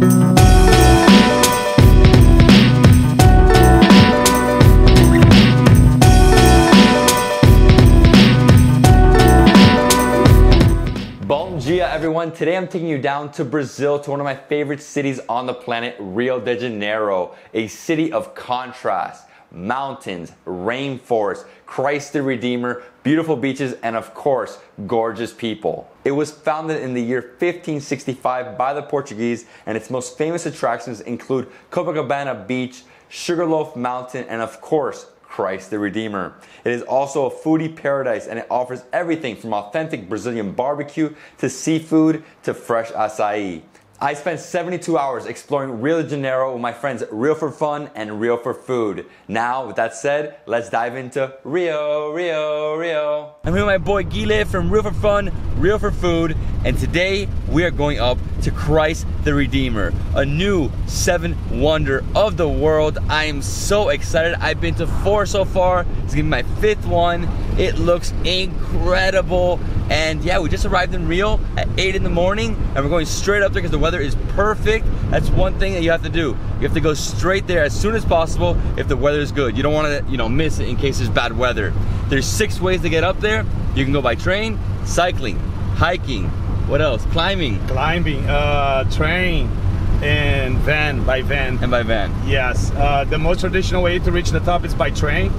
Bom dia, everyone. Today I'm taking you down to Brazil to one of my favorite cities on the planet, Rio de Janeiro, a city of contrast. Mountains, rainforest, Christ the Redeemer, beautiful beaches, and of course, gorgeous people. It was founded in the year 1565 by the Portuguese, and its most famous attractions include Copacabana Beach, Sugarloaf Mountain, and of course, Christ the Redeemer. It is also a foodie paradise and it offers everything from authentic Brazilian barbecue to seafood to fresh acai. I spent 72 hours exploring Rio de Janeiro with my friends Rio4Fun and Rio4Food. Now, with that said, let's dive into Rio, Rio, Rio. I'm here with my boy Guile from Rio4Fun, Real for Food, and today we are going up to Christ the Redeemer, a new seven wonder of the world. I am so excited. I've been to four so far. It's gonna be my fifth one. It looks incredible. And yeah, we just arrived in Rio at 8 in the morning and we're going straight up there because the weather is perfect. That's one thing that you have to do. You have to go straight there as soon as possible if the weather is good. You don't want to, you know, miss it in case there's bad weather. There's six ways to get up there. You can go by train, cycling, hiking, what else? Climbing. Climbing, uh, train, and van by van. And by van. Yes, uh, the most traditional way to reach the top is by train,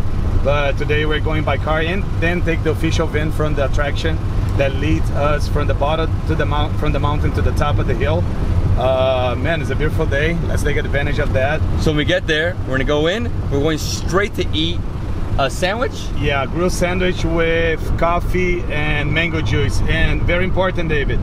but today we're going by car and then take the official van from the attraction that leads us from the bottom to the mount from the mountain to the top of the hill. Uh, man, it's a beautiful day. Let's take advantage of that. So when we get there, we're gonna go in. We're going straight to eat a sandwich. Yeah, grilled sandwich with coffee and mango juice. And very important, David.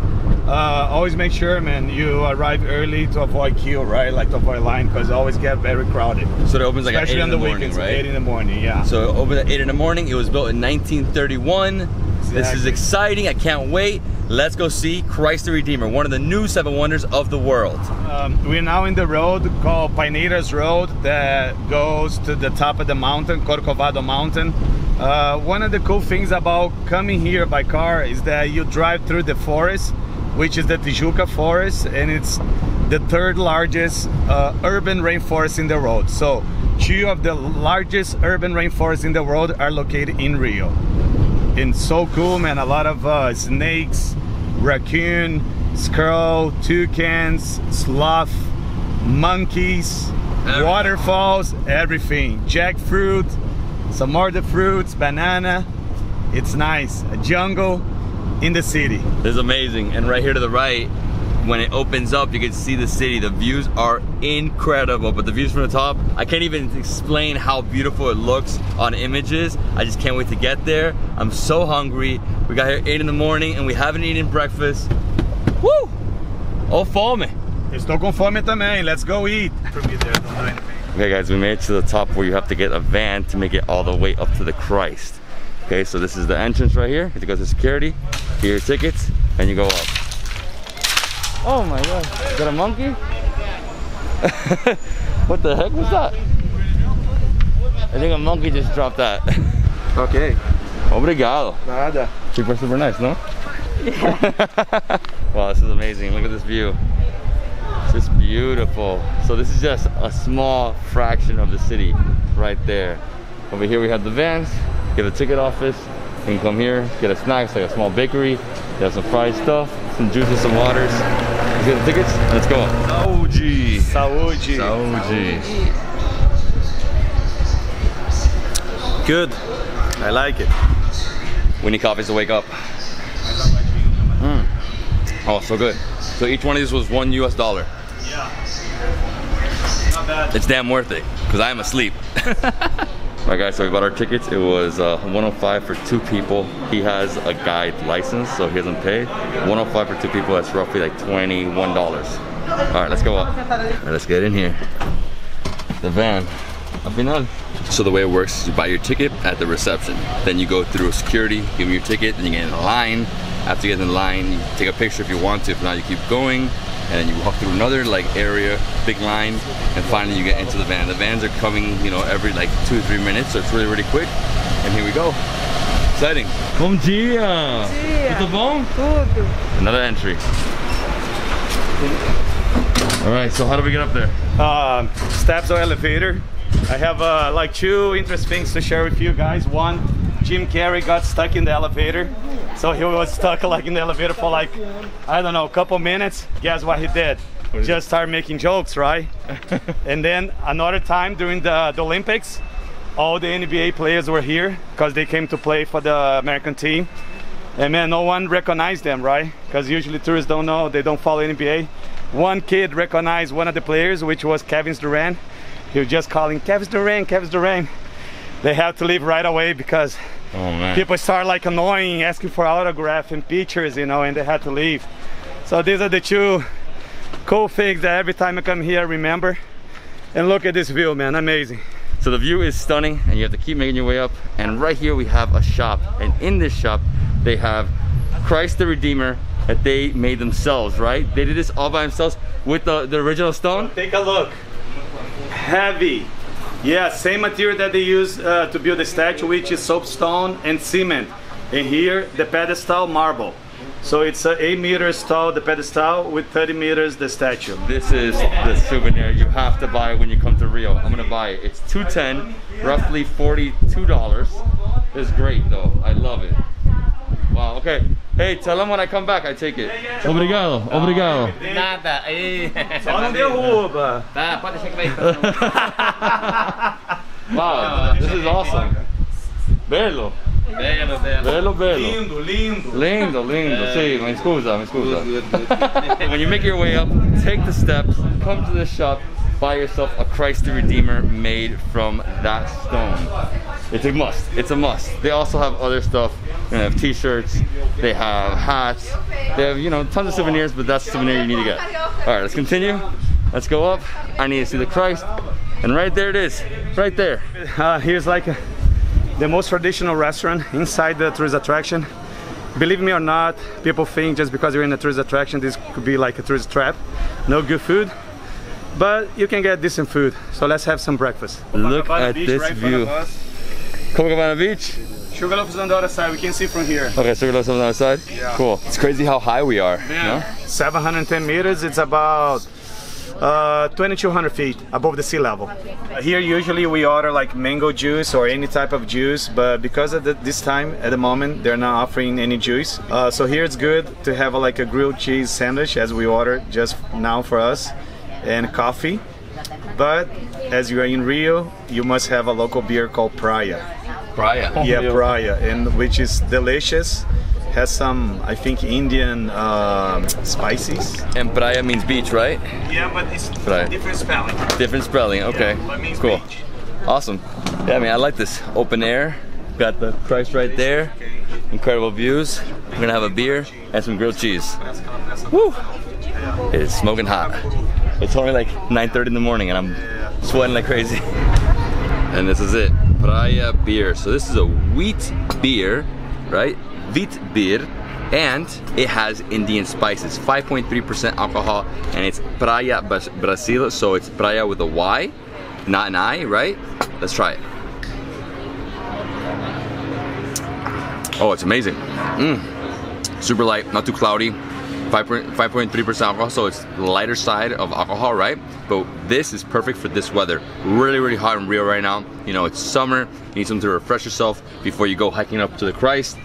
Uh, always make sure, man, you arrive early to avoid queue, right? Like to avoid line, because always get very crowded. So it opens like at Especially eight on in the, the morning, weekends, right? eight in the morning. Yeah. So it opened at 8 in the morning. It was built in 1931. This is exciting. I can't wait. Let's go see Christ the Redeemer, one of the new seven wonders of the world. Um, we're now in the road called Paineiras Road that goes to the top of the mountain, Corcovado Mountain. Uh, one of the cool things about coming here by car is that you drive through the forest, which is the Tijuca Forest, and it's the third largest uh, urban rainforest in the world. So, two of the largest urban rainforests in the world are located in Rio. And so cool, man. A lot of uh, snakes, raccoon, squirrel, toucans, sloth, monkeys, Everything. waterfalls, everything. Jackfruit, some other fruits, banana. It's nice. A jungle in the city. This is amazing. And right here to the right, when it opens up, you can see the city. The views are incredible, but the views from the top, I can't even explain how beautiful it looks on images. I just can't wait to get there. I'm so hungry. We got here 8 in the morning and we haven't eaten breakfast. Woo! Oh, fome. Estou com fome também. Let's go eat. For me there, don't. Okay guys, we made it to the top where you have to get a van to make it all the way up to the Christ. Okay, so this is the entrance right here. You go to security, get your tickets, and you go up. Oh my god, is that a monkey? what the heck was that? I think a monkey just dropped that. Ok. Obrigado. Nada. People are super nice, no? Yeah. wow, this is amazing. Look at this view. It's just beautiful. So this is just a small fraction of the city right there. Over here we have the vans, you a ticket office. You can come here, get a snack, it's like a small bakery. They have some fried stuff, some juices, some waters. Let's get the tickets, let's go. Saúde! Saúde. Saúde! Good. I like it. We need coffees to wake up. Mm. Oh, so good. So each one of these was one US dollar. Yeah. Not bad. It's damn worth it because I am asleep. Alright guys, so we bought our tickets. It was uh, 105 for two people. He has a guide license, so he doesn't pay. 105 for two people, that's roughly like $21. Alright, let's go up. Let's get in here. The van. So the way it works is you buy your ticket at the reception. Then you go through security, give them your ticket, then you get in line. After you get in line, you take a picture if you want to. If not, you keep going. And then you walk through another like area, big line, and finally you get into the van. The vans are coming, you know, every like two or three minutes, so it's really, really quick. And here we go. Exciting. Bom dia! dia. Tudo bom? Tudo. Another entry. All right, so how do we get up there? Um, steps or elevator. I have uh, like two interesting things to share with you guys. One, Jim Carrey got stuck in the elevator. So he was stuck like in the elevator for like, I don't know, a couple minutes. Guess what he did? Just start making jokes, right? and then another time during the, the Olympics, all the NBA players were here because they came to play for the American team. And man, no one recognized them, right? Because usually tourists don't know, they don't follow NBA. One kid recognized one of the players, which was Kevin Durant. He was just calling Kevin Durant, Kevin Durant. They had to leave right away because Oh man. people start like annoying, asking for autograph and pictures, you know, and they had to leave. So these are the two cool things that every time I come here I remember. And look at this view, man, amazing. So the view is stunning and you have to keep making your way up. And right here we have a shop. And in this shop, they have Christ the Redeemer that they made themselves, right? They did this all by themselves with the, the original stone. Take a look. Heavy. Yeah, same material that they use uh, to build the statue, which is soapstone and cement. And here, the pedestal marble. So it's uh, 8 meters tall, the pedestal, with 30 meters the statue. This is the souvenir you have to buy when you come to Rio. I'm gonna buy it. It's 210, roughly $42. It's great though. I love it. Wow, okay. Hey, tell them when I come back, I take it. Obrigado, obrigado. Nada, aí. Só não derruba. Tá, pode deixar que vai. Wow, this is awesome. Bello, Belo, belo. bello, bello. Lindo, lindo. Lindo, lindo. Sì, ma scusa, ma scusa. when you make your way up, take the steps, come to this shop, buy yourself a Christ the Redeemer made from that stone. It's a must. It's a must. They also have other stuff. They have t-shirts, they have hats, they have, you know, tons of souvenirs, but that's the souvenir you need to get. All right, let's continue. Let's go up. I need to see the Christ. And right there it is, right there. Uh, here's like a, the most traditional restaurant inside the tourist attraction. Believe me or not, people think just because you're in a tourist attraction, this could be like a tourist trap. No good food, but you can get decent food. So let's have some breakfast. Look Copacabana at Beach this right view. of us. Copacabana Beach. Sugarloaf is on the other side. We can see from here. Okay, so we're on the other side? Yeah. Cool. It's crazy how high we are. Yeah. 710 meters. It's about uh, 2,200 feet above the sea level. Here, usually we order like mango juice or any type of juice, but because of the, this time at the moment, they're not offering any juice. Uh, so here it's good to have a, like a grilled cheese sandwich as we ordered just now for us, and coffee. But as you are in Rio, you must have a local beer called Praya. Praya. Yeah, Praya, and which is delicious. Has some, I think, Indian um, spices. And Praia means beach, right? Yeah, but it's Praya. different spelling. Different spelling. Okay. but means cool. beach. Awesome. Yeah, I mean, I like this open air. Got the Christ right there. Incredible views. We're gonna have a beer and some grilled cheese. Woo! It's smoking hot. It's only like 9:30 in the morning, and I'm sweating like crazy. And this is it, Praya beer. So this is a wheat beer, right? Wheat beer, and it has Indian spices, 5.3% alcohol, and it's Praya Brasil, so it's Praya with a Y, not an I, right? Let's try it. Oh, it's amazing. Mm. Super light, not too cloudy. 5.3% alcohol, so it's the lighter side of alcohol, right? But this is perfect for this weather. Really, really hot in Rio right now. You know, it's summer. You need something to refresh yourself before you go hiking up to the Christ.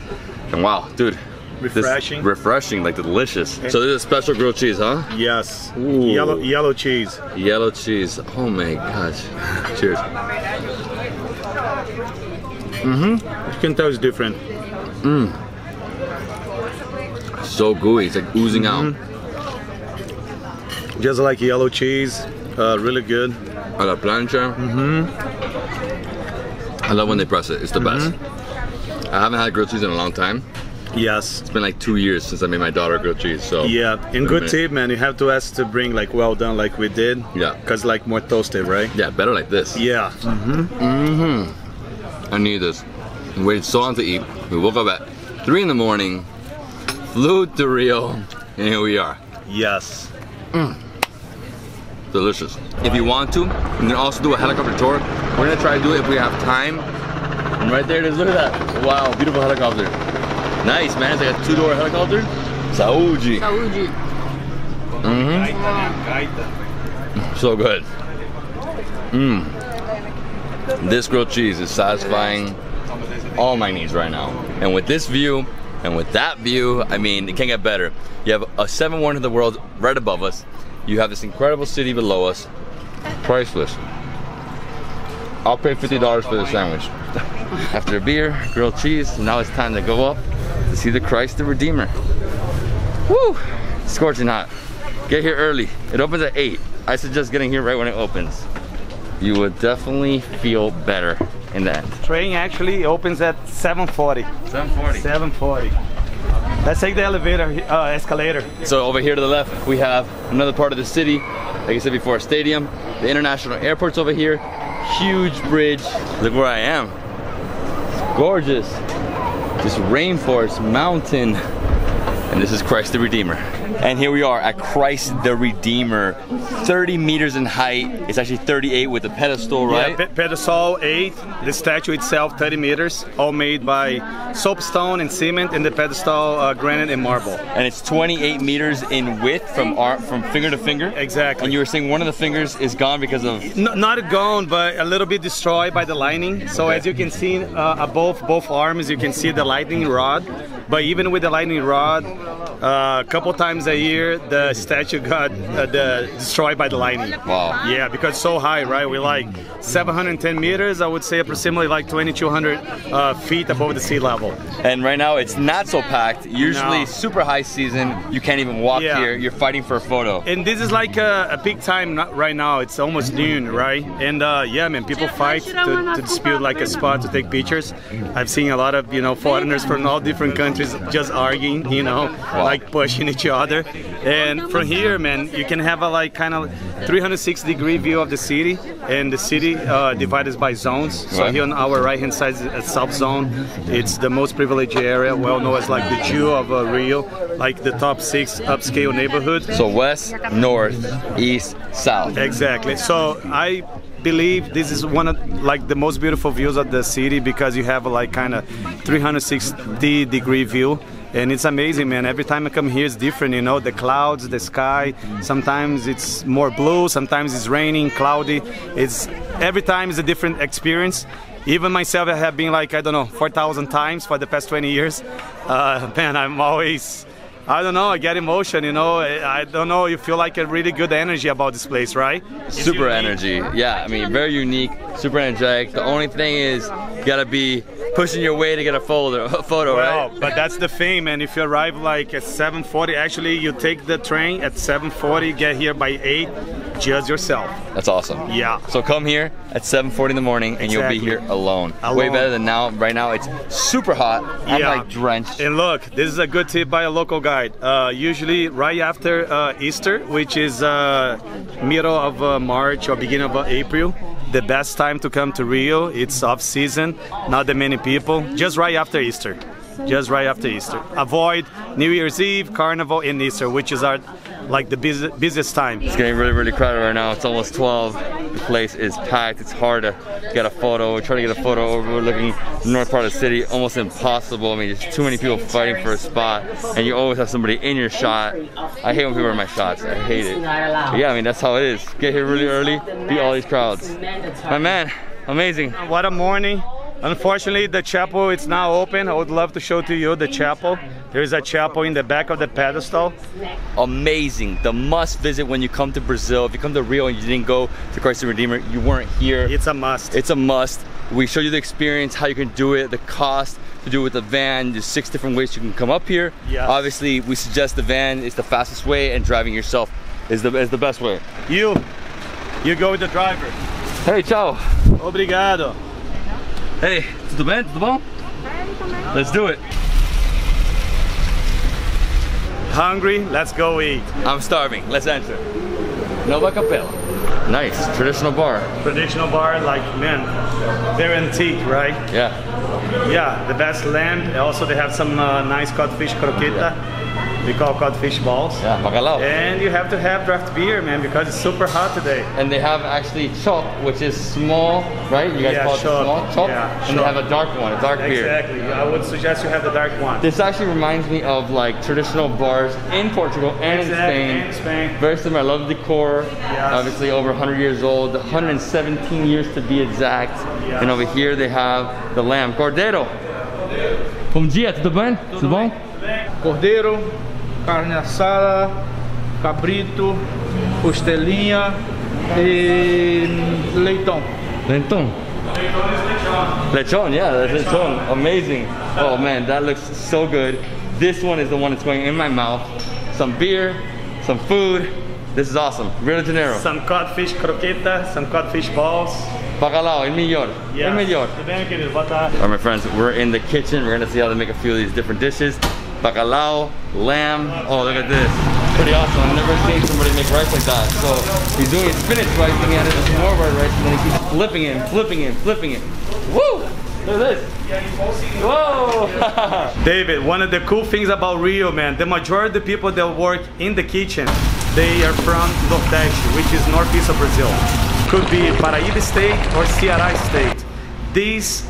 And wow, dude. this- Refreshing. refreshing, like delicious. So this is special grilled cheese, huh? Yes. Ooh. Yellow yellow cheese. Yellow cheese. Oh my gosh. Cheers. You can tell it's different. Mm. So gooey. It's like oozing out. Just like yellow cheese. Uh, really good. A la plancha. Mm-hmm. I love when they press it. It's the best. I haven't had grilled cheese in a long time. Yes. It's been like two years since I made my daughter grilled cheese. So Yeah. in good tip, man. You have to ask to bring like well done, like we did. Yeah. Cause like more toasted, right? yeah, better like this. Yeah. Mhm. Mhm. I need this. We waited so long to eat. We woke up at three in the morning, flew to Rio, and here we are. Yes. Delicious. If you want to, you can also do a helicopter tour. We're gonna try to do it if we have time. And right there it is. Look at that. Wow, beautiful helicopter. Nice, man. It's like a two-door helicopter. Saúde. Saúde. Mm-hmm. Gaita, né? Gaita. So good. Mmm. This grilled cheese is satisfying all my needs right now. And with this view, and with that view, I mean, it can't get better. You have a 7 1 of the world right above us. You have this incredible city below us. Priceless. I'll pay $50 for the sandwich. After a beer, grilled cheese, now it's time to go up to see the Christ the Redeemer. Woo! Scorching hot. Get here early. It opens at 8. I suggest getting here right when it opens. You would definitely feel better in the end. Train actually opens at 7:40. 740. 7:40. Let's take the elevator, uh, escalator. So over here to the left, we have another part of the city. Like I said before, a stadium. The international airport's over here. Huge bridge. Look where I am. It's gorgeous. Just rainforest, mountain. And this is Christ the Redeemer. And here we are at Christ the Redeemer. 30 meters in height. It's actually 38 with a pedestal, right? Yeah, pedestal 8, the statue itself 30 meters, all made by soapstone and cement, and the pedestal uh, granite and marble. and it's 28 meters in width from ar- from finger to finger. Exactly. And you were saying one of the fingers is gone because of N- not gone, but a little bit destroyed by the lightning. So as you can see uh, above both arms, you can see the lightning rod. But even with the lightning rod, uh, a couple times a year, the statue got uh, the, destroyed by the lightning. Wow. Yeah, because so high, right? We're like 710 meters. I would say approximately like 2,200 uh, feet above the sea level. And right now it's not so packed. Usually No. super high season, you can't even walk Yeah. here. You're fighting for a photo. And this is like a, a peak time right now. It's almost noon, right? And uh, yeah, man, people fight to, to dispute like a spot to take pictures. I've seen a lot of you know foreigners from all different countries just arguing, you know, like pushing each other. And from here, man, you can have a like kind of 360 degree view of the city, and the city uh, divided by zones. So Right. here on our right hand side is a South Zone. It's the most privileged area, well known as like the Jew of uh, Rio, like the top six upscale neighborhood. So west, north, east, south. Exactly. So I believe this is one of like the most beautiful views of the city because you have like kind of 360 degree view and it's amazing man. Every time i come here it's different you know the clouds the sky. Sometimes it's more blue sometimes it's raining cloudy. It's every time is a different experience. Even myself i have been like i don't know 4000 times for the past 20 years. Uh, man i'm always I don't know. I get emotion. You know. I don't know. You feel like a really good energy about this place, right? Super energy. Yeah, I mean, very unique, super energetic. The only thing is, you gotta be pushing your way to get a photo, a photo Well, right? but that's the thing, man. If you arrive like at 7:40, actually, you take the train at 7:40, get here by 8, just yourself. That's awesome. Yeah. So come here at 7:40 in the morning, and you'll be here alone. Way better than now. Right now, it's super hot. I'm Yeah. like drenched. And look, this is a good tip by a local guide. Uh, usually, right after uh, Easter, which is uh, middle of uh, March or beginning of uh, April, the best time to come to Rio. It's off season, not that many people. Just right after Easter. Just right after Easter. Avoid New Year's Eve, Carnival, and Easter, which is our like the busy, busiest time. It's getting really, really crowded right now. It's almost 12. The place is packed. It's hard to get a photo. We're trying to get a photo overlooking the north part of the city. Almost impossible. I mean, there's too many people fighting for a spot, and you always have somebody in your shot. I hate when people are in my shots. I hate it. But yeah, I mean, that's how it is. Get here really early, beat all these crowds. My man, amazing. What a morning. Unfortunately, the chapel is now open. I would love to show to you the chapel. There is a chapel in the back of the pedestal. Amazing. The must visit when you come to Brazil. If you come to Rio and you didn't go to Christ the Redeemer, you weren't here. It's a must. It's a must. We show you the experience, how you can do it, the cost to do it with the van. There's six different ways you can come up here. Yes. Obviously, we suggest the van is the fastest way, and driving yourself is the is the best way. you, you go with the driver. Hey, ciao. Obrigado. Hey, tudo bem? Tudo bom? Let's do it. Hungry? Let's go eat. I'm starving. Let's enter. Nova Capela. Nice, traditional bar. Traditional bar, like man, very antique, right? Yeah. Yeah, the best lamb. Also, they have some uh, nice codfish croqueta. We call codfish balls. Yeah, bacalao. And you have to have draft beer, man, because it's super hot today. And they have actually chop, which is small, right? You guys Yeah, call it chop. small chop. Yeah, and they have a dark one, a dark beer. Exactly. I would suggest you have the dark one. This actually reminds me of like traditional bars in Portugal and Exactly, in Spain. in Spain. Very similar. I love the decor. Yes. Obviously over 100 years old, 117 years to be exact. Yes. And over here they have the lamb. cordero. Bom dia, tudo bem? Tudo bom? Cordeiro, carne assada, cabrito, costelinha e leitão. Lechon. Lechon, yeah, that's lechon. Amazing. Oh man, that looks so good. This one is the one that's going in my mouth. Some beer, some food. This is awesome. Rio de Janeiro. Some codfish croqueta, some codfish balls. Bacalao, el melhor. El melhor. Tudo bem, querido? Boa tarde. All right, my friends, we're in the kitchen. We're gonna see how they make a few of these different dishes. Bacalao, lamb. Oh, look at this. Pretty awesome. I've never seen somebody make rice like that. So he's doing his spinach rice, then he added some more white rice, and then he keeps flipping it, flipping it, flipping it. Woo! Look at this. Whoa! David, one of the cool things about Rio, man, the majority of the people that work in the kitchen, they are from Nordeste, which is northeast of Brazil. Could be Paraíba State or Ceará State. These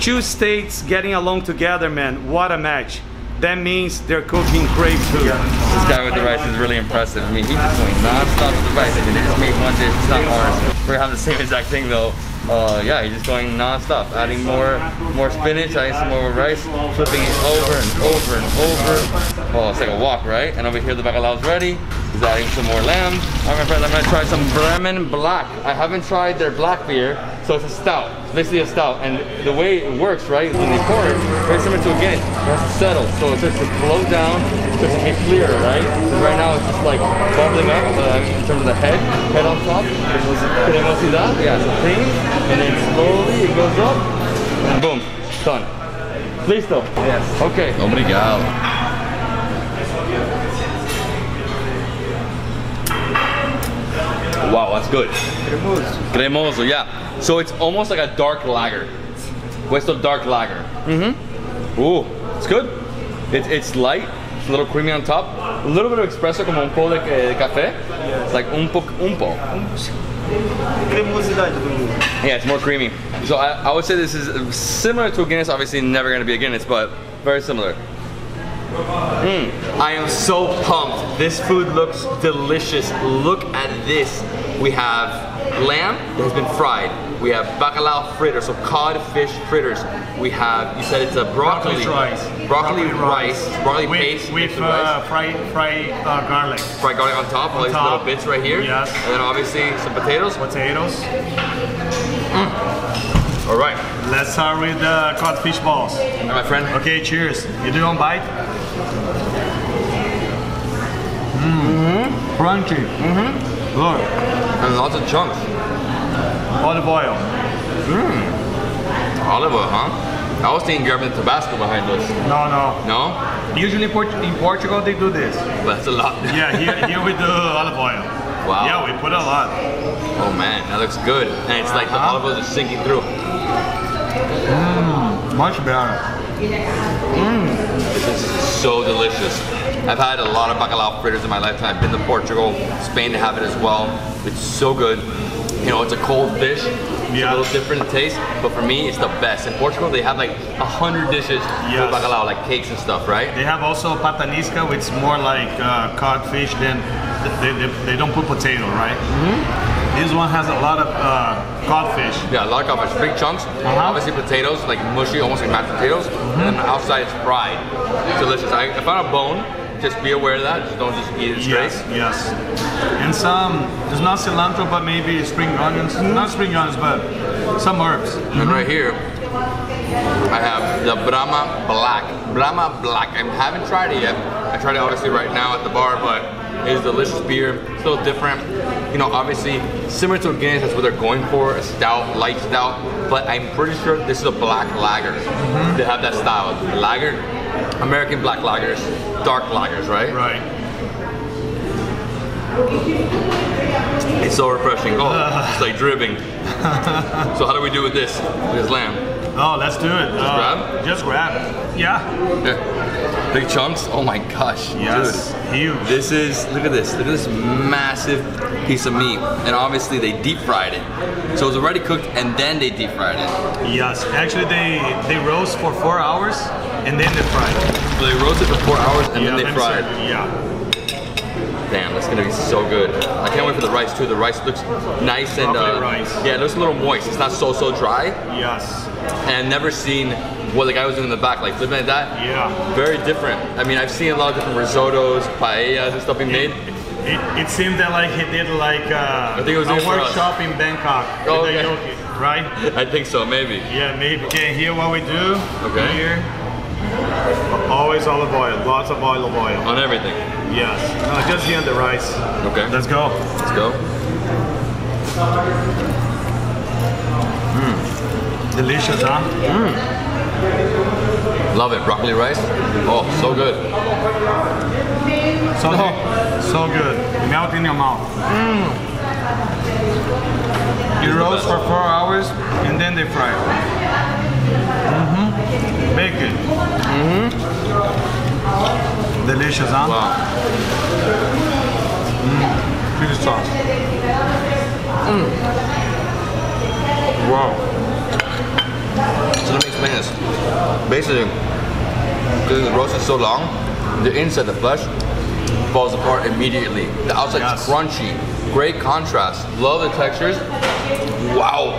two states getting along together, man, what a match. That means they're cooking great food. This guy with the rice is really impressive. I mean, he's just going non-stop with the rice. I mean, they just made one dish, it's not ours. We're having the same exact thing though. Uh, yeah, he's just going non-stop, adding more, more spinach, adding some more rice, flipping it over and over and over. Oh, it's like a walk, right? And over here the bacalao's ready. He's adding some more lamb. All right, my friends, I'm gonna try some Brahma Black. I haven't tried their black beer, so it's a stout. It's basically a stout. And the way it works, right, when you pour it, very similar to a Guinness. It has to settle, so it starts to flow down, so it get clearer, right? 'Cause right now it's just like bubbling up uh, in terms of the head, head on top. Cremosidad, yeah, it's a thing. And then slowly it goes up, and boom, done. Listo. Yes. Okay. Obrigado. Wow, that's good. Cremoso, yeah. So it's almost like a dark lager. Questo dark lager. Mm-hmm. Ooh, it's good. It, it's light. It's a little creamy on top. A little bit of espresso, como un po de, eh, de café. It's like un po, un po. Yeah, it's more creamy. So I, I would say this is similar to a Guinness. Obviously, never gonna be a Guinness, but very similar. Mm, I am so pumped. This food looks delicious. Look at this. We have lamb that has been fried. We have bacalao fritters, so cod fish fritters. We have, you said it's a broccoli. Broccoli rice. Broccoli, rice. Broccoli with, paste. with with uh, fried, fried uh, garlic, Fried garlic on top, all these top. little bits right here. Yes. And then obviously some potatoes. potatoes. All right. Let's start with the codfish balls. All right, my friend. Okay, cheers. You do one bite. Mm-hmm. Mmm, crunchy. Mm-hmm. Look, And lots of chunks. olive oil. Mmm. Olive oil, huh? I was thinking grabbing the Tabasco behind us. No, no. No? Usually Port- in Portugal they do this. But that's a lot. Yeah, here, here we do olive oil. Wow. Yeah, we put a lot. Oh man, that looks good. And it's like the Uh-huh. olive oil is sinking through. Mmm, Much better. This is so delicious. I've had a lot of bacalao fritters in my lifetime. I've been to Portugal, Spain to have it as well. It's so good. You know, it's a cold fish. It's Yeah. a little different in taste, but for me, it's the best. In Portugal, they have like a hundred dishes Yes. with bacalao, like cakes and stuff, right? They have also patanisca, which is more like uh, codfish. Then they, they, they don't put potato, right? Mm-hmm. This one has a lot of uh, codfish. Yeah, a lot of codfish. big chunks. Uh-huh. Obviously potatoes, like mushy, almost like mashed potatoes. And then the outside it's fried. It's delicious. I, I found a bone. Just be aware of that. Just don't just eat it straight. Yes, yes. And some, it's not cilantro, but maybe spring onions. Not spring onions, but some herbs. And right here, I have the Brahma Black. Brahma Black. I haven't tried it yet. I tried it obviously right now at the bar, but it is delicious beer. It's a little different. You know, obviously similar to a Guinness, that's what they're going for, a stout, light stout. But I'm pretty sure this is a black lager. Mm-hmm. They have that style. Lager, American black lagers, dark lagers, right? Right. It's so refreshing. Oh, it's like dripping. so how do we do with this? With this lamb? Oh, let's do it. Just grab? Just grab. Yeah. Yeah. Big chunks. Oh my gosh, Yes. dude. Huge. This is look at this. Look at this massive piece of meat, and obviously they deep fried it. So it's already cooked, and then they deep fried it. Yes. Actually, they they roast for four hours and then they fry. it. So they roast it for four hours, and then they then fry it. it. Yeah. Damn, that's gonna be so good. I can't wait for the rice too. The rice looks nice and uh, rice. yeah, it looks a little moist. It's not so so dry. Yes. And I've never seen what the guy was doing in the back, like flipping like that. Yeah. Very different. I mean, I've seen a lot of different risottos, paellas, and stuff being made. It, it seemed that like he did like uh, I think it was a here for us. workshop in Bangkok Oh, okay. yogi, right? I think so, maybe. Yeah, maybe. Okay, here what we do. Okay. Here. Always olive oil, lots of olive oil. On everything. Yes. No, just here on the rice. Okay. Let's go. Let's go. Delicious, huh? Love it. Broccoli rice. Oh, so good. So so good. Melt in your mouth. You roast for four hours and then they fry. Mm-hmm. Bacon. Mm-hmm. Delicious, huh? Wow. Chili sauce. Wow. So let me explain this. Basically, because the roast is so long, the inside, the flesh, falls apart immediately. The outside's Yes. crunchy. Great contrast. Love the textures. Wow.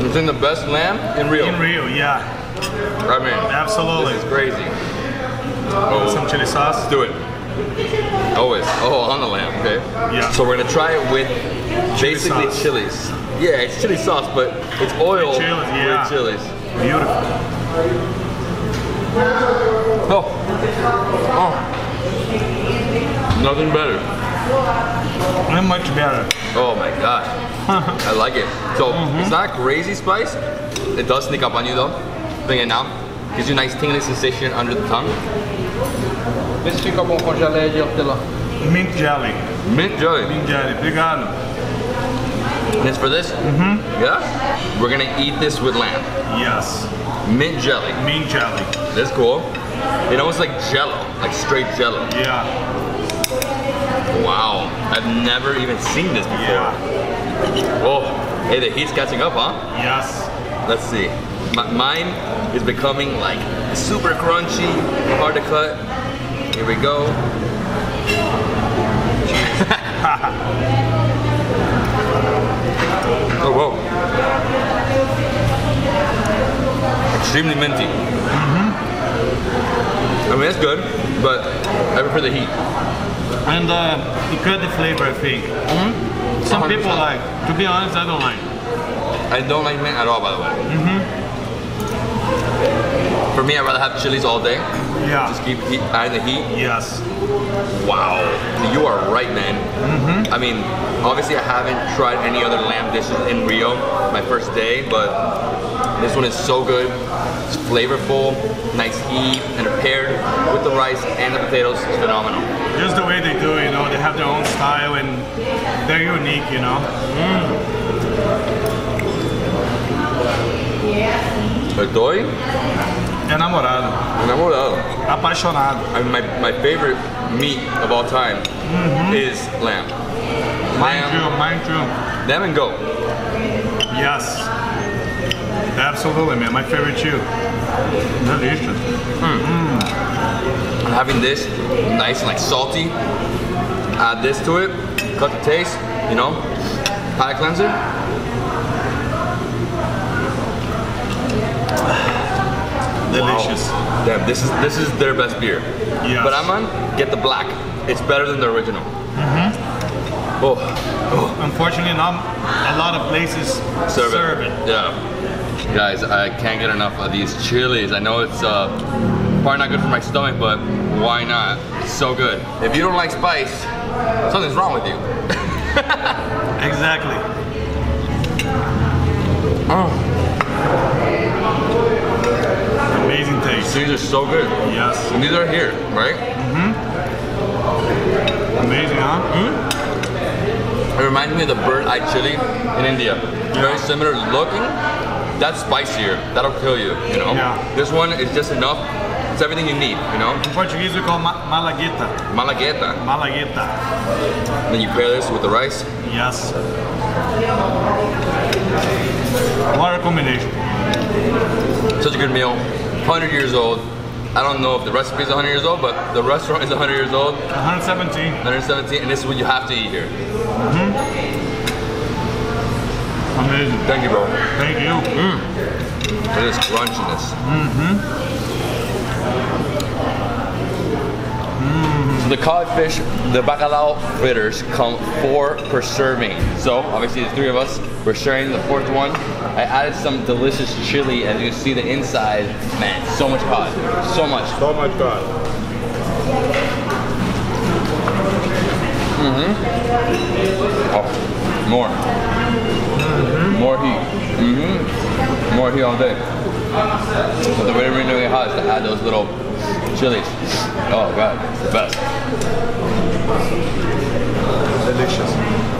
I'm saying the best lamb in Rio. In Rio, yeah. I mean, Absolutely. this is crazy. Oh, Some chili sauce. Let's do it. Always. Oh, on the lamb, okay? Yeah. So we're gonna try it with basically sauce. chilies. Yeah, it's chili sauce, but it's oil With chilies, yeah. with chilies. Beautiful. Oh. Oh. Nothing better. And much better. Oh my god. I like it. So mm-hmm. it's not a crazy spice. It does sneak up on you though. Bring it now. Gives you a nice tingling sensation under the tongue. Vê se fica bom com geleia de hortelã. Mint jelly. Mint jelly. Mint jelly. Obrigado. And it's for this? Mm-hmm. Yeah? We're gonna eat this with lamb. Yes. Mint jelly. Mint jelly. That's cool. It almost like jello, like straight jello. Yeah. Wow. I've never even seen this before. Yeah. Oh, hey, the heat's catching up, huh? Yes. Let's see. M- mine is becoming like super crunchy, hard to cut. Here we go. oh, whoa. Extremely minty. Mm-hmm. I mean, it's good, but I prefer the heat. And uh, you cut the flavor, I think. Mm-hmm. Some 100%. people like. To be honest, I don't like. I don't like mint at all, by the way. Mm-hmm. For me, I'd rather have chilies all day. Yeah. Just keep heat, adding the heat. Yes. Wow, you are right, man. Mm-hmm. I mean, obviously, I haven't tried any other lamb dishes in Rio, my first day, but this one is so good. It's flavorful, nice heat, and paired with the rice and the potatoes, it's phenomenal. Just the way they do, it, you know, they have their own style and they're unique, you know. Mm. Estoy Enamorado. enamorado. Apaixonado. I mean, my, my favorite meat of all time mm-hmm. is lamb. Mine Lamb, too, mine too. lamb and goat. Yes. Absolutely, man. My favorite too. Delicious. Hmm. I'm having this nice and like salty. Add this to it, cut the taste, you know, palate cleanser. Delicious. Damn, this is this is their best beer. Yes. But I'm on get the black. It's better than the original. Mm-hmm. Oh, Unfortunately, not a lot of places serve, serve, it. it. Yeah. Guys, I can't get enough of these chilies. I know it's uh, probably not good for my stomach, but why not? It's so good. If you don't like spice, something's wrong with you. Exactly. Amazing These are so good. Yes. And these are here, right? Mm-hmm. Amazing, huh? Mm. It reminds me of the bird eye chili in India. Very similar looking, that's spicier. That'll kill you, you know? Yeah. This one is just enough. It's everything you need, you know? In Portuguese we call ma malagueta. Malagueta. Malagueta. Then you pair this with the rice. Yes. What a combination. Such a good meal. 100 years old. I don't know if the recipe is 100 years old, but the restaurant is 100 years old. 117. 117, and this is what you have to eat here. Mm-hmm. Amazing. Thank you, bro. Thank you. Mm. Look at this crunchiness. Mm-hmm. So the codfish, the bacalao fritters come four per serving. So obviously the three of us, we're sharing the fourth one. I added some delicious chili, as you can see the inside. Man, so much cod, so much. So much God. Mhm. Oh, more. More heat. hmm More heat all day. But the way we know it hot is to add those little chilies. Oh god, it's the best. Delicious.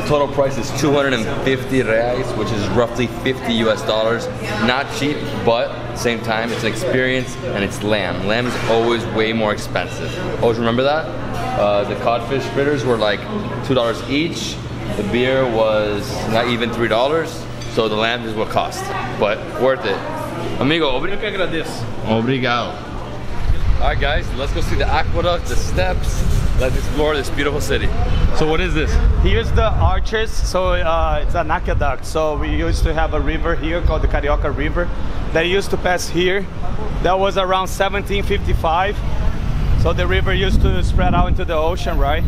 The total price is 250 reais, which is roughly 50 US dollars. Not cheap, but same time, it's an experience and it's lamb. Lamb is always way more expensive. Always remember that. Uh, the codfish fritters were like two dollars each. The beer was not even three dollars. So the lamb is what cost, but worth it. Amigo, obri- Eu obrigado. All right, guys, let's go see the aqueduct, the steps. Let's explore this beautiful city. So what is this? Here's the arches. So uh, it's an aqueduct. So we used to have a river here called the Carioca River that used to pass here. That was around 1755. So the river used to spread out into the ocean, right?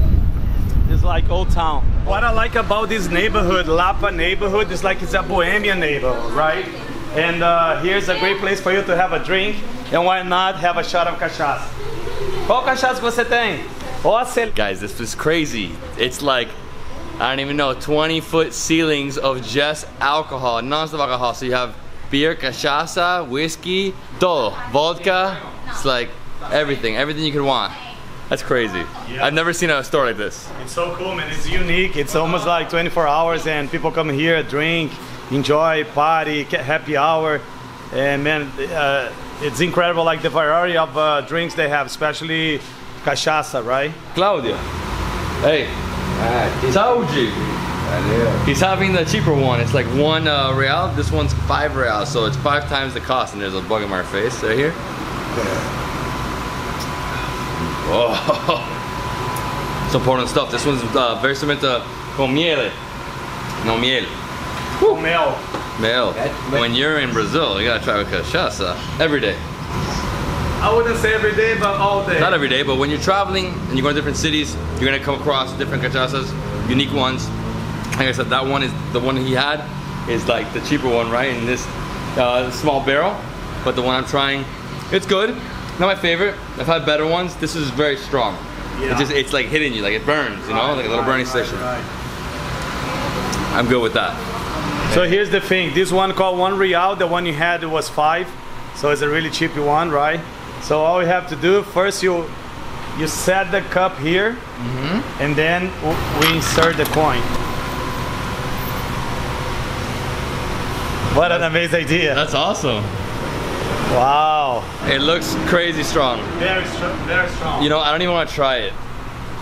It's like old town. What I like about this neighborhood, Lapa neighborhood, is like it's a bohemian neighborhood, right? And uh, here's a great place for you to have a drink. And why not have a shot of cachaça? Qual cachaça que você tem? Ou a cel- Guys, this is crazy. It's like, I don't even know, 20 foot ceilings of just alcohol, non-stop alcohol. So you have beer, cachaça, whiskey, todo, vodka. It's like everything, everything you could want. That's crazy. Yeah. I've never seen a store like this. It's so cool, man. It's unique. It's almost like 24 hours, and people come here, drink, enjoy, party, happy hour, and man, uh, it's incredible. Like the variety of uh, drinks they have, especially cachaça, right? Claudia. Hey. Saúde. He's having the cheaper one. It's like one uh, real. This one's five real, so it's five times the cost. And there's a bug in my face right here. Oh, some important stuff. This one's uh, very similar to con miele. No miel. Com mel. Mel. When you're in Brazil, you gotta try with cachaça every day. I wouldn't say every day, but all day. Not every day, but when you're traveling and you go to different cities, you're gonna come across different cachaças, unique ones. Like I said, that one is the one he had is like the cheaper one, right? In this uh, small barrel, but the one I'm trying, it's good. Not my favorite. I've had better ones. This is very strong. Yeah. It just it's like hitting you, like it burns, you know, like a little burning station. I'm good with that. So here's the thing. This one called one real. The one you had was five, so it's a really cheap one, right? So all you have to do first you you set the cup here, mm-hmm. and then we insert the coin. What an amazing idea! That's awesome. Wow, It looks crazy strong. very strong, very strong. You know, I don't even want to try it.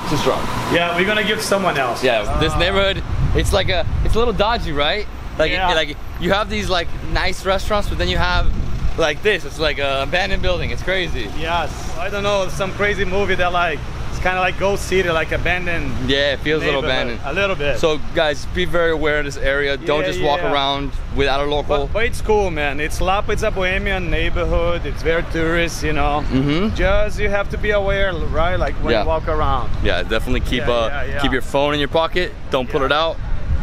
Too strong. yeah, we're gonna give someone else. Yeah, this ah. neighborhood, it's like a, it's a little dodgy, right? Like, Yeah. like you have these like nice restaurants, but then you have like this. It's like a abandoned building. It's crazy. Yes. I don't know some crazy movie that like it's kind of like Ghost City, like abandoned. Yeah, it feels a little abandoned. A little bit. So guys, be very aware of this area. Don't Yeah, just walk around without a local. But, but it's cool, man. It's Lapa, it's a bohemian neighborhood. It's very tourist, you know. Mhm. Just you have to be aware, right? Like when Yeah. you walk around. yeah, definitely keep Yeah, uh yeah, yeah. keep your phone in your pocket. Don't pull Yeah. it out.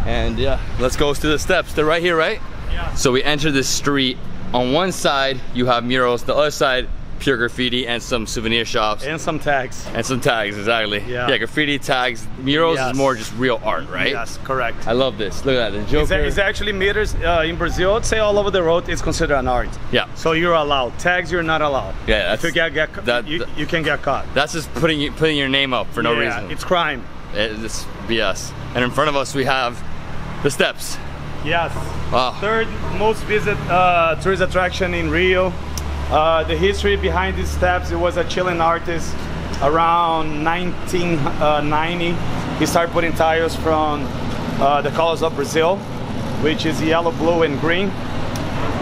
And yeah, let's go to the steps. They're right here, right? Yeah. So we enter this street. On one side, you have murals. The other side, pure graffiti and some souvenir shops. And some tags. And some tags, exactly. Yeah. Yeah, graffiti tags. Murals Yes. is more just real art, right? Yes, correct. I love this. Look at that. The It's, Joker. it's actually meters uh, in Brazil. I'd say all over the road it's considered an art. yeah. So you're allowed. Tags you're not allowed. Yeah, If you get, get that- you, you can get caught. That's just putting you- putting your name up for no yeah, reason. It's crime. It- It's BS. And in front of us we have the steps. Yes. Wow. Third most visited uh, tourist attraction in Rio. Uh, the history behind these steps, it was a Chilean artist around 1990. He started putting tiles from uh, the colors of Brazil, which is yellow, blue, and green.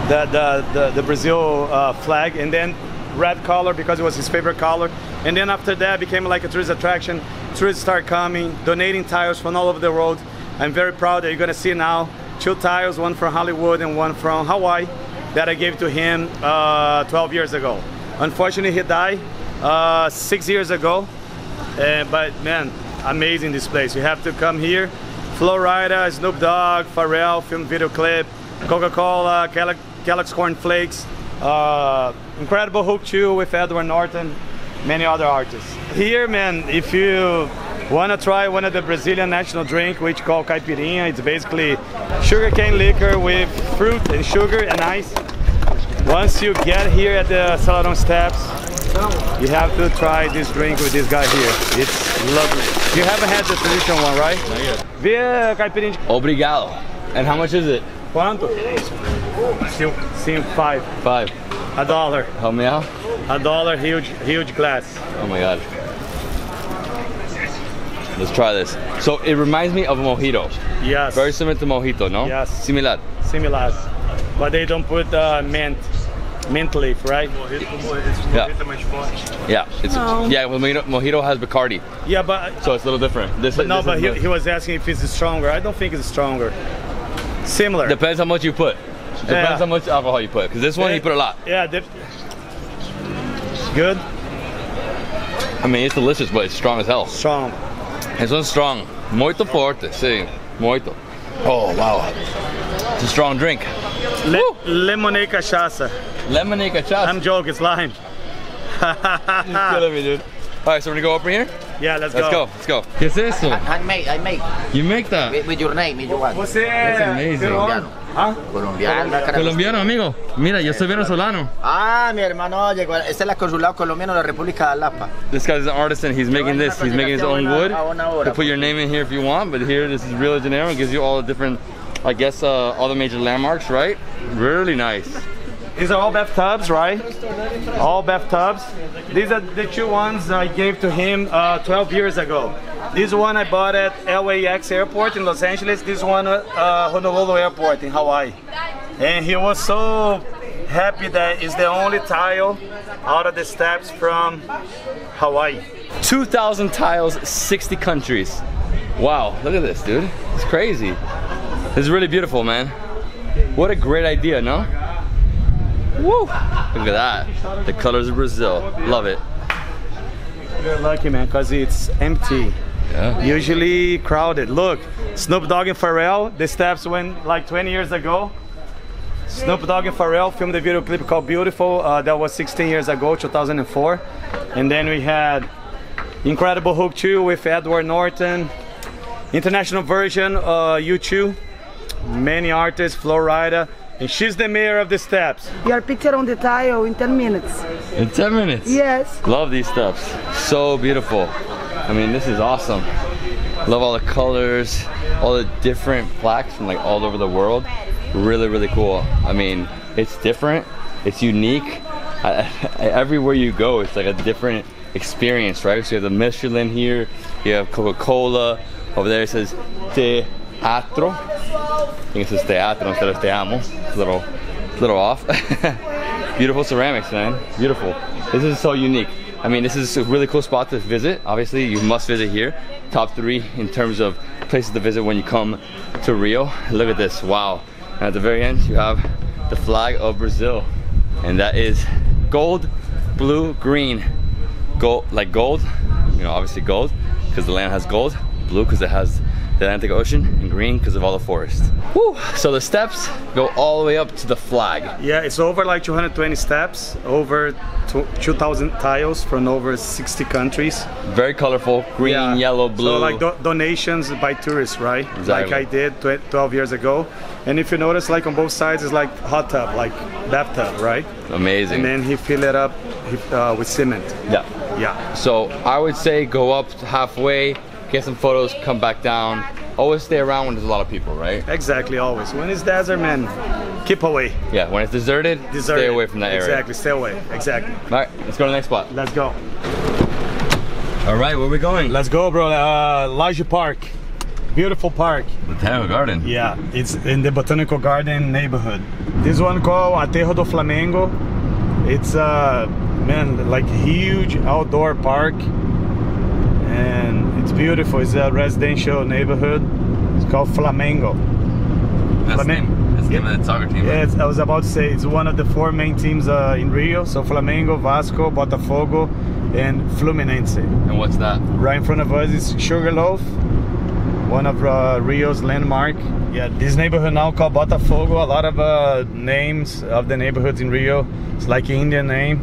The, the, the, the Brazil uh, flag, and then red color because it was his favorite color. And then after that, became like a tourist attraction. Tourists start coming, donating tiles from all over the world. I'm very proud that you're gonna see now two tiles, one from Hollywood and one from Hawaii, that I gave to him uh, 12 years ago. Unfortunately, he died uh, six years ago. Uh, but man, amazing this place. You have to come here. Florida, Snoop Dogg, Pharrell, film video clip, Coca-Cola, Kellogg, Kellogg's Corn Flakes, uh, Incredible Hulk 2 with Edward Norton, many other artists. Here, man, if you want to try one of the Brazilian national drink, which called caipirinha, it's basically sugarcane liquor with fruit and sugar and ice. Once you get here at the Selarón steps, you have to try this drink with this guy here. It's lovely. You haven't had the traditional one, right? Not yet. Vê a caipirinha Obrigado. And how much is it? quanto? Sim, sim, five. Five. A dollar. Help me out. A dollar, huge, huge glass. Oh my god. Let's try this. So it reminds me of a mojito. Yes. Very similar to mojito, no? Yes. Similar. similar. But they don't put uh, mint, mint leaf, right? Yeah. Yeah. It's yeah. Well, mojito, mojito has Bacardi, Yeah, but so it's a little different. This, but no, this but is he, he was asking if it's stronger. I don't think it's stronger. Similar. depends how much you put. Depends Yeah. how much alcohol you put. Because this one you put a lot. Yeah. The, good, I mean, it's delicious, but it's strong as hell. strong. This one's strong. Muito forte. Sí. Muito. Oh wow. It's a strong drink. Le, lemonade cachaça. Lemonade cachaça. I'm joking, it's lime. killing me, dude. All right, so we're gonna go over here. Yeah, let's, go. Let's go. Let's go. ¿Qué es eso? Handmade, I make. You make that? With, with your name, if you want. Você That's amazing. peruano? Hã? Colombiano. Colombiano, amigo. Mira, yo soy venezolano. Ah, mi hermano, oye, ese es el consulado colombiano de la República de Alapa. This guy's an artist and he's making this. He's making his own wood. A una hora. You put your name in here if you want, but here this is Rio de Janeiro. It gives you all the different, I guess, uh, all the major landmarks, right? Really nice. These are all bathtubs, right? All bathtubs. These are the two ones I gave to him uh, 12 years ago. This one I bought at LAX airport in Los Angeles. This one uh, Honolulu airport in Hawaii. And he was so happy that it's the only tile out of the steps from Hawaii. 2,000 tiles, 60 countries. Wow, look at this, dude. It's crazy. Is really beautiful, man. What a great idea, no? Woo! Look at that. The colors of Brazil. Love it. You're lucky, man, because it's empty. Yeah. Usually crowded. Look, Snoop Dogg and Pharrell, the steps went like 20 years ago. Snoop Dogg and Pharrell filmed a video clip called Beautiful. Uh, that was 16 years ago, 2004. And then we had Incredible Hulk 2 with Edward Norton. International version, uh, U2. Many artists, Florida. And she's the mayor of the steps. Your picture on the tile in 10 minutes. In 10 minutes. Yes. Love these steps. So beautiful. I mean, this is awesome. Love all the colors, all the different plaques from like all over the world. Really, really cool. I mean, it's different. It's unique. I, everywhere you go, it's like a different experience, right? So you have the Michelin here. You have Coca-Cola. Over there it says Teatro. I think it says Teatro instead of Te Amo. It's a little, a little off. Beautiful ceramics, man. Beautiful. This is so unique. I mean, this is a really cool spot to visit. Obviously, you must visit here. Top three in terms of places to visit when you come to Rio. Look at this. Wow. And at the very end, you have the flag of Brazil. And that is gold, blue, green. Gold, like gold, you know, obviously gold, because the land has gold. Blue, because it has the Atlantic Ocean, and green, because of all the forest. Woo! So the steps go all the way up to the flag. Yeah, it's over like 220 steps, over 2,000 tiles from over 60 countries. Very colorful, green, Yeah. yellow, blue. So like do- donations by tourists, right? Exactly. Like I did 12 years ago. And if you notice, like on both sides is like hot tub, like bathtub, right? Amazing. And then he fill it up uh, with cement. yeah. Yeah. So I would say go up halfway, get some photos, come back down. always stay around when there's a lot of people, right? Exactly, always. When it's desert, man, keep away. Yeah, when it's deserted, Deserted. stay away from that area. Exactly, stay away. Exactly. All right, let's go to the next spot. Let's go. All right, where are we going? Let's go, bro. Uh, Lage Park. Beautiful park. Botanical Garden. Yeah, it's in the Botanical Garden neighborhood. This one called Aterro do Flamengo. It's uh man like huge outdoor park and it's beautiful. It's a residential neighborhood. It's called Flamengo. That's the Flamengo. name. That's the name of the soccer team. Yeah, right? it's, I was about to say it's one of the four main teams uh, in Rio. So Flamengo, Vasco, Botafogo, and Fluminense. And what's that? Right in front of us is Sugarloaf, one of uh, Rio's landmark. Yeah, this neighborhood now called Botafogo. A lot of uh, names of the neighborhoods in Rio. It's like an Indian name,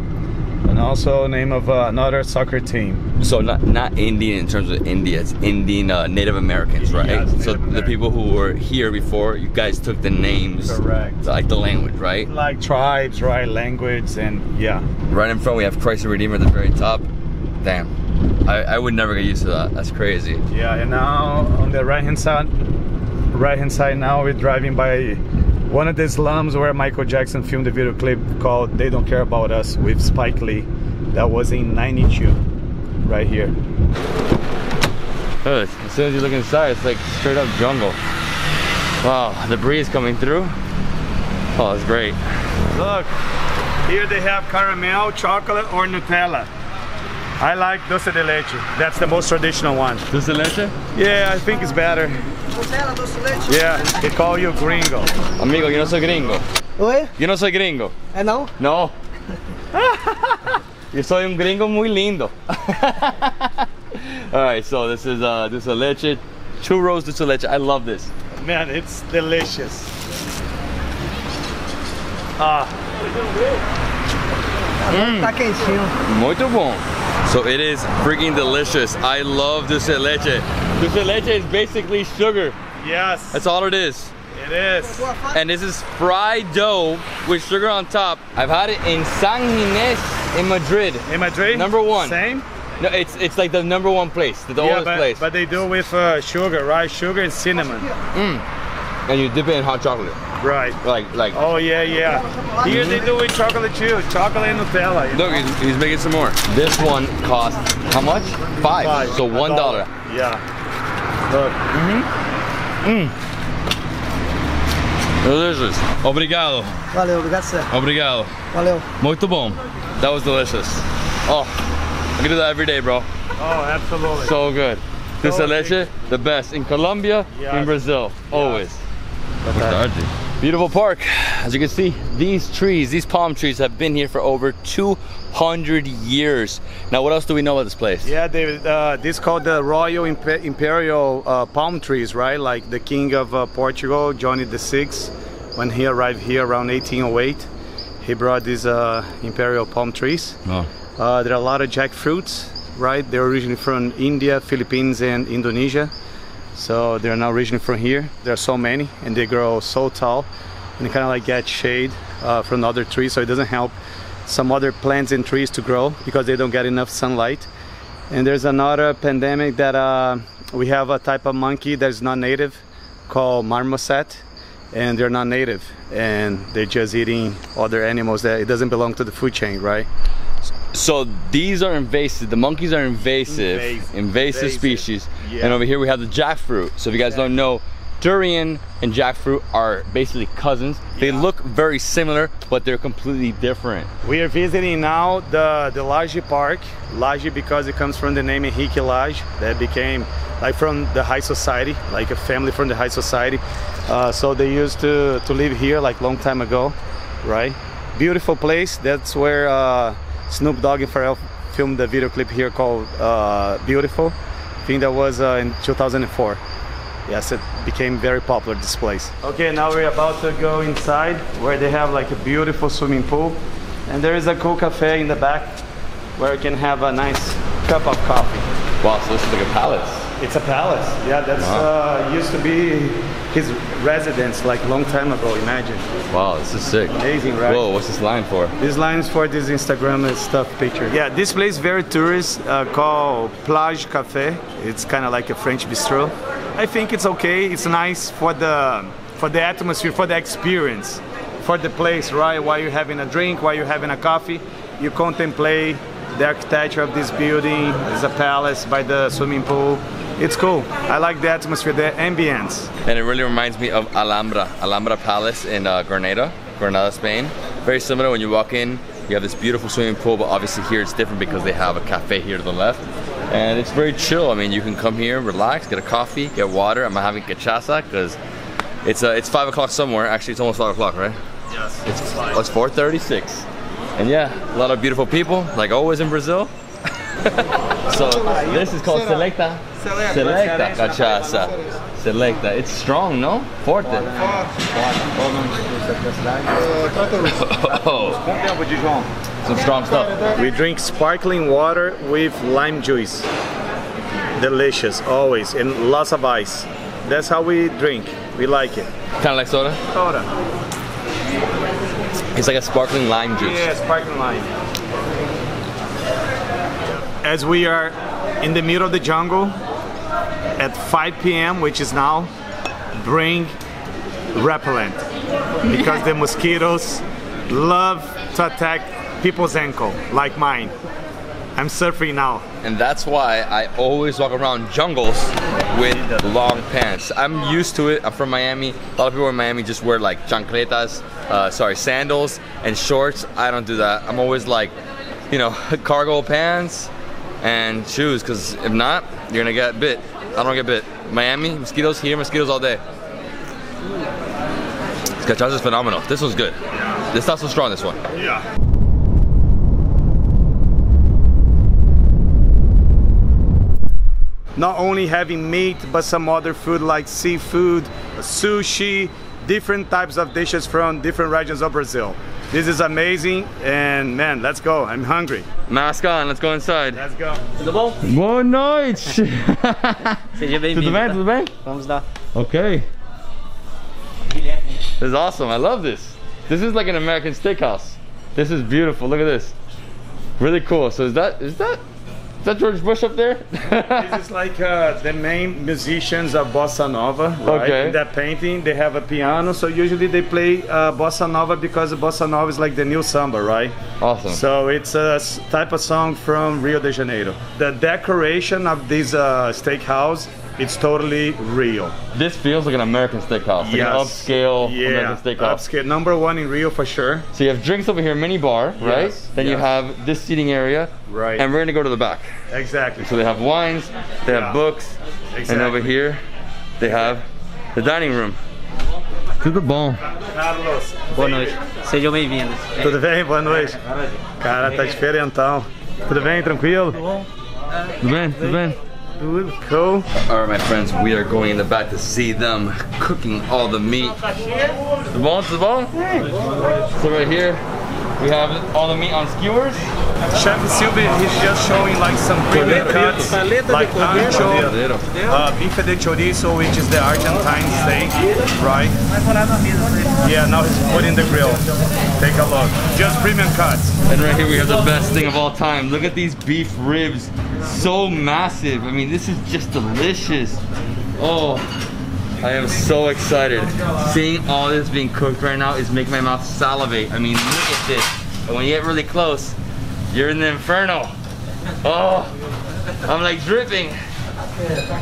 and also name of uh, another soccer team. So not not Indian in terms of India. It's Indian uh, Native Americans, right? Yes, so Native the people who were here before, you guys took the names, Correct. like the language, right? Like tribes, right? Language, and yeah. Right in front, we have Christ the Redeemer at the very top. Damn, I, I would never get used to that. That's crazy. Yeah, and now on the right hand side, right hand side now we're driving by one of the slums where Michael Jackson filmed the video clip called "They Don't Care About Us" with Spike Lee. That was in '92, right here. Look, as soon as you look inside, it's like straight up jungle. Wow, the breeze coming through. Oh, it's great. Look, here they have caramel, chocolate, or Nutella. I like doce de leche. That's the most traditional one. Dulce de leche? Yeah, I think it's better. Yeah, they call you gringo. Amigo, yo no soy gringo. Oi? Yo no soy gringo. É não? No. Yo soy un gringo muy lindo. All right, so this is uh, dulce de leche, churros dulce de leche. I love this. Man, it's delicious. Ah, Tá quentinho. Muito bom. So it is freaking delicious. I love dulce de leche. Dulce leche is basically sugar. yes, That's all it is. it is. And this is fried dough with sugar on top. I've had it in San Ginés in Madrid. In Madrid? Number one. Same? No, it's it's like the number one place, the yeah, oldest but, place. but they do with uh, sugar, right? Sugar and cinnamon. and you dip it in hot chocolate. Right. Like like Oh, yeah, yeah. Here they do with chocolate too. Chocolate and Nutella. Look, he's, he's making some more. This one costs how much? Five. Five. So one dollar. Yeah. Look. Mm-hmm. Mm. Delicious. Obrigado. Valeu, obrigado, Sérgio. Obrigado. Valeu. Muito bom. That was delicious. Oh, I can do that every day, bro. Oh, absolutely. So good. Dulce de leche, the best in Colombia, Yeah. in Brazil, always. Beautiful park. As you can see, these trees, these palm trees have been here for over 200 years. Now, what else do we know about this place? Yeah, David. Uh, this called the Royal Impe- Imperial uh, palm trees, right? Like the King of uh, Portugal, Johnny VI, when he arrived here around 1808, he brought these uh, imperial palm trees. Oh. Uh, there are a lot of jackfruits, right? They're originally from India, Philippines, and Indonesia. So they're not originally from here. There are so many, and they grow so tall, and kind of like get shade uh, from other trees, so it doesn't help some other plants and trees to grow because they don't get enough sunlight. And there's another pandemic that uh, we have a type of monkey that's not native called marmoset, and they're not native, and they're just eating other animals that it doesn't belong to the food chain, right? So these are invasive. The monkeys are invasive, invasive, Invasive. Invasive. species. Yeah. And over here we have the jackfruit. So if you guys don't know, durian and jackfruit are basically cousins. They Yeah. look very similar, but they're completely different. We are visiting now the the Lage Park. Lage because it comes from the name Henrique Lage that became like from the high society, like a family from the high society. Uh, so they used to to live here like long time ago, right? Beautiful place. That's where uh, Snoop Dogg and Pharrell filmed the video clip here called uh, "Beautiful." I think that was uh, in 2004. Yes, it became very popular this place. Okay, now we're about to go inside where they have like a beautiful swimming pool. And there is a cool cafe in the back where you can have a nice cup of coffee. Wow, so this is like a palace. It's a palace. Yeah, that's uh, used to be his residence like long time ago, imagine. Wow, this is sick. Amazing, right? Whoa, what's this line for? This line's for this Instagram stuff picture. Yeah, this place very tourist uh, called Plage Cafe. It's kind of like a French bistro. I think it's okay. It's nice for the for the atmosphere, for the experience, for the place, right? While you're having a drink, while you're having a coffee, you contemplate the architecture of this building. There's a palace by the swimming pool. It's cool. I like the atmosphere, the ambience. And it really reminds me of Alhambra, Alhambra Palace in uh, Granada, Granada, Spain. Very similar when you walk in, you have this beautiful swimming pool, but obviously here it's different because they have a cafe here to the left. And it's very chill. I mean, you can come here, relax, get a coffee, get water. I'm having cachaça because it's uh, it's five o'clock somewhere. Actually, it's almost five o'clock, right? Yes. It's, oh, it's 4:36. And yeah, a lot of beautiful people, like always in Brazil. so this is called Seleta. Seleta cachaça. Seleta. It's strong, no? Forte. oh, some strong stuff. We drink sparkling water with lime juice. Delicious, always, and lots of ice. That's how we drink. We like it. Kind of like soda. Soda. It's like a sparkling lime juice. Yeah, sparkling lime. As we are in the middle of the jungle at 5 p.m., which is now, bring repellent because the mosquitoes love to attack people's ankle, like mine. I'm surfing now. And that's why I always walk around jungles with long pants. I'm used to it. I'm from Miami. A lot of people in Miami just wear like chancletas, uh, sorry, sandals and shorts. I don't do that. I'm always like, you know, cargo pants and shoes because if not, you're gonna get bit. I don't get bit. Miami, mosquitoes here, mosquitoes all day. This cachaça is phenomenal. This one's good. This not so strong, this one. Yeah. Not only having meat, but some other food like seafood, sushi, different types of dishes from different regions of Brazil. This is amazing, and man, let's go. I'm hungry. Mask on, let's go inside. Let's go. Tudo bom? Boa noite! Seja bem-vindo. Tudo bem? tá? Tudo bem? Vamos lá. Okay. Guilherme. This is awesome. I love this. This is like an American steakhouse. This is beautiful. Look at this. Really cool. So is that is that is that George Bush up there? This is like uh, the main musicians of bossa nova. Right? Okay. In that painting, they have a piano, so usually they play uh, bossa nova because bossa nova is like the new samba, right? awesome. So it's a type of song from Rio de Janeiro. The decoration of this uh, steakhouse, it's totally real. this feels like an American steakhouse. Like an upscale yeah, American steakhouse. upscale. Number one in Rio for sure. So you have drinks over here, mini bar, right? Yes, Then you have this seating area. Right. And we're gonna go to the back. Exactly. So they have wines, they have Yeah. books, and over here they have the dining room. Tudo bom. Carlos, Boa noite. Sejam bem-vindos. tudo bem? Boa noite. Cara, tá diferentão. Tudo bem? Tranquilo? Tudo bem? Tudo bem? Tudo. Cool. All right, my friends, we are going in the back to see them cooking all the meat. The bone, the bone. So right here, we have all the meat on skewers. Chef Silvio, he's just showing like some premium cuts, like ancho, uh, bife de chorizo, which is the Argentine steak, right? Yeah, now he's putting the grill. Take a look. Just premium cuts. And right here we have the best thing of all time. Look at these beef ribs, so massive. I mean, this is just delicious. Oh, I am so excited. Seeing all this being cooked right now is making my mouth salivate. I mean, look at this. And when you get really close, you're in the inferno. Oh, I'm like dripping.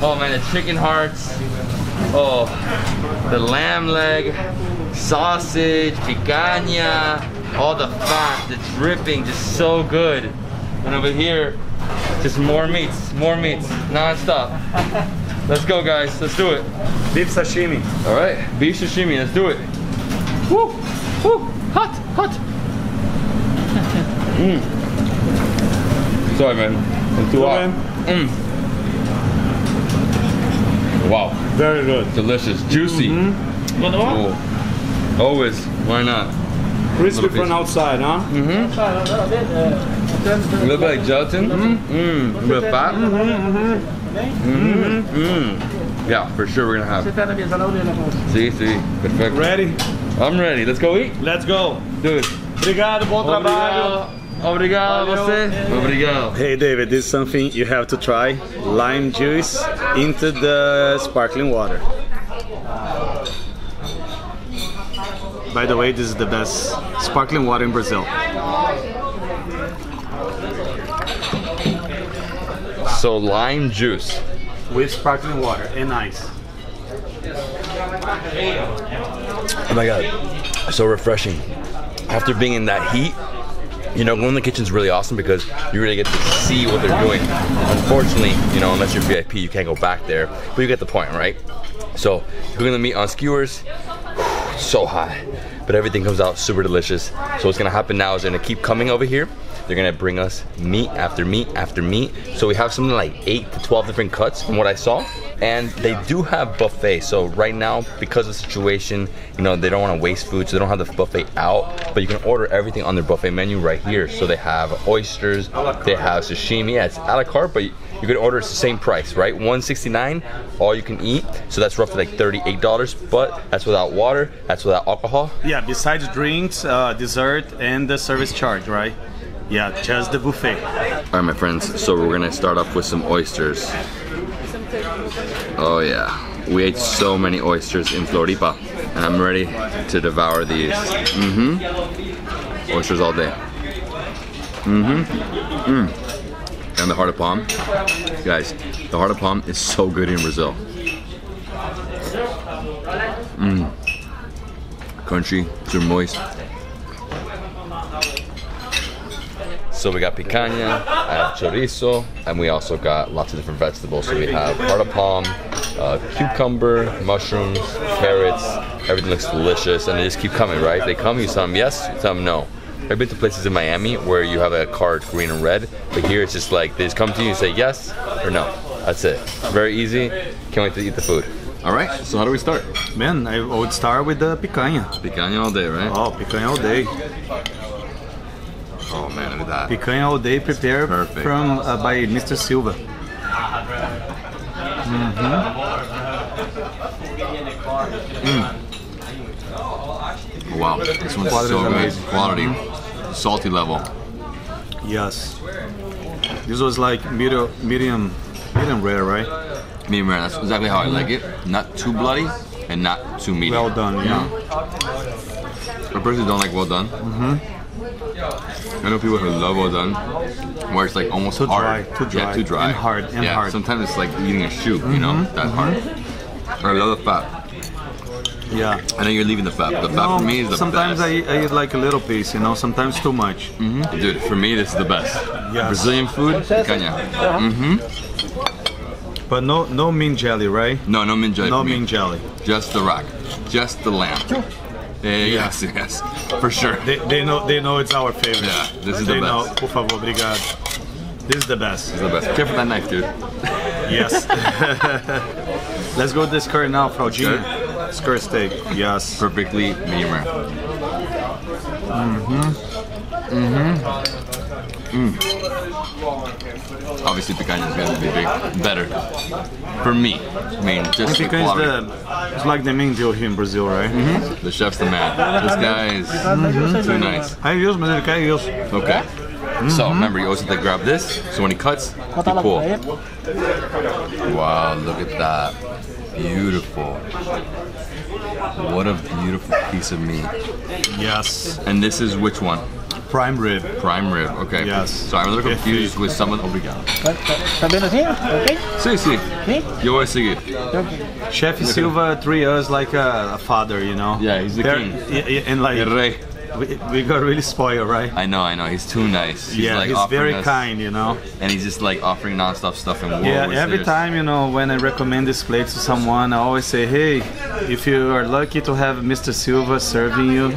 Oh man, the chicken hearts. Oh, the lamb leg, sausage, picanha, all the fat, the dripping, just so good. And over here, just more meats, more meats, non-stop. Let's go guys, let's do it. Beef sashimi. All right, beef sashimi, let's do it. Woo, woo, hot, hot. mm. Sorry man, I'm too hot. Mm. Wow, Very good. delicious, juicy. Oh, always, why not? Crispy Little from outside, huh? A little bit like gelatin. Mm. A little bit of fat. Mm. Mm. Yeah, for sure we're gonna have. See, see, perfect. Ready? I'm ready. Let's go eat. Let's go. Do it. Obrigado, bom trabalho. Obrigado você. Obrigado. Hey David, this is something you have to try. Lime juice into the sparkling water. By the way, this is the best sparkling water in Brazil. So lime juice. With sparkling water and ice. Oh my god, so refreshing. After being in that heat, you know, going in the kitchen's really awesome because you really get to see what they're doing. Unfortunately, you know, unless you're VIP, you can't go back there. But you get the point, right? So, cooking the meat on skewers, so hot. But everything comes out super delicious. So what's gonna happen now is they're gonna keep coming over here. They're gonna bring us meat after meat after meat. So we have something like eight to 12 different cuts from what I saw. And they do have buffet. So right now, because of the situation, you know, they don't wanna waste food, so they don't have the buffet out. But you can order everything on their buffet menu right here. So they have oysters, they have sashimi. Yeah, it's a la carte, but you can order it's the same price, right? 169 all you can eat. So that's roughly like $38, but that's without water, that's without alcohol. Yeah, besides drinks, uh, dessert, and the service charge, right? Yeah, just the buffet. All right, my friends, so we're gonna start off with some oysters. Oh yeah, we ate so many oysters in Floripa, and I'm ready to devour these. Mm-hmm. Oysters all day. Mm-hmm. Mm. And the heart of palm. Guys, the heart of palm is so good in Brazil. Mmm. Crunchy, super moist. So we got picanha, I have chorizo, and we also got lots of different vegetables. So we have heart of palm, uh, cucumber, mushrooms, carrots. Everything looks delicious, and they just keep coming, right? They come, you tell them yes, you tell them no. I've been to places in Miami where you have a card green and red, but here it's just like they just come to you and say yes or no. That's it. Very easy. Can't wait to eat the food. All right. So how do we start? Man, I would start with the picanha. Picanha all day, right? Oh, picanha all day. Oh man, look at that. Picanha all day prepared Perfect. from uh, by Mr. Silva. Mhm. Wow, this one's Quality so good. Quality, salty level. Yes. This was like medium, medium, medium rare, right? Medium rare. That's exactly how I like it. Not too bloody and not too medium. Well done, yeah. I personally don't like well done. Mm-hmm. I know people who love well done, where it's like almost Too hard. dry, too Yeah, dry. too dry. And hard, and yeah, hard. sometimes it's like eating a shoe, you know, Mm-hmm, that hard. I love the fat. Yeah. I know you're leaving the fat, but the fat for me is the sometimes I, best. I eat like a little piece, you know, sometimes too much. Mm-hmm. Mm-hmm. Dude, for me, this is the best. Yes. Brazilian food, picanha. Uh-huh. Mm-hmm. But no no mint jelly, right? No, no mint jelly No for mint jelly. Just the rack. Just the lamb. Yeah, yes, yes. For sure. They, they know they know it's our favorite. Yeah, this is the they know. best. Por favor, obrigado. This is the best. This is the best. Careful that knife, dude. Yes. Let's go with this skirt now, Fraldinha. Skirt steak. Yes. Perfectly medium rare. Mm-hmm. Mm. Obviously, picanha is going to be big, better for me. I mean, just the Because quality. the it's like the main deal here in Brazil, right? Mm-hmm. The chef's the man. This guy is too nice. Aí isso, mas ele quer isso. Okay. Mm-hmm. So remember, you always have to grab this. So when he cuts, you pull. Wow, look at that. Beautiful. What a beautiful piece of meat. Yes. And this is which one? Prime rib. Prime rib. Okay. Yes. So I'm a little confused with some of. Obrigado. Tá vendo assim? Ok? Sim, sim. Sim? Eu vou seguir. Chef Silva treat us like a, a father, you know. Yeah, he's the Very- king. y- y- And like El rey. we, we got really spoiled, right? I know, I know. He's too nice. He's yeah, like he's very us- kind, you know. And he's just like offering non-stop stuff and Yeah, every serious. time, you know, when I recommend this plate to someone, I always say, hey, if you are lucky to have Mr. Silva serving you,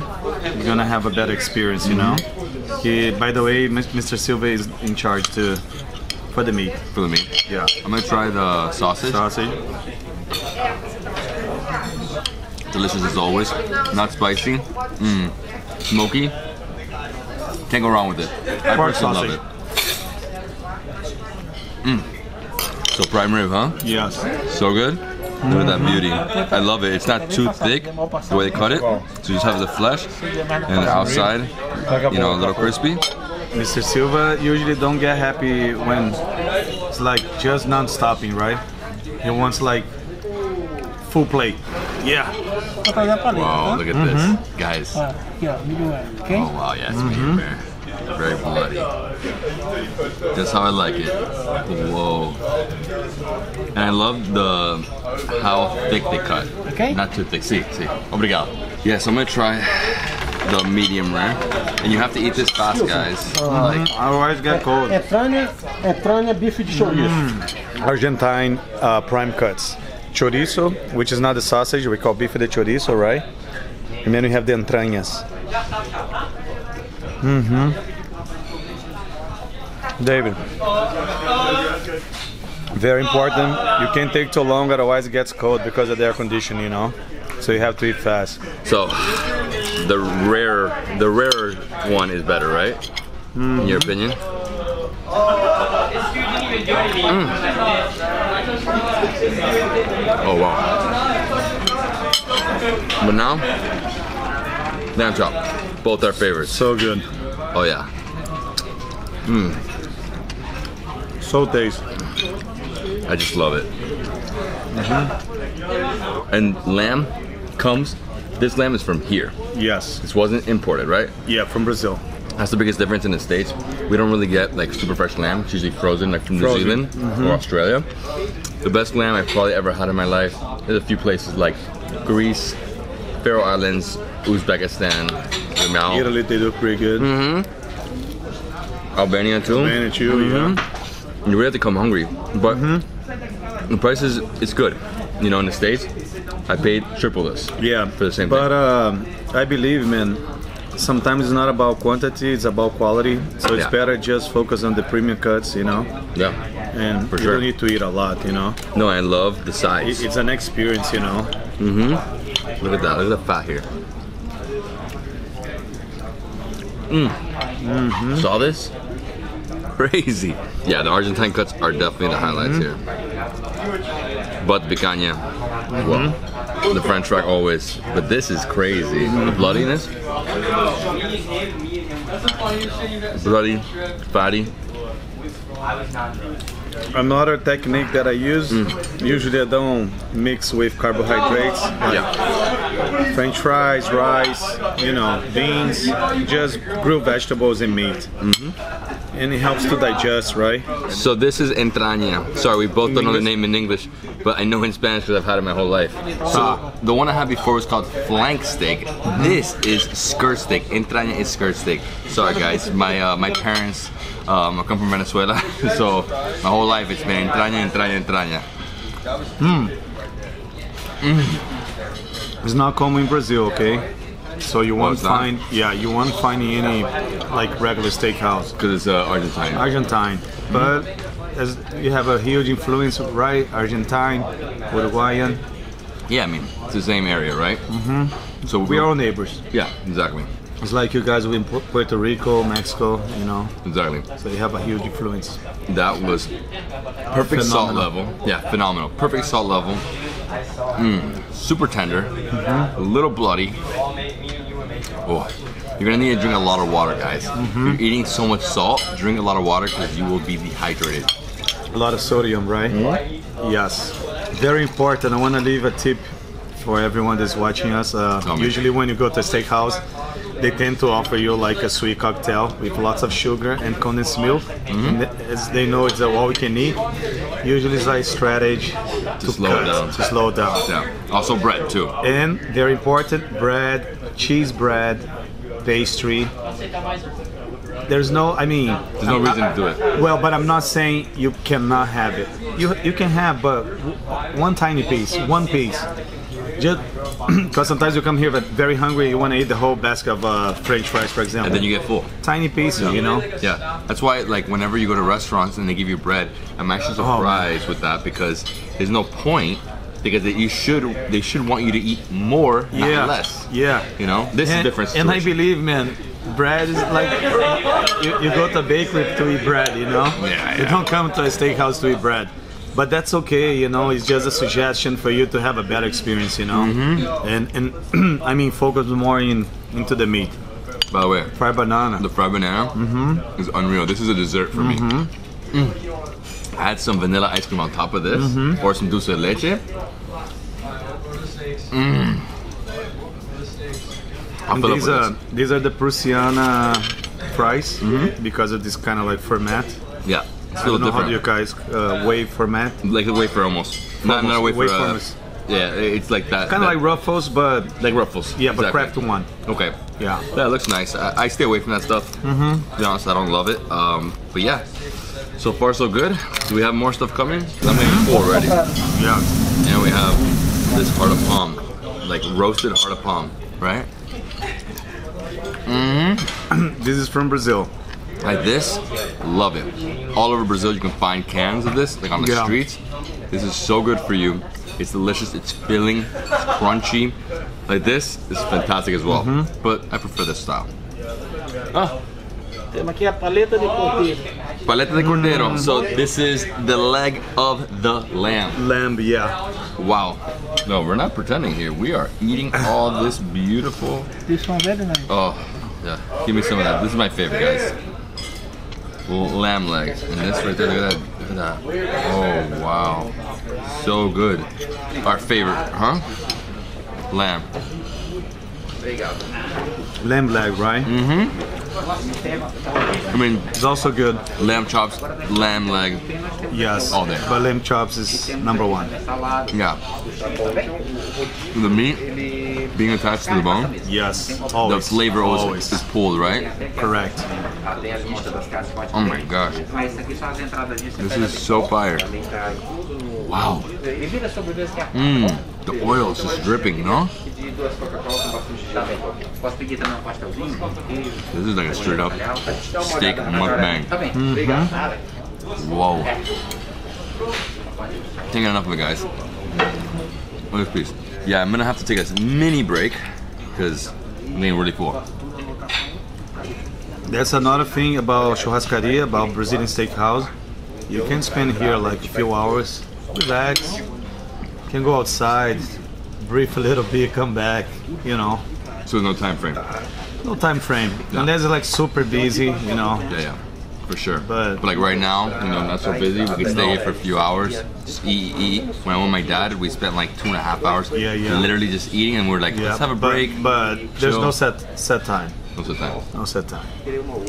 you're gonna have a better experience, you know. Mm-hmm. He, by the way, Mr. Silva is in charge to for the meat. for the meat. Yeah, I'm gonna try the sausage. sausage. Delicious as always. Not spicy. Mmm. Smoky. Can't go wrong with it. I Pork personally love sausage. it. Mmm. So prime rib, huh? Yes. So good. Look at that beauty. I love it. It's not too thick the way they cut it. So you just have the flesh and the outside, you know, a little crispy. Mr. Silva usually don't get happy when it's like just non-stopping, right? He wants like full plate. Yeah. Vou fazer a paleta, Wow, eh? look at this. Mm-hmm. Guys. Ó, aqui, ó, medium rare, ok? Oh wow, yeah, it's medium mm-hmm. rare. Very bloody. That's how I like it. Whoa. And I love the how thick they cut. Okay. Not too thick. See, see. Obrigado. Yes, I'm gonna try the medium rare. And you have to eat this fast, guys. Like, Otherwise get cold. É franha, é franha bife de chouriço. Argentine uh, prime cuts. Chorizo, which is not the sausage, we call beef de chorizo, right? And then we have the entrañas. Mm-hmm. David. Very important. You can't take too long, otherwise it gets cold because of the air conditioning, you know. So you have to eat fast. so the rare, the rarer one is better, right? In your opinion? Mm. Oh wow. But now, lamb chop, both our favorites. So good. Oh yeah. So tasty. I just love it. Mm-hmm. And lamb comes. This lamb is from here. Yes. This wasn't imported, right? Yeah, from Brazil. That's the biggest difference in the states. We don't really get like super fresh lamb. It's usually frozen, like from New Frozen. Mm-hmm. Zealand or Australia. The best lamb I've probably ever had in my life. There's a few places like Greece, Faroe Islands, Uzbekistan, Italy, they do pretty good. Mm-hmm. Albania too. Albania too, yeah. Mm-hmm. You really have to come hungry, but Mm-hmm. the price is it's good. You know, in the states, I paid triple this. Yeah, For the same but um, I believe, man, sometimes it's not about quantity; it's about quality. So it's Yeah. better just focus on the premium cuts, you know, Yeah. and For you sure. don't need to eat a lot, you know. No, I love the size. It, it's an experience, you know. Mm-hmm. Look at that. Look at the fat here. Mm. Mm-hmm. Saw this? Crazy. Yeah, the Argentine cuts are definitely the highlights Mm-hmm. here. But the picanha, well, the French fry always. But this is crazy. Mm-hmm. The bloodiness. Bloody, fatty. Another technique that I use, usually I don't mix with carbohydrates, like Yeah. French fries, rice, you know, beans, just grilled vegetables and meat, Mm -hmm. and it helps to digest, right? So this is entraña. Sorry, we both don't know the name in English, but I know in Spanish because I've had it my whole life. So the one I had before was called flank steak. This is skirt steak. Entraña is skirt steak. Sorry guys, my uh, my parents um, I come from Venezuela, so my whole life it's been entraña, entraña, entraña. It's not common in Brazil, okay? So you won't find, yeah, you won't find any like regular steakhouse. Because it's uh, Argentine. Argentine, but as you have a huge influence, right? Argentine, Uruguayan, Yeah, I mean it's the same area, right? Mm-hmm. So we are all neighbors. Yeah, exactly, It's like you guys were in Puerto Rico, Mexico, you know, exactly. so you have a huge influence. That was perfect salt level. Yeah, phenomenal. Perfect salt level. Mm, super tender. A little bloody. Oh, you're gonna need to drink a lot of water, guys. You're eating so much salt. Drink a lot of water because you will be dehydrated. A lot of sodium, right? Yes, very important. I want to leave a tip for everyone that's watching us. Uh, usually, when you go to a steakhouse, they tend to offer you like a sweet cocktail with lots of sugar and condensed milk. Mm-hmm. And as they know it's all we can eat, usually it's like strategy to, slow cut, down. to slow down. Yeah. Also bread too. And very important, bread, cheese bread, pastry. There's no, I mean, There's no reason to do it. well, but I'm not saying you cannot have it. You you can have, but one tiny piece, one piece. Just because sometimes you come here but very hungry, you want to eat the whole basket of uh, French fries, for example. And then you get full. tiny pieces, you know. Yeah, that's why like whenever you go to restaurants and they give you bread, I'm actually Oh, surprised with that because there's no point because they, you should they should want you to eat more, not yeah, less. yeah. You know, this is and, a different and I believe, man, bread is like you, you go to a bakery to eat bread, you know. Yeah, You don't come to a steakhouse to eat bread. But that's okay, you know. It's just a suggestion for you to have a better experience, you know. Mm-hmm. And and I mean, focus more in into the meat. By the way, Fried banana. the fried banana is unreal. This is a dessert for me. Mm. Add some vanilla ice cream on top of this, or some dulce de leche. Mm. These are this. these are the Prussiana fries because of this kind of like format. Yeah, it's I a don't little know how you guys uh, wave format. Like a wafer almost. Not, not a wafer. Uh, yeah, it's like that. Kind of like Ruffles, but like ruffles. yeah, but Exactly. craft one. Okay. Yeah. Yeah, it looks nice. I, I stay away from that stuff. Mm-hmm. To be honest, I don't love it. Um, but yeah, so far so good. Do we have more stuff coming? I'm making four already. Yeah. And we have this heart of palm, like roasted heart of palm, right? Mm. This is from Brazil. Like this, love it. All over Brazil, you can find cans of this, like on the Yeah. streets. This is so good for you. It's delicious. It's filling. It's crunchy. Like this is fantastic as well. But I prefer this style. Ah, Temos aqui a paleta de cordeiro. paleta de cordero. So this is the leg of the lamb. Lamb, yeah. Wow. No, we're not pretending here. We are eating all this beautiful. This one very nice. Oh, yeah. Give me some of that. This is my favorite, guys. Lamb legs. And this right there, look at that. Look at that. Oh, wow. So good. Our favorite, huh? Lamb. Lamb leg, right? Mm-hmm. I mean, It's also good. lamb chops, lamb leg. Yes. All day. But lamb chops is number one. Yeah. The meat being attached to the bone, Yes. the flavor always, Always. is pulled, right? Correct. Oh my gosh. This is so fire. Wow. Mmm. The oil is just dripping, no? This is like a straight up steak mukbang. Whoa. Can't get enough of it, guys. This piece. Yeah, I'm gonna have to take a mini break because I'm getting really full. That's another thing about churrascaria, about Brazilian steakhouse. You can spend here like a few hours, relax, can go outside, breathe a little bit, come back, you know. So no time frame. No time frame. Unless it's like super busy, you know. Yeah, yeah, for sure. But- but like right now, you know, not so busy. We can stay here for a few hours, just eat, eat. When I went with my dad, we spent like two and a half hours, Yeah, yeah. literally just eating, and we're like, Yeah, let's have a but- break. But, there's no set set time. Of the time. No set time.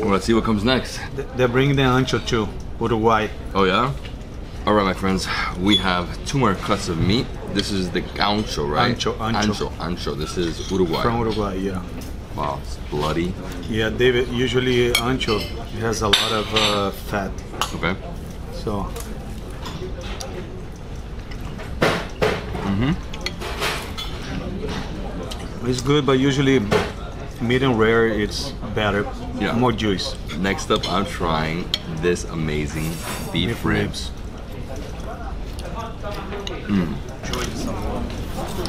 Well, let's see what comes next. They're bringing the ancho too, Uruguay. Oh yeah. All right, my friends, we have two more cuts of meat. This is the ancho, right? Ancho, ancho. ancho, ancho. This is Uruguay. From Uruguay, yeah. wow, it's bloody. Yeah, David. Usually ancho has a lot of uh, fat, Okay. so. Mm-hmm. It's good, but usually medium rare it's better. Yeah. More juice. Next up, I'm trying this amazing beef, Beef ribs. Mm.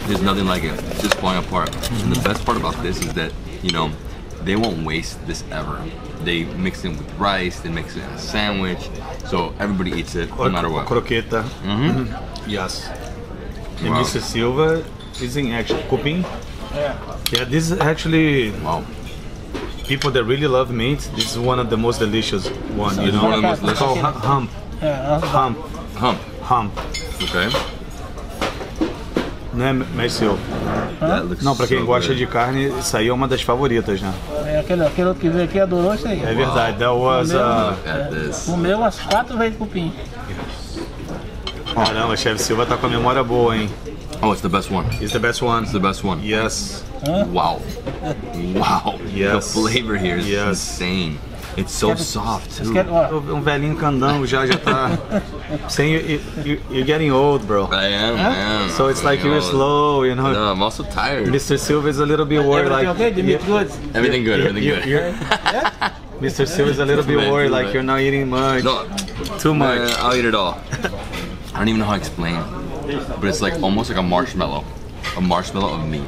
There's nothing like it. It's just falling apart. Mm. And the best part about this is that, you know, they won't waste this ever. They mix it with rice, they mix it in a sandwich, so everybody eats it no Or- matter what. Croqueta. Mm-hmm. mm-hmm. Yes. And Mr. Silva is in action. Cupim. Yeah, Yeah, this is actually Wow. people that really love meat. This is one of the most delicious one. You know, one of the It's called delicious. hu- hump, É, hump, Hump. hump. Okay. Né? That looks Não, pra quem so gosta good. de carne, isso aí é uma das favoritas, né? é aquele, aquele outro que veio aqui adorou isso aí. É verdade. That was. Uh, this. Comeu umas quatro vezes cupim. caramba, chefe Silva tá com a memória boa, hein? Oh, it's the best one. It's the best one. It's the best one. Yes. Wow. Wow. Yes. The flavor here is Yes. insane. It's so soft Vocês too. querem, ó, Um velhinho candango já, já tá. Saying you, you, you're getting old, bro. I am, I am. So it's like You you're know, slow, you know. No, I'm also tired. Mr. Silva is a little bit worried, everything like okay? The meat good? Everything good, everything you- good. you're- Mr. Silva is a little bit worried, like you're not eating much, No, too much. man, I'll eat it all. I don't even know how to explain but it's like almost like a marshmallow, a marshmallow of meat.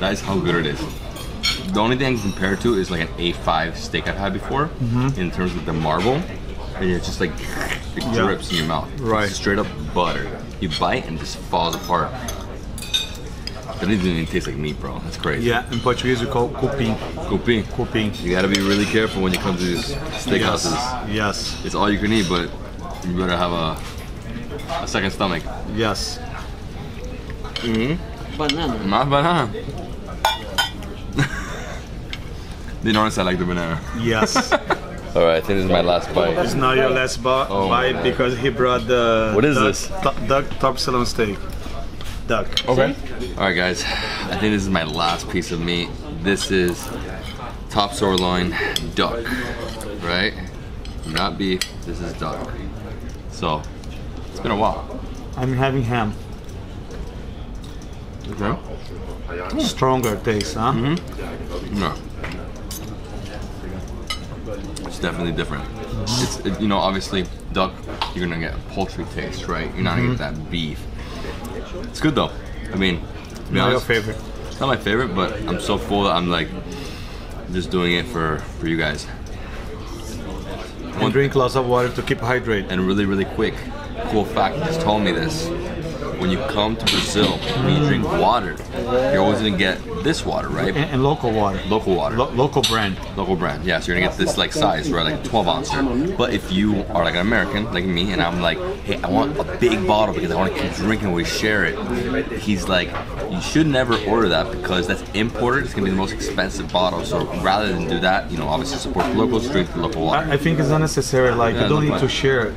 That is how good it is. The only thing I can compare it to is like an A5 steak I've had before, Mm-hmm. in terms of the marble, and it's just like it Yeah. drips in your mouth. Right. It's straight up butter. You bite and it just falls apart. That doesn't even taste like meat, bro. That's crazy. Yeah, in Portuguese we call cupim. Cupim. Cupim. You gotta be really careful when you come to these steakhouses. Yes. It's all you can eat, but you better have a, a second stomach. Yes. Mmm. Banana. Not banana. They notice I like the banana. Yes. All right, I think this is my last bite. it's not your last Oh bite God. because he brought the What is duck, this? duck top sirloin steak. Duck. Okay. All right, guys. I think this is my last piece of meat. This is top sirloin duck, right? Not beef. This is duck. So it's been a while. I'm having ham. Okay. Stronger taste, huh? Mm-hmm. No. It's definitely different. It's it- you know obviously duck you're gonna get a poultry taste, right? You're not gonna get mm-hmm. that beef. It's good though. I mean, to be Not your favorite. It's not my favorite, but I'm so full that I'm like just doing it for for you guys. And drink lots of water to keep hydrated. And really, really quick, cool fact, you just told me this. When you come to Brazil and you drink water, you're always gonna get this water, right? And, and local water. Local water. Lo- local brand. local brand. Yeah, so you're gonna get this like size, right? Like 12 ounce. But if you are like an American, like me, and I'm like, hey, I want a big bottle because I want to keep drinking, we share it. He's like, you should never order that because that's imported. It's gonna be the most expensive bottle. So rather than do that, you know, obviously support the locals, drink the local water. I, I think it's unnecessary. Like Yeah, you don't need to share.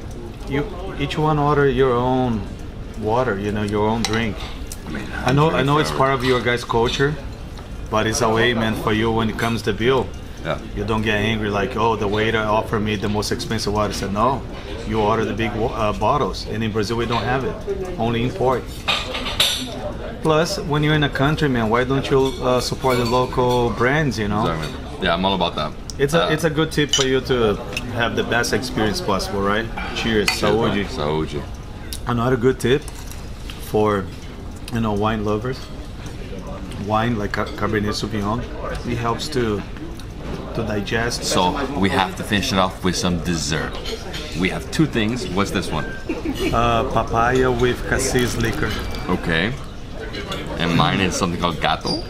You each one order your own water. You know your own drink. I know. I know it's part of your guys' culture, but it's a way, man, for you when it comes to bill. Yeah. You don't get angry like, oh, the waiter offered me the most expensive water. I said, no, you order the big uh, bottles, and in Brazil we don't have it, only import. Plus, when you're in a country, man, why don't you uh, support the local brands? You know, man. Yeah, I'm all about that. it's a Uh, it's a good tip for you to have the best experience possible, right? Cheers, saúde. Saúde. Another good tip for you know wine lovers. Wine like Ca- Cabernet Sauvignon, it helps to to digest. So we have to finish it off with some dessert. We have two things. What's this one? Uh, papaya with cassis liquor. Okay. And mine is something called gato.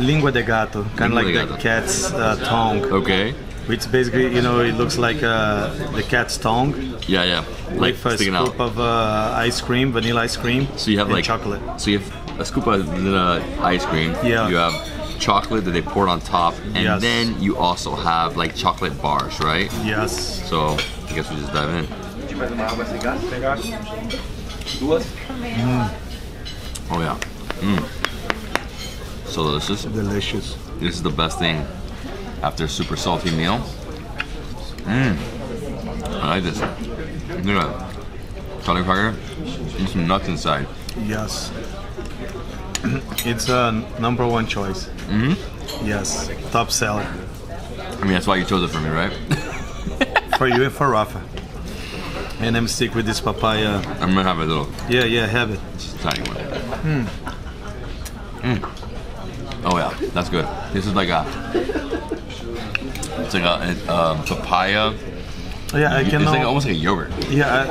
Lingua de gato, kind of like de the gato. cat's uh, tongue. Okay. Which basically, you know, it looks like uh, the cat's tongue Yeah, yeah. Like with a scoop out. of uh, ice cream, vanilla ice cream. So you have and like chocolate. So you have a scoop of vanilla ice cream. Yeah. You have chocolate that they poured on top, and Yes. then you also have like chocolate bars, right? Yes. So I guess we just dive in. Oh yeah. Mm. So delicious. Delicious. This is the best thing after a super salty meal. Mmm. I like this. Look at that. Parker. And some nuts inside. Yes. It's a number one choice. Mm-hmm. Yes. Top seller. I mean, that's why you chose it for me, right? For you and for Rafa. And I'm stick with this papaya. I'm gonna have a little Yeah, yeah, have it. tiny one. Mm. Oh yeah, that's good. This is like a, it's like a um, papaya. Yeah, I It's can like almost like a yogurt. Yeah,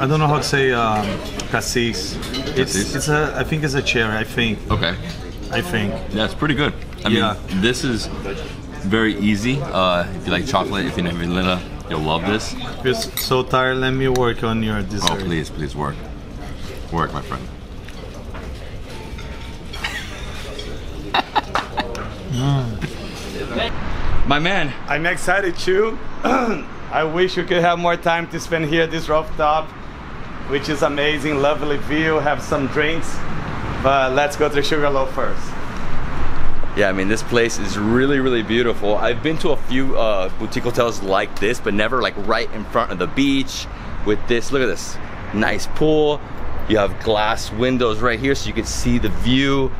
I, I don't know how to say um, cassis. It's Cassis? it's a I think it's a cherry. I think Okay, I think. yeah, it's pretty good. I Yeah. mean, this is very easy. Uh, if you like chocolate, if you like vanilla, you'll love this. You're so tired. Let me work on your dessert. Oh, please, please work, work, my friend. My man, I'm excited too. I wish you could have more time to spend here at this rooftop, which is amazing, lovely view, have some drinks. But let's go to Sugarloaf first. Yeah, I mean, this place is really, really beautiful. I've been to a few uh, boutique hotels like this, but never like right in front of the beach with this. Look at this nice pool. You have glass windows right here so you can see the view.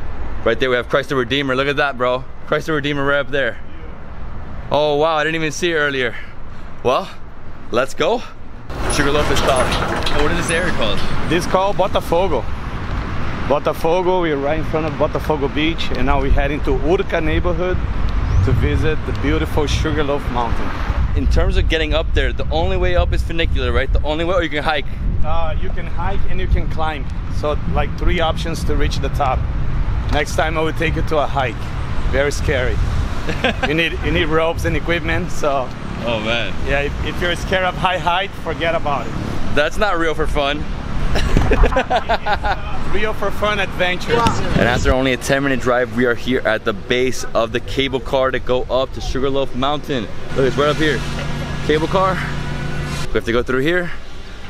Right there, we have Christ the Redeemer. Look at that, bro. Christ the Redeemer right up there. Oh, wow, I didn't even see it earlier. Well, let's go. Sugarloaf is called. Oh, what is this area called? This called Botafogo. Botafogo, we're right in front of Botafogo Beach, and now we're heading to Urca neighborhood to visit the beautiful Sugarloaf Mountain. In terms of getting up there, the only way up is funicular, right? The only way, or you can hike. Uh, you can hike and you can climb. So like three options to reach the top. Next time I will take you to a hike. Very scary. you need you need ropes and equipment. So Oh man. yeah, if, if you're scared of high height, forget about it. That's not real for fun. Real for fun adventures. And after only a 10 minute drive, we are here at the base of the cable car to go up to Sugarloaf Mountain. Look, it's right up here. Cable car. We have to go through here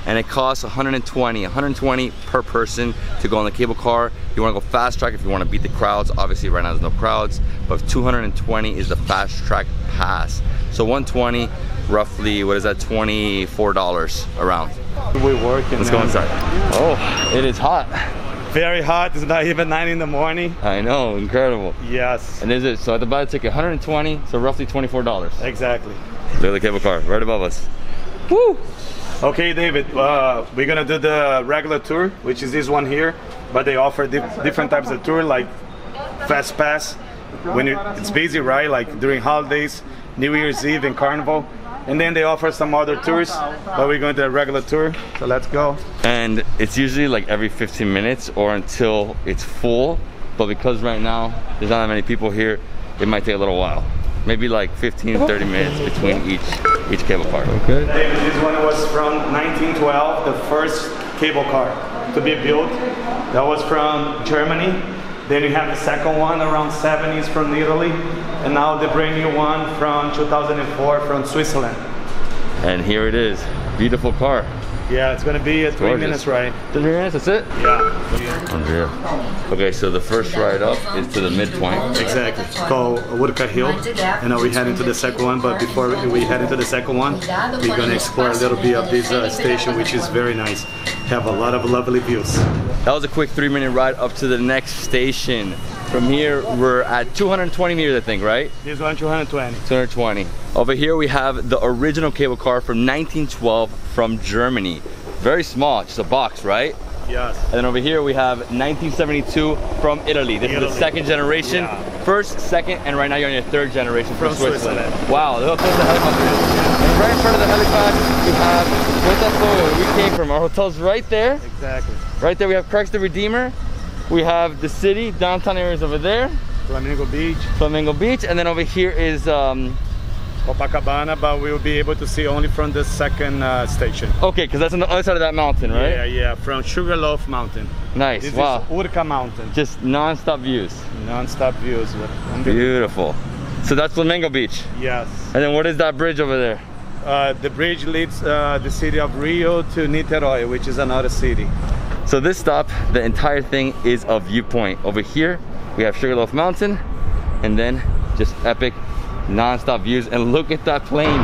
and it costs 120, 120 per person to go on the cable car. You wanna go fast track if you wanna beat the crowds. Obviously right now there's no crowds, but 220 is the fast track pass. So 120, roughly, what is that, $24 around. We're working. Let's go inside. Oh, it is hot. Very hot. It's not even nine in the morning. I know, incredible. Yes. And is it, so I had to buy a ticket, 120, so roughly $24. Exactly. Look at the cable car right above us. Woo! Okay, David. Uh, we're gonna do the regular tour, which is this one here, but they offer di- different types of tour, like fast pass when it, it's busy, right? Like during holidays, New Year's Eve, and Carnival. And then they offer some other tours, but we're going to the regular tour. So let's go. And it's usually like every 15 minutes or until it's full. But because right now there's not that many people here, it might take a little while. Maybe like 15, 30 minutes between each each cable car. Okay. David, this one was from 1912, the first cable car to be built. That was from Germany. Then you have the second one around 70s from Italy. And now the brand new one from 2004 from Switzerland. And here it is. Beautiful car. Yeah, it's gonna be at three Gorgeous. minutes ride. Three minutes, that's it? Yeah, Unreal. Okay, so the first ride up is to the midpoint. exactly. It's called Woodcut Hill. And now we head into the second one, but before we head into the second one, we're gonna explore a little bit of this uh, station, which is very nice. Have a lot of lovely views. That was a quick three minute ride up to the next station. From here, we're at 220 meters, I think, right? This one 220. 220. Over here we have the original cable car from 1912 from Germany. Very small, just a box, right? Yes. And then over here we have 1972 from Italy. This is the second generation. Yeah. First, second, and right now you're on your third generation from, From Switzerland. Switzerland. Wow, right in front of the helipad, we have Botafogo, where we came from. Our hotel's right there. Exactly. Right there we have Christ the Redeemer. We have the city, downtown areas over there, Flamingo Beach, Flamingo Beach, and then over here is um, Copacabana, but we'll be able to see only from the second uh, station. Okay, because that's on the other side of that mountain, right? Yeah, yeah, from Sugarloaf Mountain. Nice. This wow. is Urca Mountain. Just non-stop views. Non-stop views. Beautiful. So that's Flamingo Beach. Yes. And then what is that bridge over there? Uh, the bridge leads uh, the city of Rio to Niterói, which is another city. So this stop, the entire thing is a viewpoint. Over here, we have Sugarloaf Mountain, and then just epic non-stop views. And look at that plane.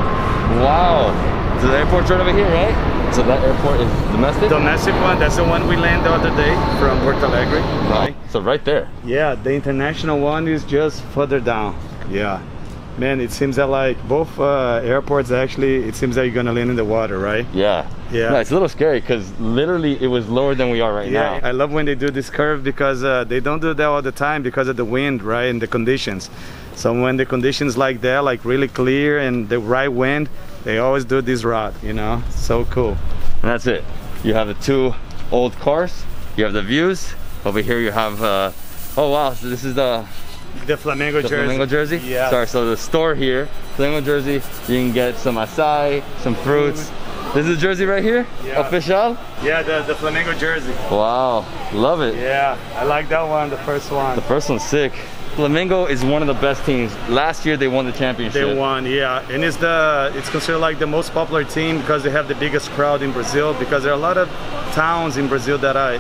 Wow. So the airport's right over here, right? So that airport is domestic? Domestic one, that's the one we landed the other day from Porto Alegre. Wow. So right there. Yeah, the international one is just further down. Yeah. Man, it seems that like both uh, airports actually, it seems that you're gonna land in the water, right? Yeah. Yeah. No, it's a little scary because literally it was lower than we are right Yeah, now. I love when they do this curve because uh, they don't do that all the time because of the wind, right, and the conditions. So when the conditions like that, like really clear and the right wind, they always do this route, you know? So cool. And that's it. You have the two old cars. You have the views. Over here you have, uh, oh wow, so this is the, The Flamengo the jersey. Flamingo jersey? Yeah. Sorry, so the store here, Flamingo jersey, you can get some acai, some fruits. This is the jersey right here? Yeah. Official? Yeah, the, the Flamengo jersey. Wow, love it. Yeah, I like that one, the first one. The first one's sick. Flamengo is one of the best teams. Last year they won the championship. They won, yeah, and it's the it's considered like the most popular team because they have the biggest crowd in Brazil. Because there are a lot of towns in Brazil that I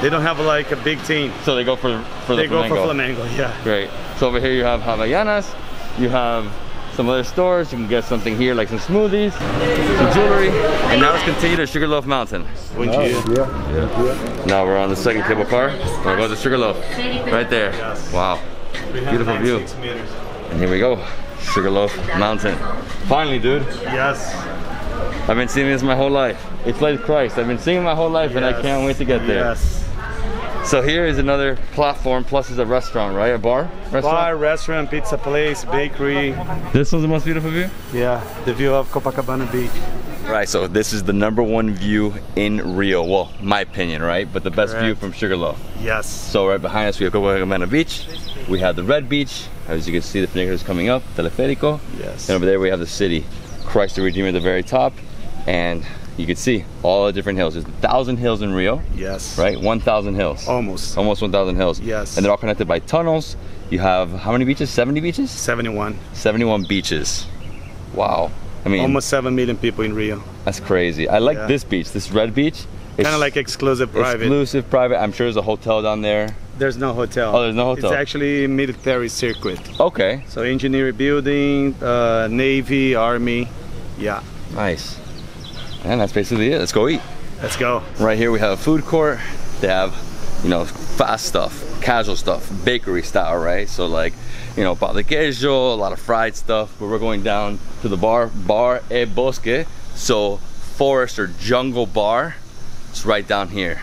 they don't have like a big team. So they go for, for They the go for Flamengo, yeah. Great. So over here you have Havaianas, you have some other stores, you can get something here like some smoothies, some jewelry, and now let's continue to Sugarloaf Mountain. Bom dia. Now we're on the second cable car. We're going to Sugarloaf, right there. Wow, Beautiful view. and here we go, Sugarloaf Mountain. Finally, dude. Yes. I've been seeing this my whole life. It's like Christ. I've been singing my whole life, and I can't wait to get there. Yes. So here is another platform, plus is a restaurant, right? A bar? Restaurant? Bar, restaurant, pizza place, bakery. This was the most beautiful view? Yeah, the view of Copacabana Beach. Right, so this is the number one view in Rio. Well, my opinion, right? But the best view Correct. from Sugarloaf. Yes. So right behind us we have Copacabana Beach. We have the Red Beach. As you can see, the is coming up, Teleférico. Yes. And over there we have the city, Christ the Redeemer at the very top. And you can see all the different hills. There's a thousand hills in Rio, Yes. right? 1,000 hills. Almost. Almost 1,000 hills. Yes. And they're all connected by tunnels. You have how many beaches? 70 beaches? 71. 71 beaches. Wow. I mean, Almost 7 million people in Rio. that's crazy. I like Yeah. this beach, this red beach. It's Kind of like exclusive private. exclusive private. I'm sure there's a hotel down there. There's no hotel. Oh, there's no hotel. It's actually military circuit. Okay. So engineering building, uh, Navy, Army. Yeah. Nice. And that's basically it. Let's go eat. Let's go. Right here we have a food court. They have, you know, fast stuff, casual stuff, bakery style, right? So like, you know, pan de queso, a lot of fried stuff. But we're going down to the bar, Bar E Bosque. So forest or jungle bar. It's right down here.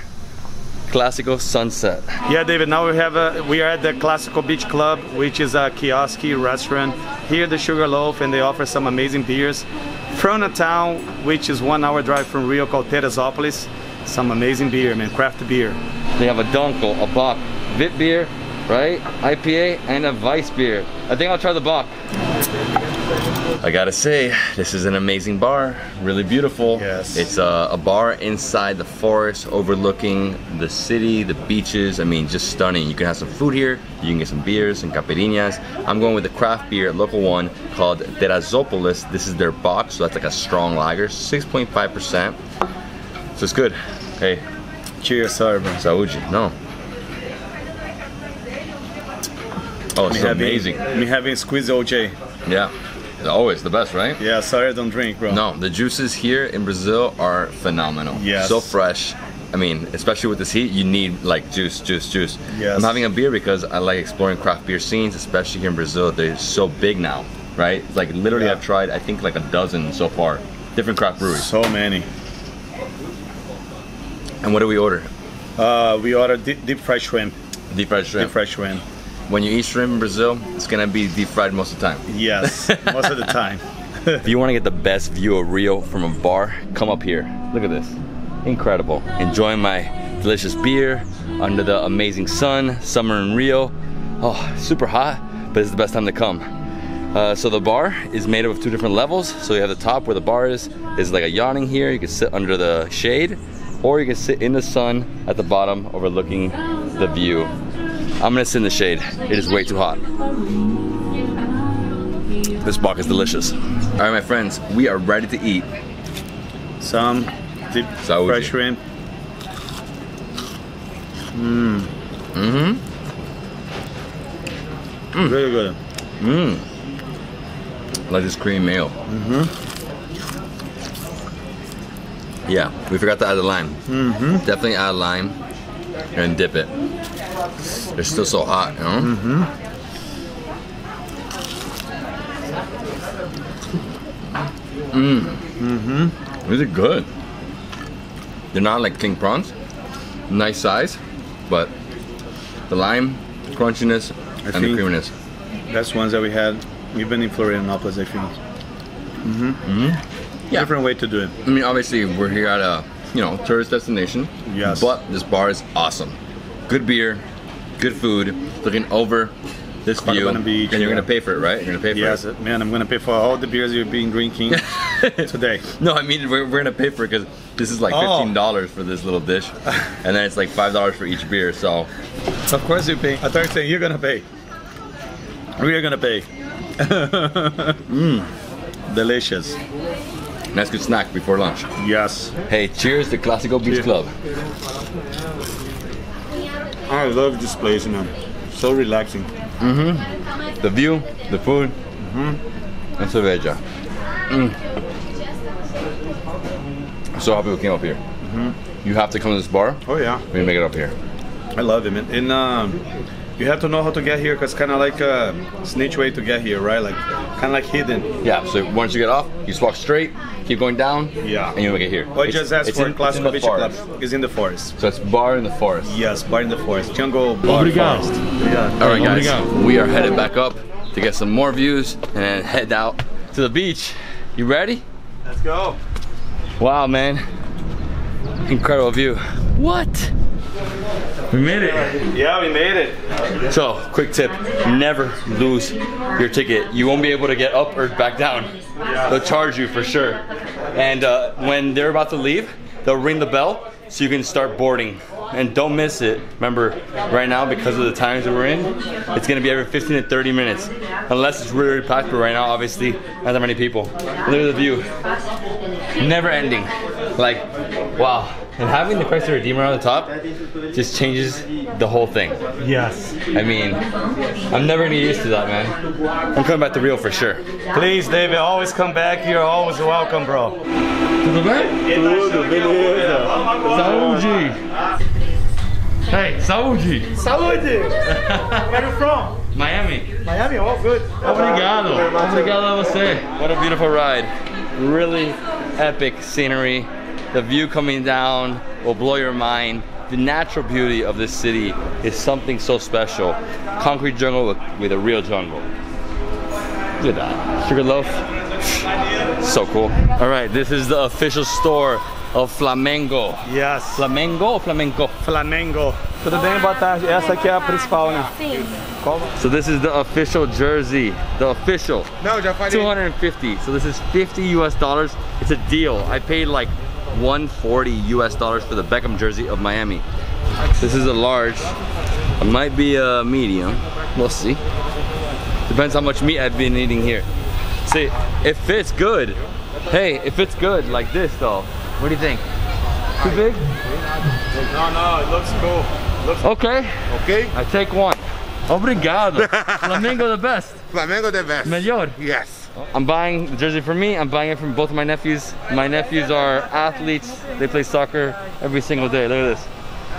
Classico Sunset. Yeah, David. Now we have a, we are at the Classical Beach Club, which is a kiosk restaurant here, the Sugarloaf, and they offer some amazing beers from a town which is one hour drive from Rio called Teresópolis. Some amazing beer, man, craft beer. They have a Dunkel, a Bock, Wit beer, right? IPA, and a Weiss beer. I think I'll try the Bock. I gotta say, this is an amazing bar. Really beautiful. Yes. It's a, a bar inside the forest overlooking the city, the beaches. I mean, just stunning. You can have some food here. You can get some beers and caipirinhas. I'm going with a craft beer, local one called Teresópolis. This is their box, so that's like a strong lager, 6.5%. So it's good. Hey, Cheers, sorry, bro. Saúde. No. Oh, it's so amazing. Me having squeeze OJ. Yeah. Always the best, right? Yeah, sorry I don't drink, bro. No, the juices here in Brazil are phenomenal. Yes. So fresh. I mean, especially with this heat, you need like juice, juice, juice. Yes. I'm having a beer because I like exploring craft beer scenes, especially here in Brazil. They're so big now, right? Like literally, Yeah. I've tried I think like a dozen so far, different craft breweries. So many. And what do we order? Uh, we ordered deep, deep fried shrimp. Deep fried shrimp. Deep fried shrimp. When you eat shrimp in Brazil, it's gonna be deep fried most of the time. Yes, most of the time. If you want to get the best view of Rio from a bar, come up here. Look at this. Incredible. Enjoying my delicious beer under the amazing sun, summer in Rio. Oh, super hot, but it's the best time to come. Uh, so the bar is made up of two different levels. So you have the top where the bar is, is like a yawning here. You can sit under the shade, or you can sit in the sun at the bottom overlooking the view. I'm gonna sit in the shade. It is way too hot. This Bock is delicious. All right, my friends, we are ready to eat. Some deep Saúde. fried shrimp. Mmm. mmm Very good. Mmm. Like this cream mayo. Mm-hmm. Yeah, we forgot to add the lime. Mm-hmm. Definitely add lime and dip it. They're still so hot, you know? Mm-hmm. Mm. Mm-hmm. These are good. They're not like king prawns. Nice size, but the lime, crunchiness, and the creaminess. That's ones that we had even in Florianopolis, I think. Mm-hmm. Mm-hmm. Yeah. Different way to do it. I mean, obviously, we're here at a you know tourist destination. Yes. But this bar is awesome. Good beer, good food. Looking over this view, Copacabana Beach, and you're yeah. gonna pay for it, right? You're gonna pay for Yes, it. man, I'm gonna pay for all the beers you've been drinking today. No, I mean we're, we're gonna pay for it because this is like Oh. fifteen dollars for this little dish, and then it's like five dollars for each beer. So Of course you pay. I thought you saying you're gonna pay. We are gonna pay. Mmm. Delicious. Nice good snack before lunch. Yes. Hey, cheers to Classico Beach Cheers. Club. I love this place, man. So relaxing. Mm-hmm. The view, the food, Mm-hmm. and cerveja. Mm. I'm so happy we came up here. Mm-hmm. You have to come to this bar. Oh yeah. We make it up here. I love it, man. And um, you have to know how to get here, cause it's kind of like a snitch way to get here, right? Like kind of like hidden. Yeah, so once you get off, you just walk straight, keep going down, Yeah. and you make it here. Or It's- just ask it's for in- it's in Classical the Beach Club. forest. It's in the forest. So it's bar in the forest. Yes, bar in the forest. Jungle bar Obrigado. forest. Yeah. All right, guys, Obrigado. we are headed back up to get some more views and head out to the beach. You ready? Let's go. Wow, man. Incredible view. What? We made it. Yeah, we made it. So, quick tip never lose your ticket. You won't be able to get up or back down. They'll charge you for sure. And uh, when they're about to leave, they'll ring the bell so you can start boarding. And don't miss it. Remember, right now, because of the times that we're in, it's gonna be every 15 to 30 minutes. Unless it's really, really packed, but right now, obviously, not that many people. Look at the view. Never ending. Like, wow. And having the Christ the Redeemer on the top just changes the whole thing. Yes. I mean, I'm never gonna get used to that, man. I'm coming back to Rio for sure. Please, David, always come back. You're always welcome, bro. Tudo bem? Tudo, beleza. Saúde! Hey, saúde! Saúde! Where are you from? Miami. Miami, all good. Obrigado. Obrigado a você. What a beautiful ride. Really epic scenery. The view coming down will blow your mind. The natural beauty of this city is something so special. Concrete jungle with, with a real jungle. Look at that. Sugar loaf. So cool. All right, this is the official store of Flamengo. Yes. Flamengo or flamenco? Flamengo. Tudo bem? Boa tarde. Essa aqui é a principal, né? Qual? So this is the official jersey. The official. No, já falei. 250. So this is 50 US dollars. It's a deal. I paid like 140 US dollars for the Beckham jersey of Miami. This is a large. It might be a medium. We'll see. Depends how much meat I've been eating here. See, it fits good. Hey, it fits good like this though. What do you think? Too big? No, no, it looks cool. Okay, Ok? I take one. Obrigado. Flamengo the best. Flamengo the best. Melhor. Yes. I'm buying the jersey for me. I'm buying it from both of my nephews. My nephews are athletes. They play soccer every single day. Look at this.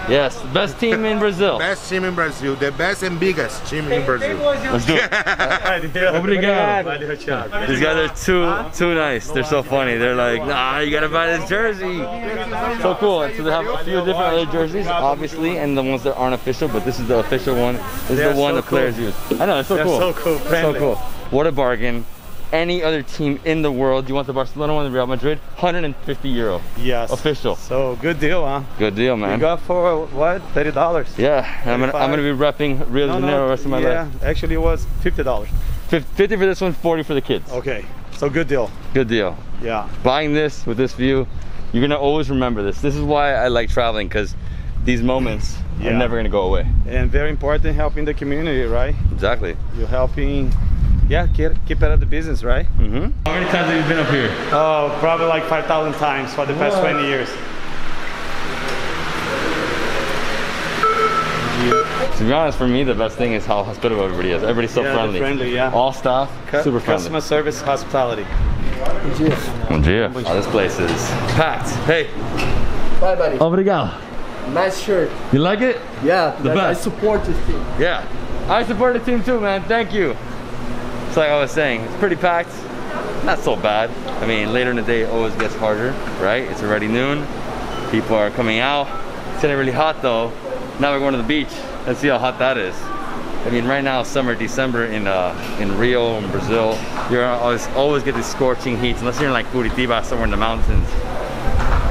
Yes, best team in Brazil. Best team in Brazil. The best and biggest team in Brazil. Let's do it. Obrigado. Valeu, These guys are too too nice. They're so funny. They're like, nah, you gotta buy this jersey. So cool. And so they have a few different other jerseys, obviously, and the ones that aren't official. But this is the official one. This is the one so the players use. I know it's so They're cool. so cool, So cool. What a bargain. Any other team in the world? You want the Barcelona one, the Real Madrid? 150 euro. Yes. Official. So good deal, huh? Good deal, man. You got for uh, what? Thirty dollars. Yeah, I'm gonna, I'm gonna be repping Rio de Janeiro the rest of my yeah, life. actually it was fifty dollars. 50 for this one, 40 for the kids. Okay, so good deal. Good deal. Yeah. Buying this with this view, you're gonna always remember this. This is why I like traveling because these moments are never gonna go away. And very important helping the community, right? Exactly. You're helping, yeah, keep, keep it at the business, right? Mm-hmm. How many times have you been up here? Oh, probably like 5,000 times for the past 20 years. To be honest, for me, the best thing is how hospitable everybody is. Everybody's so Yeah, friendly. friendly, yeah. All staff, Cu- super friendly. Customer service, hospitality. Bom dia. Oh, this place is packed. Hey, Bye, buddy. obrigado. Nice shirt. You like it? Yeah, The that- I best. support this team. Yeah. I support the team too, man. Thank you. Like I was saying, it's pretty packed. Not so bad. I mean, later in the day it always gets harder, right? It's already noon. People are coming out. It's getting really hot though. Now we're going to the beach. Let's see how hot that is. I mean, right now, summer, December in uh, in Rio, Brazil, you're always always get these scorching heats unless you're in like Curitiba, somewhere in the mountains.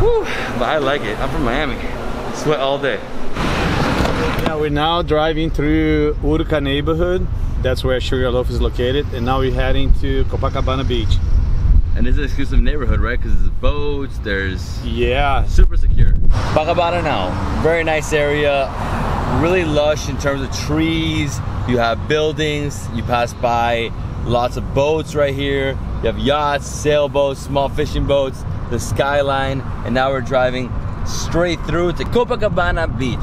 Whew, but I like it. I'm from Miami. Sweat all day. Yeah, we're now driving through Urca neighborhood. That's where Sugarloaf is located. And now we're heading to Copacabana Beach. And it's an exclusive neighborhood, right? Because there's boats, there's Yeah, super secure. Copacabana now, very nice area, really lush in terms of trees. You have buildings, you pass by lots of boats right here. You have yachts, sailboats, small fishing boats, the skyline, and now we're driving straight through to Copacabana Beach.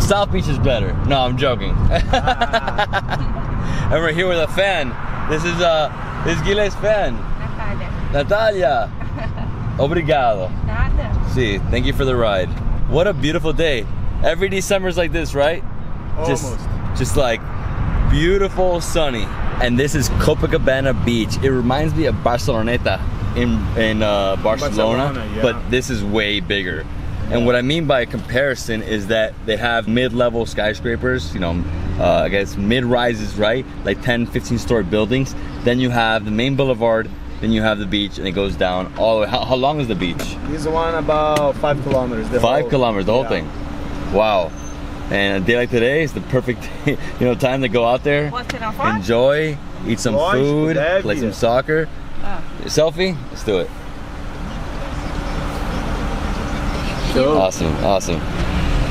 South Beach is better. No, I'm joking. and we're here with a fan. This is uh, this is Gile's fan, Natália. Natalia. Obrigado. Nada. See, thank you for the ride. What a beautiful day. Every December's like this, right? Just, Almost. just like beautiful, sunny. And this is Copacabana Beach. It reminds me of Barceloneta in in uh, Barcelona, Barcelona, yeah. but this is way bigger. And what I mean by comparison is that they have mid-level skyscrapers, you know, uh, I guess mid-rises, right? Like 10, 15 story buildings. Then you have the main boulevard, then you have the beach, and it goes down all the way. How, how long is the beach? This one about five kilometers. the Five whole- kilometers, the whole yeah. thing. Wow. And a day like today is the perfect, you know, time to go out there, Posso tirar foto? enjoy, eat some food, play some soccer. Ah. Selfie? Let's do it. Awesome, awesome.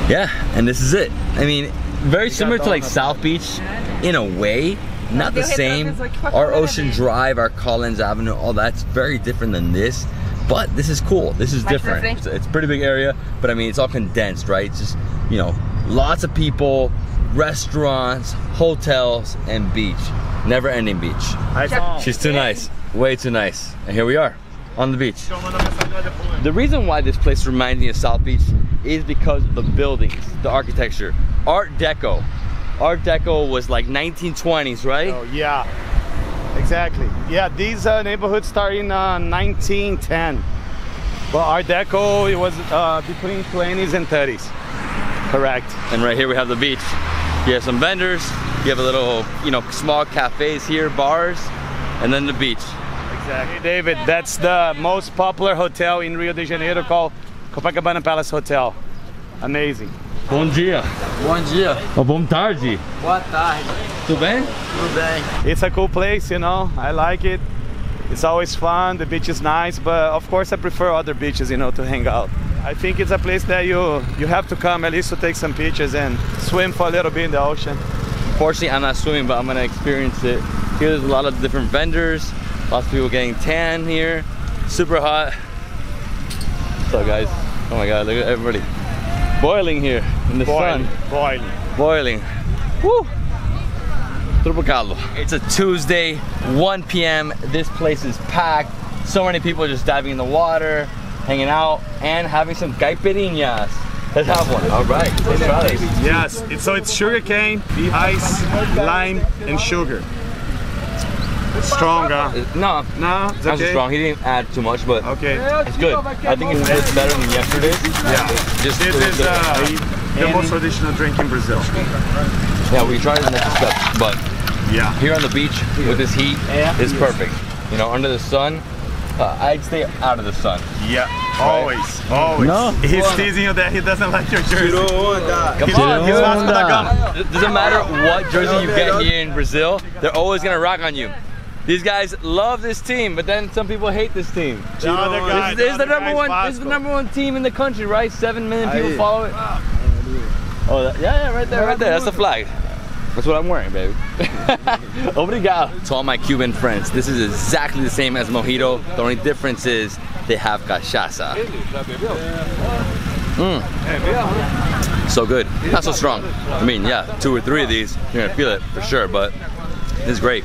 Yeah, and this is it. I mean, very similar to like South Beach in a way, not the same. retratos aqui com a Our Ocean. Drive, our Collins Avenue, all that's very different than this. But this is cool. This is different. frente. It's, it's a pretty big area, but I mean, it's all condensed, right? It's just, you know, lots of people, restaurants, hotels, and beach. Never ending beach. She's too nice. Way too nice. And here we are on the beach. The reason why this place reminds me of South Beach is because of the buildings, the architecture. Art Deco. Art Deco was like 1920s, right? Oh, yeah, exactly. Yeah, these uh, neighborhoods start in uh, 1910. But Art Deco, it was uh, between 20s and 30s. Correct. And right here we have the beach. You have some vendors, you have a little, you know, small cafes here, bars, and then the beach. Exactly. David, that's the most popular hotel in Rio de Janeiro called Copacabana Palace Hotel. Amazing. Bom dia. Bom dia. Oh, bom tarde. Boa tarde. Tudo bem? Tudo bem? It's a cool place, you know. I like it. It's always fun. The beach is nice, but of course I prefer other beaches, you know, to hang out. I think it's a place that you you have to come at least to take some pictures and swim for a little bit in the ocean. Fortunately, I'm not swimming, but I'm gonna experience it. Here, there's a lot of different vendors. Lots of people getting tan here. Super hot. What's up, guys? Oh my God, look at everybody. Boiling here in the Boiling, sun. boiling. Boiling. Woo! Tropicalo. It's a Tuesday, 1 p.m. This place is packed. So many people just diving in the water, hanging out, and having some caipirinhas. Let's have one. All right, let's try this. Yes, so it's sugar cane, ice, lime, and sugar. Strong, huh? No, No, it's Not so okay. strong. He didn't add too much, but Okay. it's good. I think it's just better than yesterday's. Yeah. Just This is the- uh, the most traditional drink in Brazil. yeah, we tried the next step, but Yeah. here on the beach with this heat is perfect. You know, under the sun, uh, I'd stay out of the sun. Yeah. Always. Always. No. He's teasing you that he doesn't like your jersey. Come on, he's Vasco da Gama. Doesn't matter what jersey you get here in Brazil, they're always gonna rock on you. These guys love this team, but then some people hate this team. The other guy, This, this is the other number guy's one. This is the number one team in the country, right? Seven million people follow it. Oh, that, yeah, yeah, right there, right there. That's the flag. That's what I'm wearing, baby. Obrigado. To all my Cuban friends, this is exactly the same as mojito. The only difference is they have cachaça. Mm. So good. Not so strong. I mean, yeah, two or three of these, you're gonna feel it for sure, but this is great.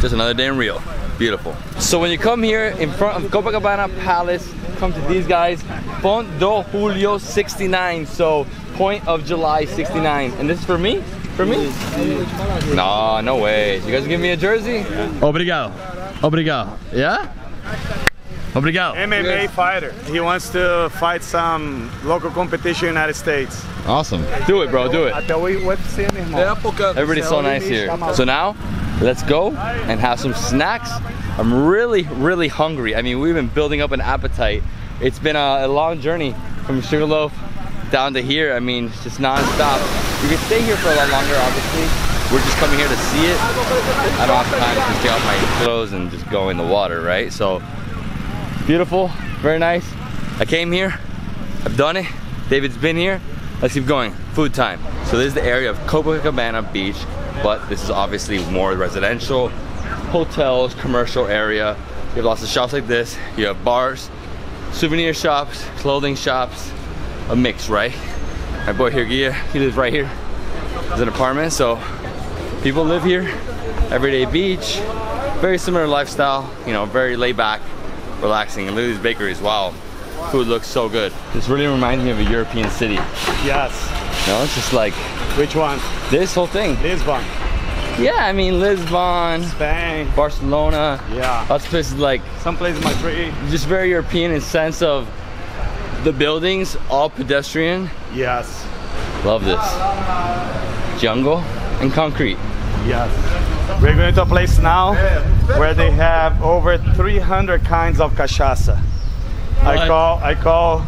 Just another day in Rio. Beautiful. So when you come here in front of Copacabana Palace, come to these guys. Pont do Julio 69. So Point of July 69. And this is for me? For me? No, no way. You guys give me a jersey? Obrigado. Obrigado. Yeah? Obrigado. MMA fighter. He wants to fight some local competition in the United States. Awesome. Do it, bro. Do it. Até o UFC. Everybody's so nice here. So now, let's go and have some snacks. I'm really, really hungry. I mean, we've been building up an appetite. It's been a, a long journey from Sugarloaf down to here. I mean, it's just non-stop. You can stay here for a lot longer, obviously. We're just coming here to see it. I don't have time to just get off my clothes and just go in the water, right? So, beautiful, very nice. I came here, I've done it. David's been here. Let's keep going. Food time. So this is the area of Copacabana Beach, but this is obviously more residential, hotels, commercial area. You have lots of shops like this. You have bars, souvenir shops, clothing shops, a mix, right? My boy here, Gia, he lives right here. It's an apartment, so people live here. Everyday beach, very similar lifestyle, you know, very laid back, relaxing. And look at these bakeries, wow. Food looks so good. This really reminds me of a European city. Yes. You know, it's just like Which one? this whole thing. Lisbon. Yeah, I mean Lisbon, Spain. Barcelona, Yeah. lots of places like Some place in Madrid. just very European in sense of the buildings, all pedestrian. Yes. Love this. Jungle and concrete. Yes. We're going to a place now where they have over 300 kinds of cachaça. I call I call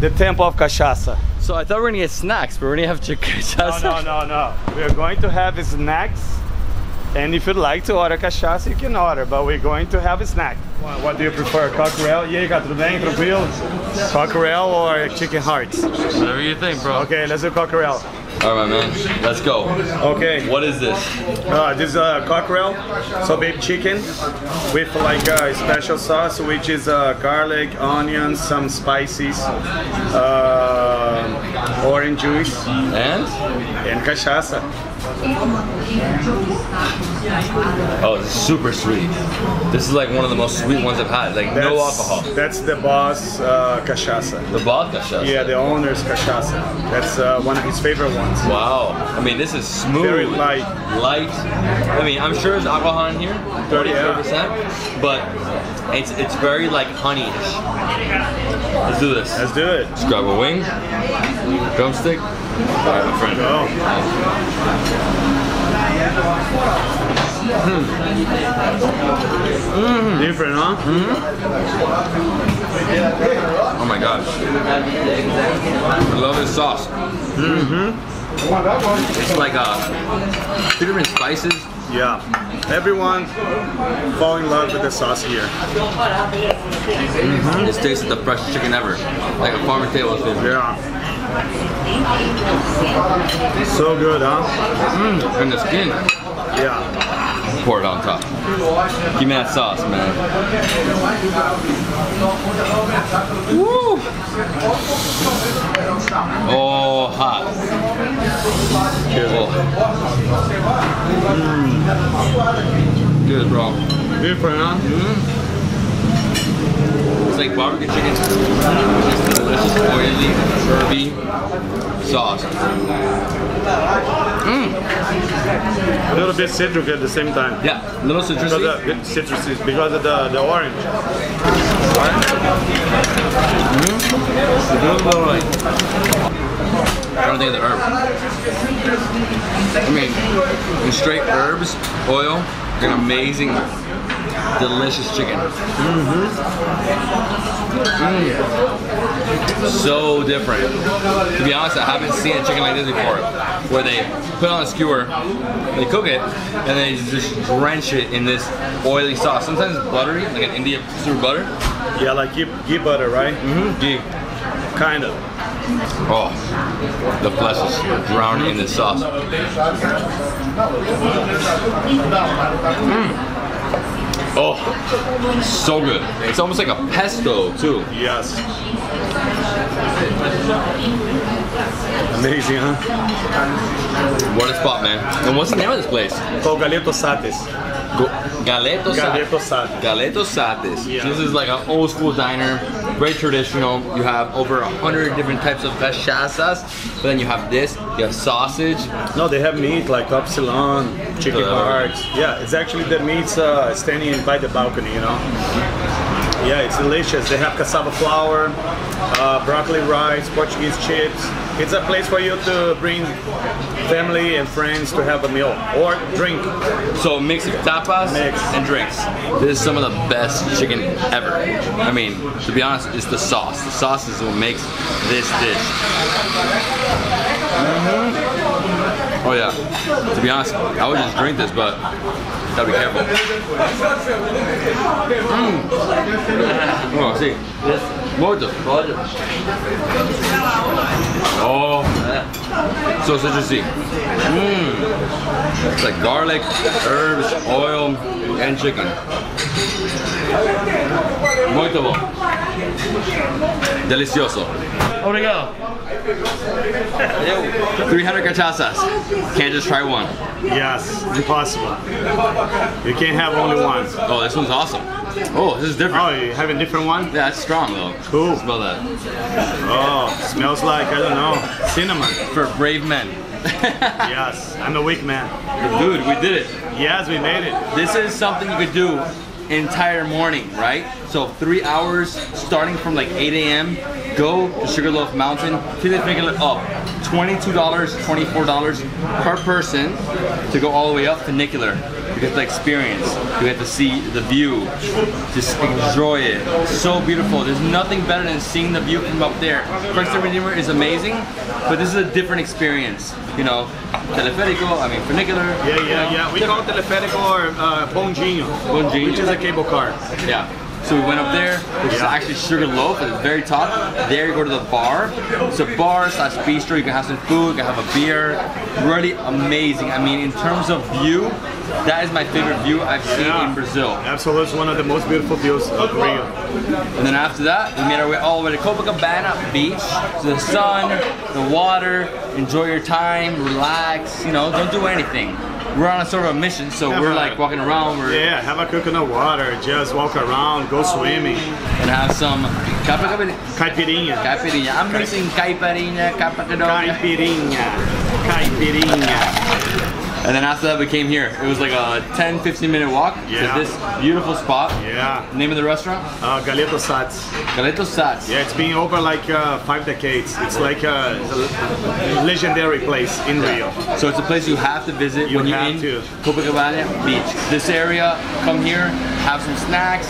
the temple of cachaça. So I thought we're gonna get snacks, but we're gonna have chicken. No, no, no, no. We're going to have snacks, and if you'd like to order cachaça, you can order. But we're going to have a snack. What, what do you prefer, cockerel? E aí, cara, tudo bem? Tranquilo? Cockerel or chicken hearts? Whatever you think, bro. Okay, let's do cockerel. All right, man. Let's go. Okay. What is this? Uh, this is uh, cockerel, so baby chicken with like a special sauce, which is uh, garlic, onions, some spices, uh, orange juice, And? and cachaça. Oh, it's super sweet. This is like one of the most sweet ones I've had. Like no alcohol. That's the boss uh, cachaça. The vodka shot. Yeah, the owner's cachaça. That's uh, one of his favorite ones. Wow. I mean, this is smooth. Very light. Light. I mean, I'm sure there's alcohol in here, 30 yeah. percent, but it's it's very like honeyish. Let's do this. Let's do it. Let's grab a wing, drumstick. All right, my friend. Go. Different, huh? Mmm. Oh my gosh. I love this sauce. Mm-hmm. It's like uh, two different spices. Yeah. Everyone fall in love with the sauce here. This tastes like the freshest chicken ever. Like a farmer table favorite. Yeah. So good, huh? And the skin, Yeah. Pour it on top. Give me that sauce, man. Woo! Oh, hot. Oh. Mm. Good, bro. Different, huh? It's like barbecue chicken. Just delicious, oily, herby sauce. Mm. A little bit citric at the same time. Yeah, little Because of citrusy. the citrus because of the, the orange. A little bit like. I don't think of the herb. I mean, straight herbs, oil, an amazing, delicious chicken. Mm. So different. To be honest, I haven't seen a chicken like this before, where they put on a skewer, they cook it, and they just drench it in this oily sauce. Sometimes it's buttery, like an Indian super butter. Yeah, like ghee, ghee butter, right? Mm-hmm. Gee. Kind of. Oh, the flesh is drowned in the sauce. Mm. Oh, so good. It's almost like a pesto too. Yes. Amazing, huh? What a spot, man. And what's the name of this place? Called Galeto Sat's. Go- Galeto Sat's. Galeto Sat's. Galeto Sat's. Yeah. This is like an old school diner, very traditional. You have over a hundred different types of cachaças, but then you have this, you have sausage. No, they have meat like upsilon, chicken Uh. hearts. Yeah, it's actually the meat's uh, standing by the balcony, you know. Yeah, it's delicious. They have cassava flour, uh, broccoli rice, Portuguese chips. It's a place for you to bring family and friends to have a meal or drink. So a mix of tapas Mix. and drinks. This is some of the best chicken ever. I mean, to be honest, it's the sauce. The sauce is what makes this dish. Oh yeah. To be honest, I would just drink this, but gotta be careful. Mm. Oh, see. Molto. Oh, so citrusy. Mmm. It's like garlic, herbs, oil, and chicken. Muito bom. Delicioso. Obrigado. 300 cachaças. Can't just try one. Yes, impossible. You can't have only one. Oh, this one's awesome. Oh, this is different. Oh, you have a different one? Yeah, that's strong though. Cool. Smell that. Oh, smells like, I don't know, cinnamon. For brave men. Yes, I'm a weak man. Dude, we did it. Yes, we made it. This is something you could do entire morning, right? So three hours starting from like 8 a.m. Go to Sugarloaf Mountain. Finish making it up. $22, $24 per person to go all the way up to funicular. You get the experience. You get to see the view. Just enjoy it. So beautiful. There's nothing better than seeing the view from up there. Cristo Redeemer is amazing, but this is a different experience. You know, teleférico, I mean funicular. Yeah, yeah, yeah. We call it teleférico or uh, Bondinho. which is a cable car. Yeah. So we went up there, which is actually Sugar Loaf at the very top. There you go to the bar. It's a bar slash bistro. You can have some food, you can have a beer. Really amazing. I mean, in terms of view, that is my favorite view I've seen Yeah. in Brazil. Absolutely, it's one of the most beautiful views of Rio. And then after that, we made our way all the way to Copacabana Beach. So the sun, the water, enjoy your time, relax, you know, don't do anything. We're on a sort of a mission, so Yeah, we're right. like walking around, we're Yeah, have a coconut water, just walk around, go swimming. gonna have some caipirinha. Caipirinha. I'm missing caipirinha, caipirinha. Caipirinha. Caipirinha. And then after that, we came here. It was like a 10, 15 minute walk Yeah. to this beautiful spot. Yeah. Name of the restaurant? Uh, Galeto Sat's. Galeto Sat's. Yeah, it's been over like uh, five decades. It's like a, it's a legendary place in Rio. So it's a place you have to visit You when you're in to. Copacabana Beach. This area, come here, have some snacks,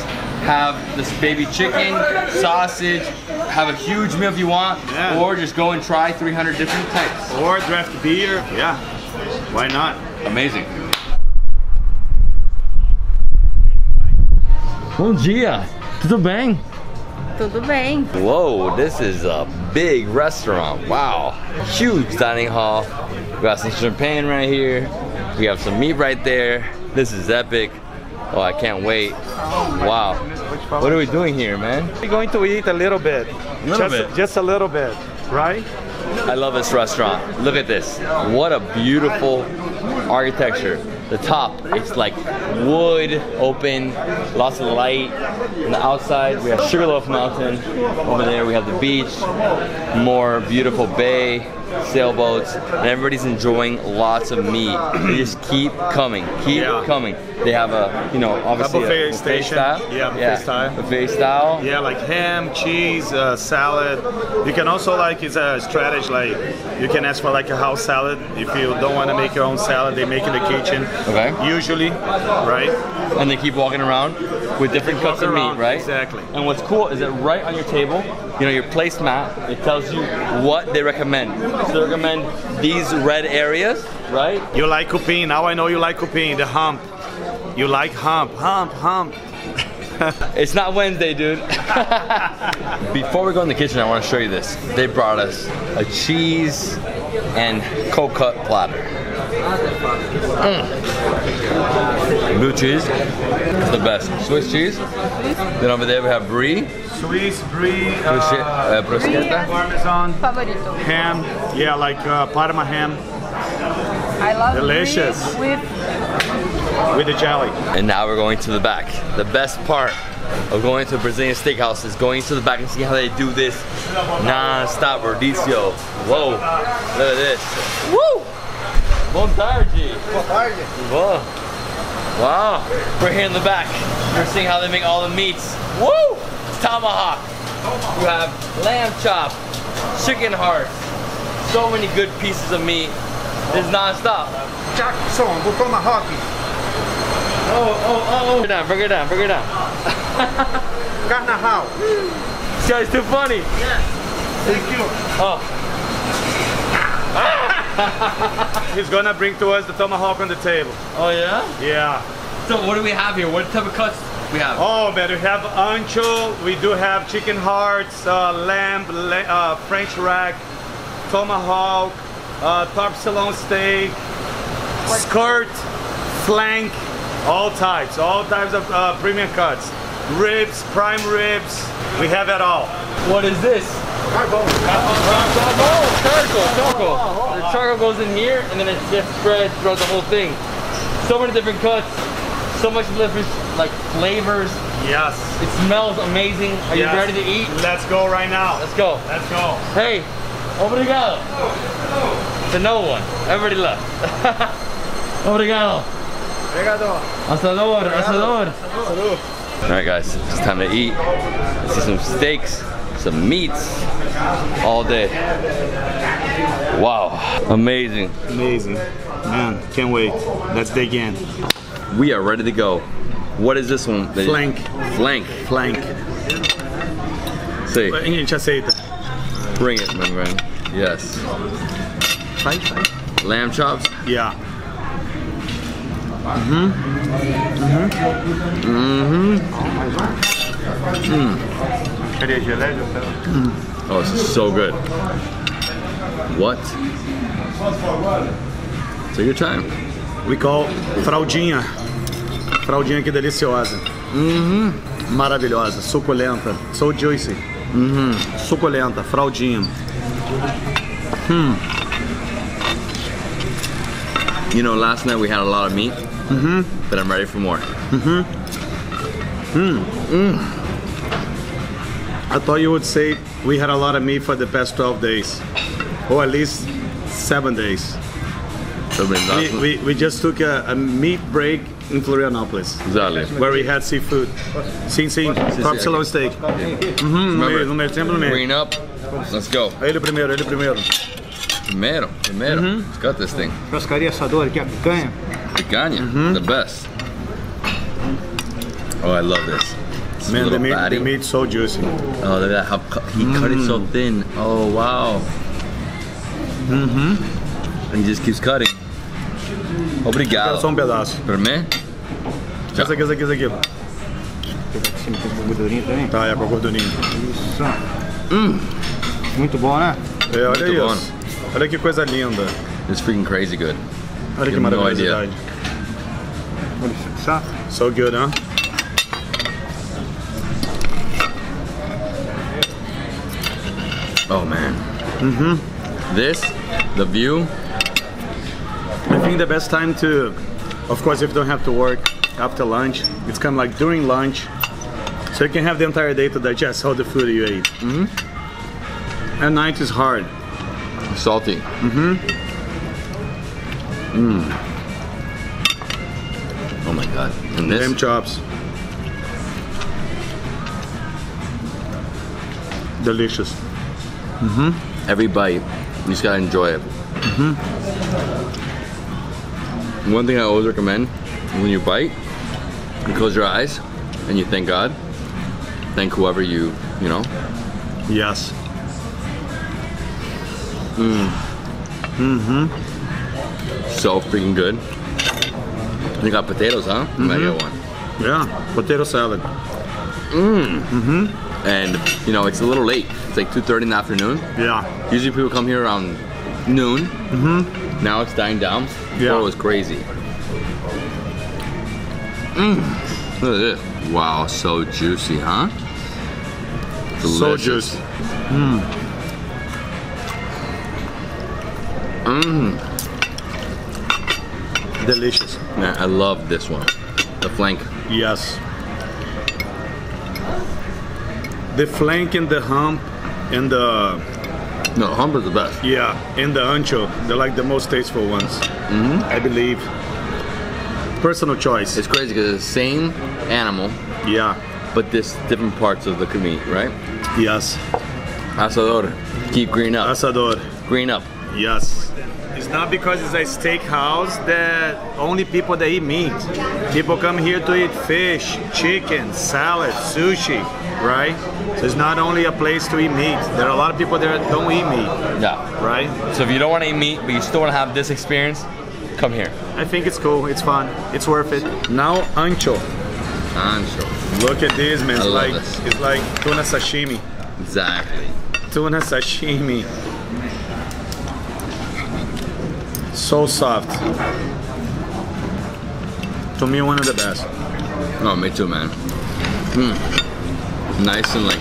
have this baby chicken, sausage, have a huge meal if you want, Yeah. or just go and try 300 different types. Or draft beer. Yeah. Why not? Amazing. Bom dia. Tudo bem? Tudo bem. Whoa, this is a big restaurant. Wow. Huge dining hall. We got some champagne right here. We have some meat right there. This is epic. Oh, I can't wait. Wow. What are we doing here, man? We're going to eat a little bit. A Little just, bit. Just a little bit, right? I love this restaurant. Look at this. What a beautiful architecture. The top, it's like wood, open, lots of light. On the outside, we have Sugarloaf Mountain. Over there, we have the beach, more beautiful bay, sailboats, and everybody's enjoying lots of meat. They just keep coming, keep Yeah. coming. They have a, you know, obviously buffet a station. style. Yeah, buffet style. Buffet style. Yeah, like ham, cheese, uh, salad. You can also like it's a strategy like you can ask for like a house salad if you don't want to make your own salad. They make in the kitchen. Okay. Usually, right? and they keep walking around with different cuts of walk meat, right? exactly. And what's cool is that right on your table, you know, your placemat, it tells you what they recommend. Recommend these red areas, right? You like cupim. Now I know you like cupim. The hump. You like hump, hump, hump. It's not Wednesday, dude. Before we go in the kitchen, I want to show you this. They brought us a cheese and cold cut platter. Mm. Blue cheese is the best. Swiss cheese. Then over there we have brie, Swiss brie, bruschetta, uh, uh, bruschetta. parmesan, Favorito. ham. Yeah, like uh, Parma ham I love Delicious. brie with with the jelly. And now we're going to the back. The best part of going to a Brazilian steakhouse is going to the back and see how they do this non-stop rodizio. Whoa, look at this. Woo! Bom tarde. Whoa. Wow. We're here in the back. We're seeing how they make all the meats. Woo! It's tomahawk. You have lamb chop, chicken heart, so many good pieces of meat. It's non-stop. Jackson, do tomahawk. Oh, oh, oh. oh. Bring it down, bring it down, bring it down. Carnaval. This guy's too funny. Thank you. Oh, He's gonna bring to us the tomahawk on the table. oh yeah? Yeah. So what do we have here? What type of cuts we have? Oh man, we have ancho, we do have chicken hearts, uh, lamb, la- uh, French rack, tomahawk, uh, top sirloin steak, skirt, flank, all types, all types of uh, premium cuts, ribs, prime ribs, we have it all. What is this? Oh, charcoal, charcoal. The charcoal goes in here and then it just spreads throughout the whole thing. So many different cuts, so much different like flavors. Yes. It smells amazing. Are yes. you ready to eat? Let's go right now. Let's go. Let's go. Hey, obrigado. To no one. Everybody left. obrigado. Asador, asador. All right, guys, it's time to eat. See some steaks, some meats, all day. Wow, amazing. Amazing. Man, can't wait. Let's dig in. We are ready to go. What is this one? Flank. Flank. Flank. Say, A gente aceita. bring it, my man. Yes. Lamb chops. Yeah. Queria geleia? Oh, this is so good. What? Take your time. We call fraldinha. Fraldinha que deliciosa. Uhum. Maravilhosa, suculenta. So juicy. Uhum. Suculenta, fraldinha. You know, last night we had a lot of meat, but I'm ready for more. I thought you would say we had a lot of meat for the past 12 days. Or at least seven days. We, we, we just took a, a meat break in Florianopolis. Exactly. Where we had seafood. Sim, sim. Top sirloin steak. Uhum, no no meio, sempre no meio. Green up. Let's go. Ele primeiro, ele primeiro. Primero, primero. Let's cut this thing. Pescaria Assador, que é a picanha. Picanha, the best. Oh, I love this. This Man, the little meat, patty. the meat's so juicy. Oh, look at that. How cu- he cut it so thin. Oh, wow. Mm-hmm. He just keeps cutting. Obrigado. só um pedaço. For me? Esse aqui, esse aqui, esse aqui. Com gordurinha também. Tá, é com a gordurinha. Muito bom, né? É, olha Muito bom. isso. Olha que coisa linda. It's freaking crazy good. Olha que no maravilhosidade. Com licença. So good, huh? Oh, man. Mm-hmm. This, the view, I think the best time to, of course, if you don't have to work after lunch, it's kind of like during lunch, so you can have the entire day to digest all the food you ate. Mm-hmm. At night is hard. salty. Mm-hmm. Mm. Oh, my God. And this? Lamb chops. Delicious. Every bite, you just gotta enjoy it. Mm-hmm. One thing I always recommend when you bite, you close your eyes and you thank God. Thank whoever you, you know. Yes. Mm. Mm-hmm. So freaking good. You got potatoes, huh? I'm gonna get one. Yeah. Potato salad. And you know, it's a little late. It's like 2:30 in the afternoon. Yeah. Usually people come here around noon. Mm-hmm. Now it's dying down. Yeah. Before it was crazy. Mmm. Look at this. Wow, so juicy, huh? So Delicious. juicy. Mm. Delicious. Man, I love this one. The flank. Yes. The flank and the hump and the No, hump is the best. yeah and the ancho, they're like the most tasteful ones. Mm-hmm. I believe. Personal choice. It's crazy because it's the same animal, yeah. but this different parts of the meat, right? Yes. Asador. Keep green up. Asador. Green up. Yes. It's not because it's a steakhouse that only people that eat meat. People come here to eat fish, chicken, salad, sushi, right? So it's not only a place to eat meat. There are a lot of people there that don't eat meat, Yeah. right? So if you don't want to eat meat, but you still want to have this experience, come here. I think it's cool. It's fun. It's worth it. Now ancho. Ancho. Look at this, man. It's like this. it's like tuna sashimi. Exactly. Tuna sashimi. So soft. To me, one of the best. Oh, me too, man. Mm. Nice and like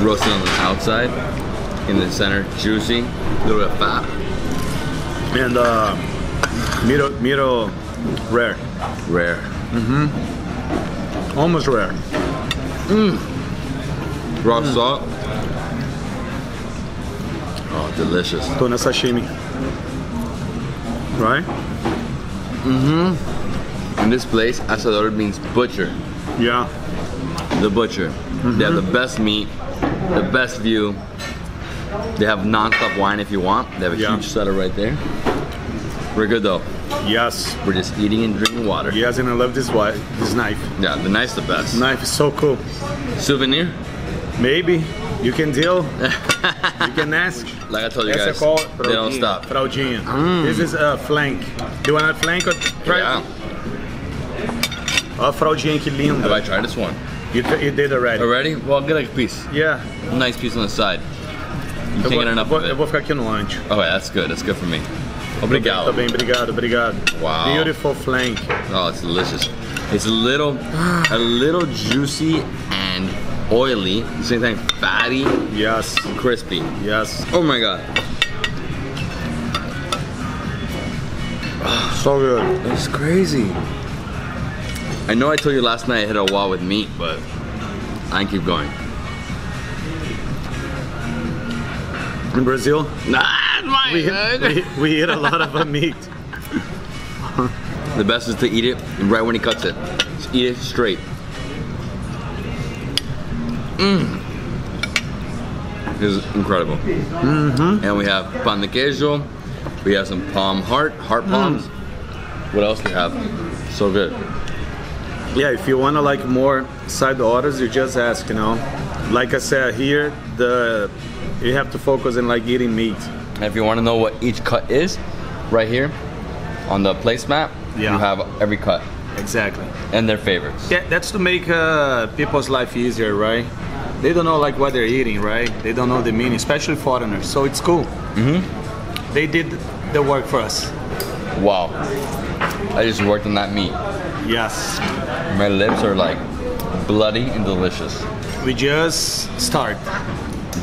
roasted on the outside, in the center, juicy, a little bit fat. And uh, miro, miro rare. Rare. Mm-hmm. Almost rare. Mm. Raw salt. Oh, delicious. Tuna sashimi. Right? Mm-hmm. In this place, asador means butcher. Yeah. The butcher. They have the best meat, the best view. They have non-stop wine if you want. They have a Yeah. huge setup right there. We're good though. Yes. We're just eating and drinking water. Yes, and I love this wi- this knife. Yeah, the knife's the best. Knife is so cool. Souvenir? Maybe you can deal. you can ask. Like I told you guys, qual? they don't stop. Fraldinha. Mm. This is a flank. Do you want a flank or try? Yeah. Oh, Ó a fraldinha que linda. Have I tried this one? You, you did already. Already? Well, get like a piece. Yeah. A nice piece on the side. You can't get enough vou, of eu vou ficar aqui no lanche. Oh, yeah, that's good. That's good for me. Tá Obrigado. bem, obrigado, obrigado. Wow. Beautiful flank. Oh, it's delicious. It's a little, a little juicy and oily. At the same time, fatty, Yes. and crispy. Yes. Oh my god. So good. It's crazy. I know I told you last night I hit a wall with meat, but I can keep going. In Brazil, Nah, mine, we, man. we, we eat a lot of meat. The best is to eat it right when he cuts it. Just eat it straight. Mmm. This is incredible. Mm-hmm. And we have pan de queijo. We have some palm heart, heart palms. What else do we have? So good. Yeah, if you want to like more side orders, you just ask, you know. Like I said here, the you have to focus on like eating meat. And if you want to know what each cut is, right here on the placemat, Yeah. you have every cut Exactly. and their favorites. Yeah, that's to make uh, people's life easier, right? They don't know like what they're eating, right? They don't know the meaning, especially foreigners. So it's cool. Mm-hmm. They did the work for us. Wow. I just worked on that meat. Yes. My lips are like bloody and delicious. We just start.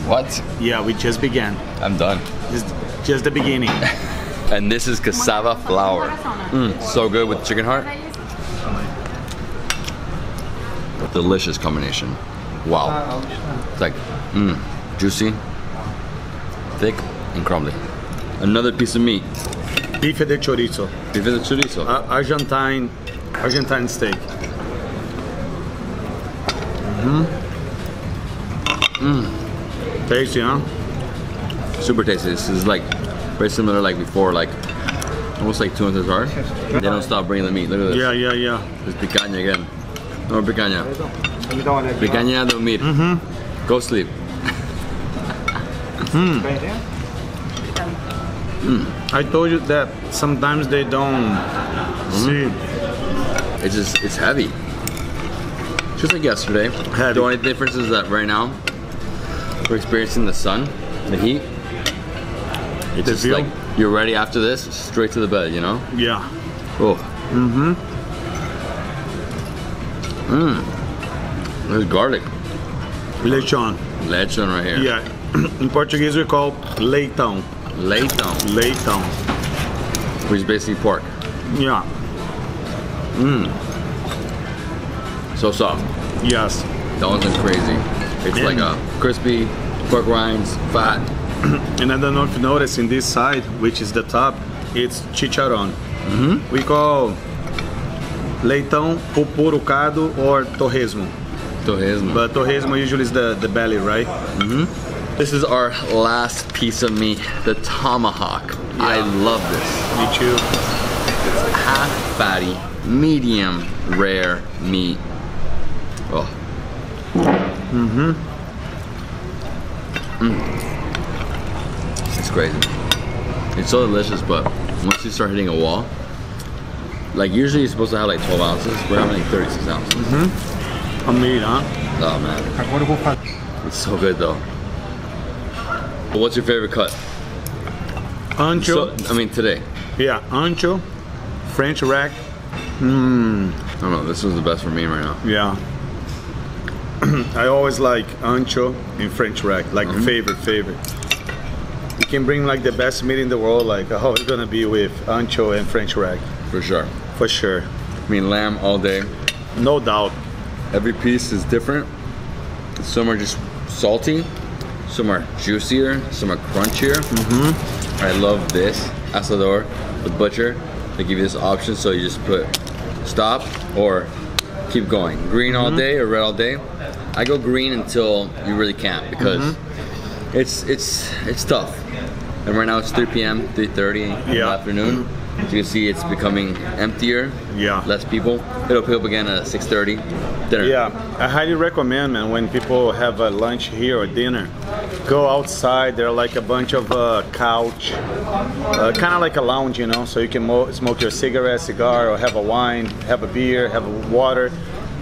What? Yeah, we just began. I'm done. This just the beginning. And this is cassava flour. Mm, so good with chicken heart. Delicious combination. Wow. It's like, mm, juicy, thick, and crumbly. Another piece of meat. Bife de chorizo. Beef de chorizo. Uh, Argentine, Argentine steak. Mm-hmm. Tasty, huh? Super tasty. This is like very similar like before, like almost like tuna tartar. They don't stop bringing the meat. Look at this. Yeah, yeah, yeah. It's picanha again. No picanha. Me dá uma olhadinha. Picanha do meat. Go I told you that sometimes they don't see. It's just it's heavy. Just like yesterday. Heavy. The only difference is that right now we're experiencing the sun, the heat. It's The just view. like you're ready after this, straight to the bed, you know? Yeah. Oh. Mm-hmm. Mmm. There's garlic. Lechon. Lechon right here. Yeah. In Portuguese we call leitão. Leitão, Leitão. which is basically pork. Yeah. Mmm. So soft. Yes. That one's crazy. It's Mm. like a crispy pork rinds, fat. And I don't know if you notice in this side, which is the top, it's chicharrón. We call leitão, pururucado, or torresmo. Torresmo. But torresmo usually is the, the belly, right? This is our last piece of meat, the tomahawk. I love this. Me too. It's half fatty, medium rare meat. Oh. Mm-hmm. It's crazy. It's so delicious, but once you start hitting a wall, like usually you're supposed to have like 12 ounces, we're having like 36 ounces. A meat, huh? Oh man, Agora vou fazer. it's so good though. What's your favorite cut? Ancho. So, I mean today. yeah, ancho, French rack. Mmm. I don't know. This was the best for me right now. Yeah. I always like ancho and French rack, like mm-hmm. favorite, favorite. You can bring like the best meat in the world, like oh, it's gonna be with ancho and French rack, For sure. for sure, I mean, lamb all day. no doubt. Every piece is different. Some are just salty, some are juicier, some are crunchier. Mm-hmm. I love this asador, the butcher. They give you this option, so you just put stop or keep going. Green all day or red all day. I go green until you really can't because it's it's it's tough. And right now it's 3 p.m., 3:30 in the afternoon. As you can see, it's becoming emptier. Yeah. Less people. It'll pick up again at 6:30. Dinner. Yeah, I highly recommend, man, when people have a lunch here or dinner, go outside. There are like a bunch of uh, couch, uh, kind of like a lounge, you know, so you can mo- smoke your cigarette, cigar, or have a wine, have a beer, have a water,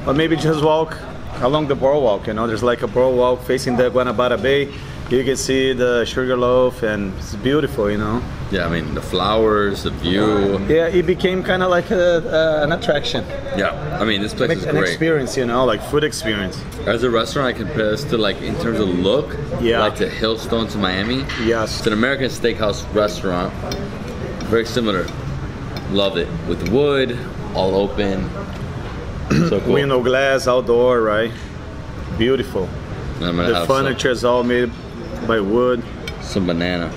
or maybe just walk along the boardwalk. You know, there's like a boardwalk facing the Guanabara Bay. You can see the Sugarloaf, and it's beautiful, you know. Yeah, I mean the flowers, the view. Yeah, it became kind of like a, uh, an attraction, Yeah, I mean this place like is an great. experience, you know, like food experience. As a restaurant, I compare this to like in terms of look, Yeah. like the Hillstone to Miami. Yes. It's an American steakhouse restaurant. Very similar. Love it. With wood, all open. so cool. Window glass, outdoor, right? Beautiful. And I'm gonna The furniture is all made by wood. Some, some banana.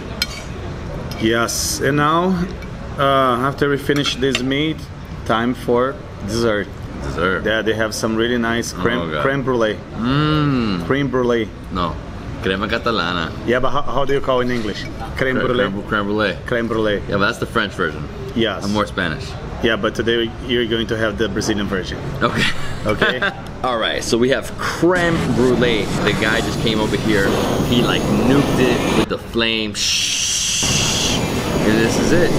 Yes, and now uh, after we finish this meat, time for dessert. Dessert. Yeah, they have some really nice creme, Oh, creme brulee. Mmm. Creme brulee. No. Crema catalana. Yeah, but how, how do you call it in English? Creme brulee. Creme, creme brulee. Creme brulee. Yeah, but that's the French version. Yes. I'm more Spanish. Yeah, but today you're going to have the Brazilian version. Okay. Okay. All right, so we have creme brulee. The guy just came over here. He like nuked it with the flame. Shh. And this is it.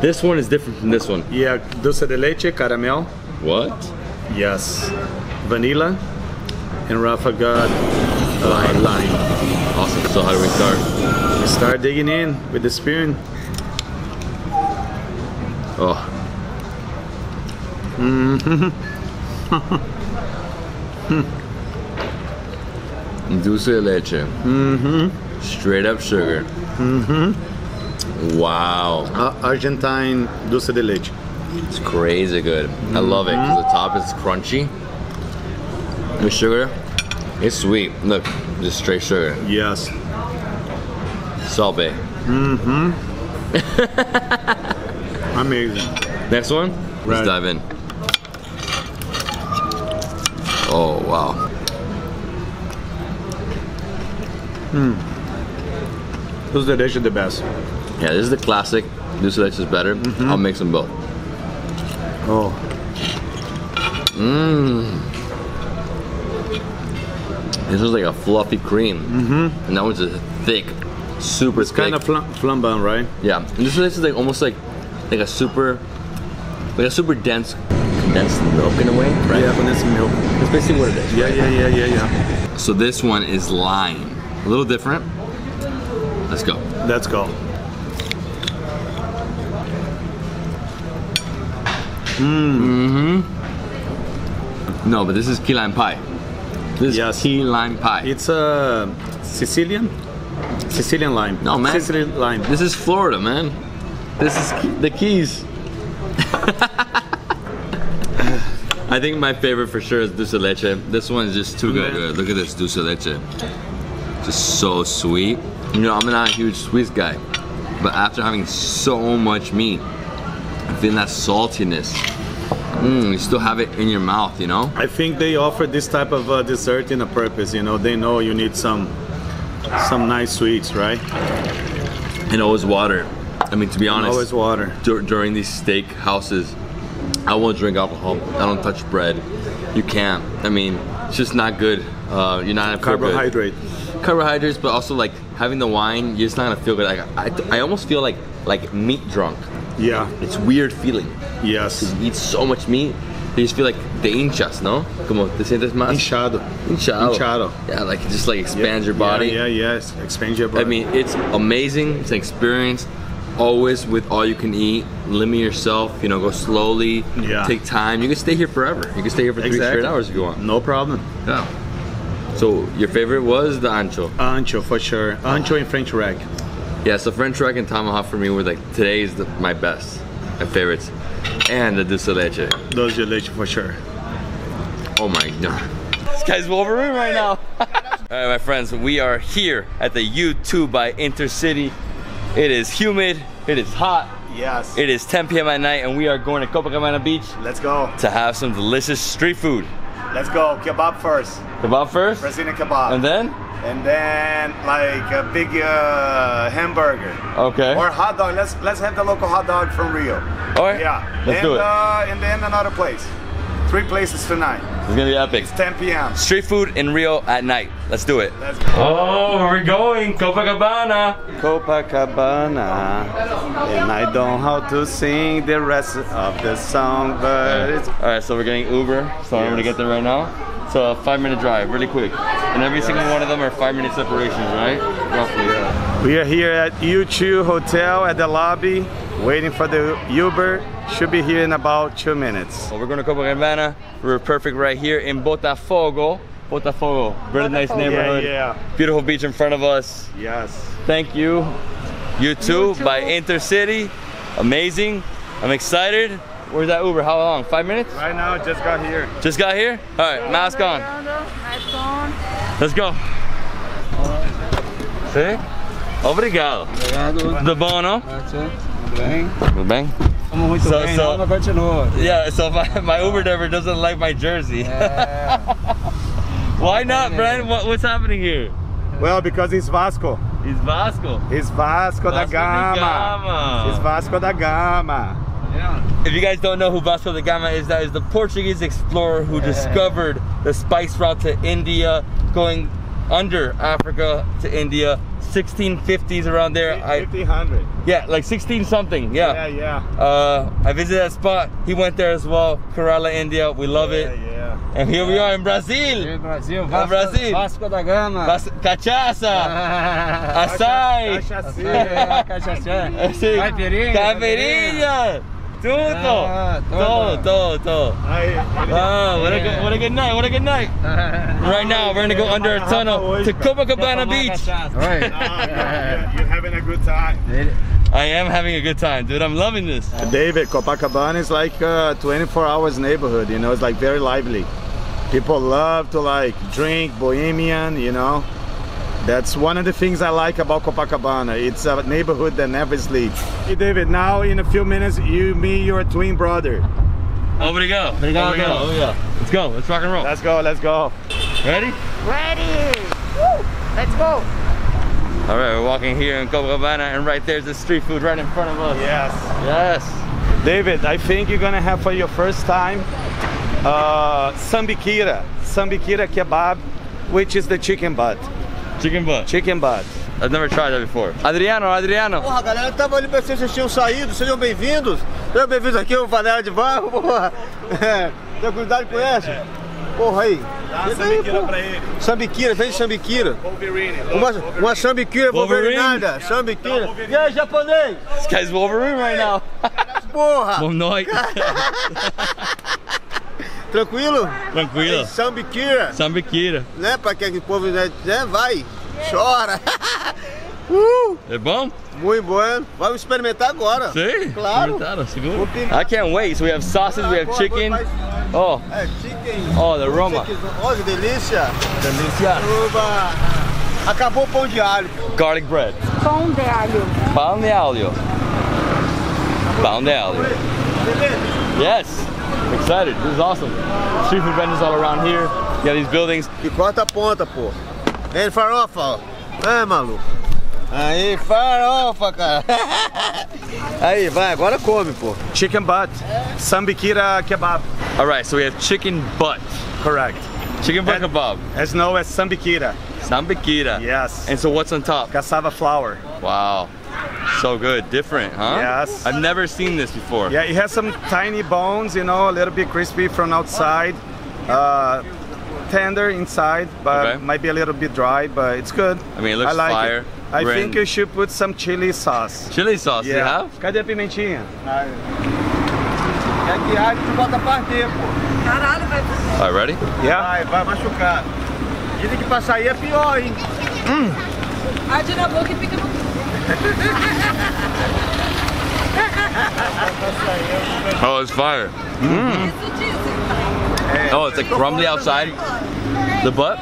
This one is different from this one. yeah, dulce de leche, caramel. What? Yes. Vanilla. And Rafa got uh, lime. Awesome. So how do we start? We start digging in with the spoon. Oh. Mm -hmm. Dulce de leche. Mm-hmm. Straight up sugar. Mm-hmm. Wow. Uh, Argentine dulce de leche. It's crazy good. I love it because the top is crunchy. With sugar, it's sweet. Look, just straight sugar. Yes. Salve. Mm hmm. Amazing. Next one, Right. let's dive in. Oh wow. Dulce de leche the best. Yeah, this is the classic. Leche is better. I'll mix them both. Oh. Mmm. This is like a fluffy cream, mm-hmm. and that one's a thick, super thick. Kind of flam- flambant, right? yeah, and this is like almost like like a super, like a super dense condensed milk in a way, right? Yeah, condensed milk. That's basically what it is. Yeah, yeah, yeah, yeah, yeah. So this one is lime, a little different. Let's go. Let's go. Mm-hmm. No, but this is key lime pie. This is key lime pie. It's a Sicilian? Sicilian lime. No, man. Sicilian lime. This is Florida, man. This is Key- the Keys. I think my favorite for sure is dulce de leche. This one is just too good. Mm-hmm. Look at this dulce de leche. Just so sweet. You know, I'm not a huge sweets guy, but after having so much meat, feeling that saltiness. Mm, you still have it in your mouth, you know? I think they offer this type of uh, dessert in a purpose. You know, they know you need some some nice sweets, right? And always water. I mean, to be honest, Always water. dur- during these steak houses, I won't drink alcohol. I don't touch bread. You can't. I mean, it's just not good. Uh, you're not. Carbohydrate. Carbohydrates, but also like having the wine, you're just not gonna feel good. Like I, I almost feel like like meat drunk. Yeah. It's weird feeling. Yes. You eat so much meat, you just feel like te hinchas, no? Como te sientes más Inchado. hinchado. Hinchado. Yeah, like it just like expands your body. Yeah, yeah, yes. expands your body. I mean, it's amazing. It's an experience. Always with all you can eat. Limit yourself. You know, go slowly. Yeah. Take time. You can stay here forever. You can stay here for three straight hours if you want. No problem. Yeah. So your favorite was the ancho. Ancho for sure. Ancho and French rack. Yeah. So French rack and tomahawk for me were like today's the, my best, my favorites, and the dulce leche. Those are delicious for sure. Oh my god. This guy's Wolverine right now. All right, my friends, we are here at the Yoo2 by Intercity. It is humid, it is hot, Yes. it is 10 p.m. at night, and we are going to Copacabana Beach Let's go. to have some delicious street food. Let's go. Kebab first. Kebab first? Brazilian kebab. And then? And then like a big uh, hamburger. Okay. Or hot dog. Let's let's have the local hot dog from Rio. All right. Yeah. Let's and, do it. Uh, and then another place. Three places tonight. It's gonna be epic. It's 10 p.m. Street food in Rio at night. Let's do it. Let's go. Oh, where we going? Copacabana. Copacabana. And I don't know how to sing the rest of the song, but it's All right, so we're getting Uber. So I'm gonna get there right now. So a five minute drive, really quick. And every single one of them are five minute separations, right? Roughly. Yeah. We are here at Yoo2 Hotel at the lobby, waiting for the Uber. Should be here in about two minutes. Well, we're going to Copacabana. We're perfect right here in Botafogo. Botafogo, really nice neighborhood. Yeah, yeah. Beautiful beach in front of us. Yes. Thank you. You too too. by Intercity. Amazing. I'm excited. Where's that Uber? How long? Five minutes? Right now, just got here. Just got here? All right, mask on. Mask on. Let's go. See? Obrigado. Obrigado. Tudo bom, não? Tudo bem? Tudo bem? Estamos muito So- bem, so- não, mas continua. Yeah, so my, my Uber driver doesn't like my jersey. É, Why not, Brent? What, what's happening here? Well, because it's Vasco. He's Vasco. It's Vasco, da Vasco da Gama. Gama. It's Vasco da Gama. Yeah. If you guys don't know who Vasco da Gama is, that is the Portuguese explorer who discovered the spice route to India, going under Africa to India, 1650s around there. I, 1500. yeah, like 16 something. Yeah, yeah. Uh, I visited that spot. He went there as well. Kerala, India. We love Yeah, it. yeah. And here we are in Brazil. Brasil, É Vasco, Brasil. Vasco da Gama. Vas- Cachaça, açaí, Cachaça. é, cachaça. Sim. Caipirinha. caipirinha, tudo, Ah, todo, tudo. todo, todo. Aí, ele- Oh, what a good, what a good night, what a good night. Right now, we're gonna go under a tunnel to Copacabana Beach. Oi. Ah, You're having a good time. I am having a good time, dude. I'm loving this. David, Copacabana is like a 24 hours neighborhood, you know, it's like very lively. People love to like drink, bohemian, you know. That's one of the things I like about Copacabana. It's a neighborhood that never sleeps. Hey David, now in a few minutes, you meet your twin brother. Obrigado. Obrigado. Obrigado. Obrigado. Let's go. Let's rock and roll. Let's go, let's go. Ready? Ready. Woo. Let's go. All right, we're walking here in Copacabana, and right there's the street food right in front of us. Yes. Yes. David, I think you're gonna have for your first time uh, sambiquira, sambiquira kebab, which is the chicken butt. Chicken butt. Chicken butt. I've never tried that before. Adriano, Adriano. Porra, a galera que tava ali pra vocês, vocês tinham saído, sejam bem-vindos. Sejam bem-vindos aqui, o Vanela de Barro, porra. É, tranquilidade conhece? Porra aí. Dá aí, sambiquira pra ele. Sambiquira, vem de sambiquira. Wolverine. Uma, uma sambiquira Wolverine. wolverinada, sambiquira. E aí, japonês? This guy's Wolverine right now. Porra! Boa noite. Tranquilo? Tranquilo. Sambiquira, Sambiquira. né? Pra que o povo, né, né, vai, chora. uh, É bom? muito bom. Vamos experimentar agora. Sim. Claro. Seguro. I can't wait. So we have sausage, we have Agora, chicken. Oh, É, chicken. oh, the aroma. Olha que delícia. Delícia. Uba. Acabou o pão de alho. Garlic bread. Pão de alho. Pão de alho. Pão de alho. Yes. I'm excited. This is awesome. Street food vendors all around here. You have these buildings. E corta a ponta, pô. Vem farofa, ó. É, maluco. Aí, farofa, cara. Aí, vai, agora come, pô. Chicken butt, sambiquira kebab. All right, so we have chicken butt. Correct. Chicken butt And- kebab. As known as sambikira. Sambiquira. Yes. And so what's on top? Cassava flour. Wow. So good. Different, huh? Yes. I've never seen this before. Yeah, it has some tiny bones, you know, a little bit crispy from outside. Uh, tender inside, but Okay. might be a little bit dry, but it's good. I mean, it looks I like fire. It. I We're think in- you should put some chili sauce. Chili sauce, yeah. you have? Cadê a pimentinha? É que alho tu bota partir, pô. Caralho, vai. All right, ready? Yeah? Vai, vai machucar. Dizem que pra sair é pior, hein? Arde na boca e fica no. Oh, it's fire. Mm. Oh, it's like crumbly outside. The butt.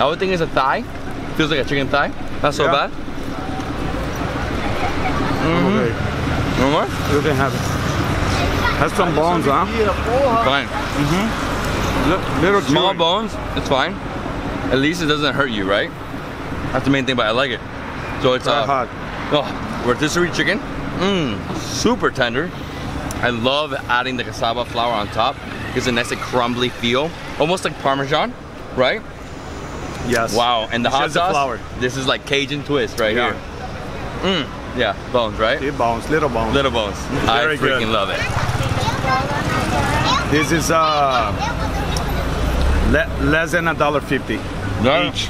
I would think it's a thigh. Feels like a chicken thigh. Not so Yeah. bad. Mm-hmm. Okay. No more? You can have it. Has some bones, huh? Fine. Mm-hmm. Li- Little Small chewy. bones, it's fine. At least it doesn't hurt you, right? That's the main thing, but I like it. So it's uh, hot. Oh, rotisserie chicken. Mmm, super tender. I love adding the cassava flour on top. Gives a nice like, crumbly feel, almost like Parmesan, right? Yes. Wow, and the It's hot sauce. flour. This is like Cajun twist right Yeah. here. Mmm, yeah, bones, right? Big bones, little bones. Little bones. I freaking good. love it. This is uh le- less than a dollar fifty each.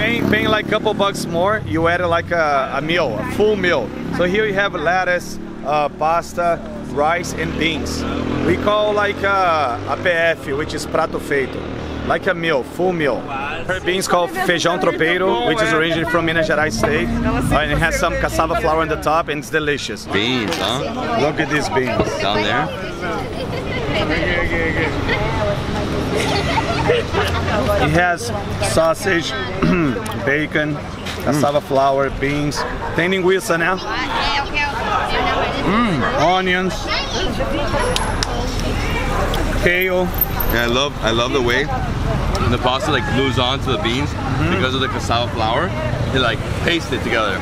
Paying, paying like a couple bucks more, you add like a, a meal, a full meal. So here you have lettuce, uh, pasta, rice, and beans. We call like a, a PF, which is prato feito, like a meal, full meal. Her beans called feijão tropeiro, which is originally from Minas Gerais state, uh, and it has some cassava flour on the top, and it's delicious. Beans, huh? Look at these beans. Down there. It has sausage, bacon, cassava mm. flour, beans, tem linguiça, né? Onions, kale. Yeah, I love I love the way the pasta like glues onto the beans mm-hmm. because of the cassava flour. It like paste it together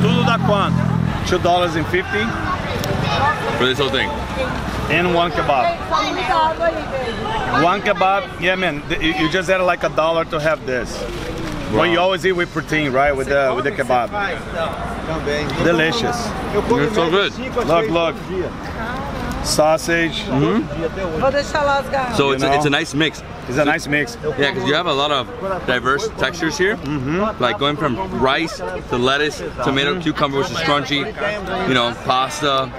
Tudo dá quanto? Two dollars and fifty for this whole thing. And one kebab. One kebab, yeah, man. You you just had like a dollar to have this. But you always eat with protein, right? With the with the kebab. Delicious. It's so good. Look, look. Sausage. Vou deixar lá as garrafas. So it's a, it's a nice mix. It's a nice mix. Yeah, because you have a lot of diverse textures here. Like going from rice to lettuce, tomato, cucumber, which is crunchy. You know, pasta.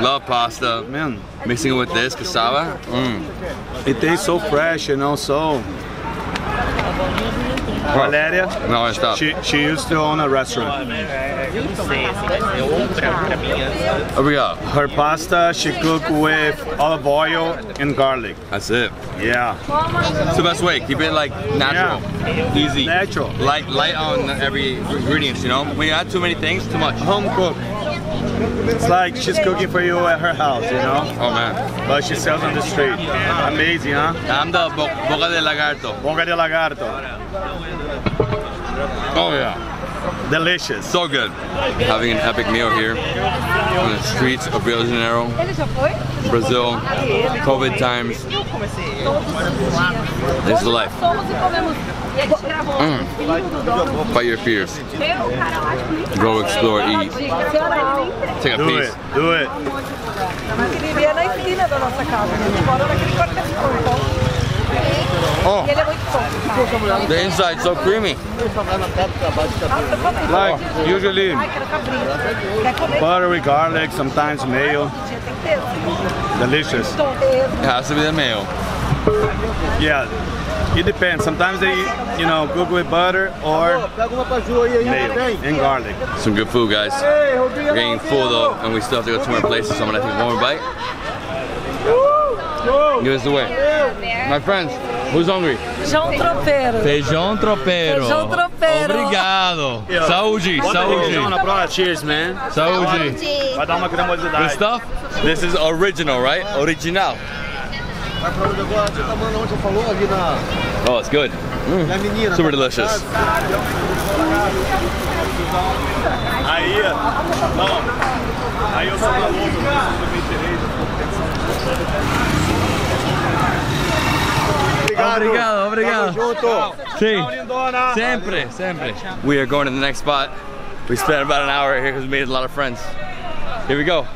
Love pasta. Man, Mixing it with this cassava. Mm. it tastes so fresh, you know, so. Valeria, No, I stop. she, she used to own a restaurant. What we got? Her pasta she cooked with olive oil and garlic. That's it. Yeah, It's the best way. Keep it like natural, easy, Natural. light, light on every ingredients. You know, you add too many things, too much. home cooked. It's like she's cooking for you at her house, you know, Oh man, but she sells on the street. Amazing, huh? I'm the bo- boca de lagarto. Boca de lagarto. Oh yeah, Delicious. so good. Having an epic meal here on the streets of Rio de Janeiro, Ele já foi? Brazil, COVID times. This is the life. E comemos. A gente Mm. filho do dono. Fight your fears. Meu, o cara lá de Go explore, eat. Take a Do piece. it, do it. Vivia na esquina da nossa casa. A mora naquele quarto. Oh, ele é muito bom. cara. the inside so creamy. Like usually Ai, quero cabrinho. Quer comer? butter with garlic, sometimes mayo. Tinha, tem que ter. Delicious. It has to be the mayo. Yeah, it depends. Sometimes they, you know, cook with butter or Pega uma pra Ju aí, aí, mayo and garlic. Some good food, guys. We're getting full though, and we still have to go two more places. So I'm gonna take one more bite. Give us the way. My friends, who's hungry? João Tropeiro. Feijão tropeiro. Feijão tropeiro. Obrigado. Saúde, Feijão saúde, na prova. Cheers, man. saúde. Vai dar uma Good cremosidade. stuff. This is original, right? Original. Vai pra onde agora? Você tá mandando onde você falou? Ali na, Oh, it's good. na menina. Super tá? delicious. Aí, ó. Aí eu sou maluco, eu bem direito. Obrigado, obrigado. Junto. Sim. Sempre, sempre. We are going to the next spot. We spent about an hour here because we made a lot of friends. Here we go.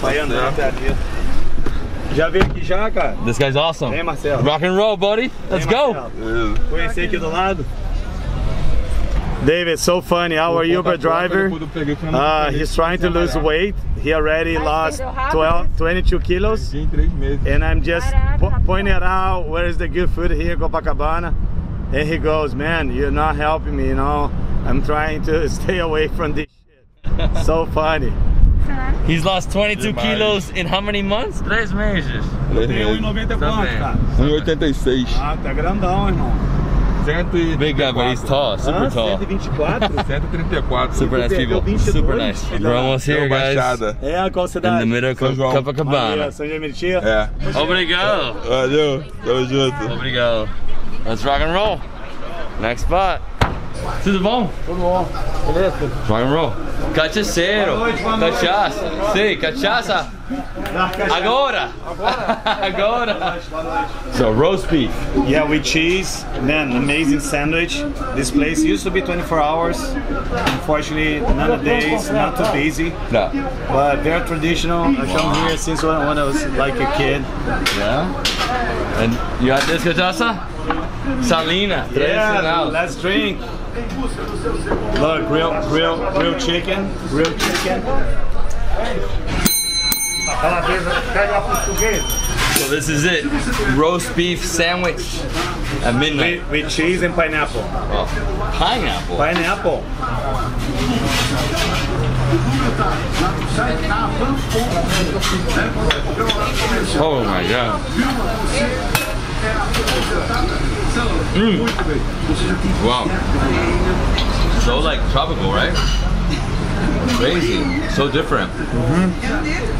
Vai andando até ali. Já veio aqui já, cara? This guy's awesome. Vem, Marcelo. Rock and roll, buddy. Let's go. Conheci aqui do lado. David, so funny. Our Uber driver, uh, he's trying to lose weight. He already lost 12, 22 kilos. And I'm just po- pointing out where is the good food here in Copacabana. And he goes, man, you're not helping me, you know. I'm trying to stay away from this shit. So funny. He's lost 22 kilos in how many months? Três meses. Tem 1,90 quanto, cara? 1,86. Ah, tá grandão, irmão. 134. Big guy, but he's tall, super Hã? tall. 124? 134. Super nice people, 22. super nice. We're almost here, guys. Baixada. É, qual In cidade? the middle of São João. Copacabana. Maria, São Gemeritia? É. Obrigado. Valeu, tamo junto. Obrigado. Let's rock and roll. Next spot. Tudo bom? Tudo bom. Beleza? Rock and roll. Cachaceiro. Cachaça. Sim, cachaça. Agora. Agora. So roast beef. Yeah, with cheese. Man, amazing sandwich. This place used to be 24 hours. Unfortunately, nowadays, not too busy. No. But very traditional. I come here since when, when I was like a kid. Yeah. And you had this cachaça? Salina. Yeah, let's drink. Look, real, real, real chicken, real chicken. So this is it. Roast beef sandwich at midnight. With, with cheese and pineapple. Oh, pineapple. Pineapple. Oh my god. Mm. Wow. So like tropical, right? Crazy. So different.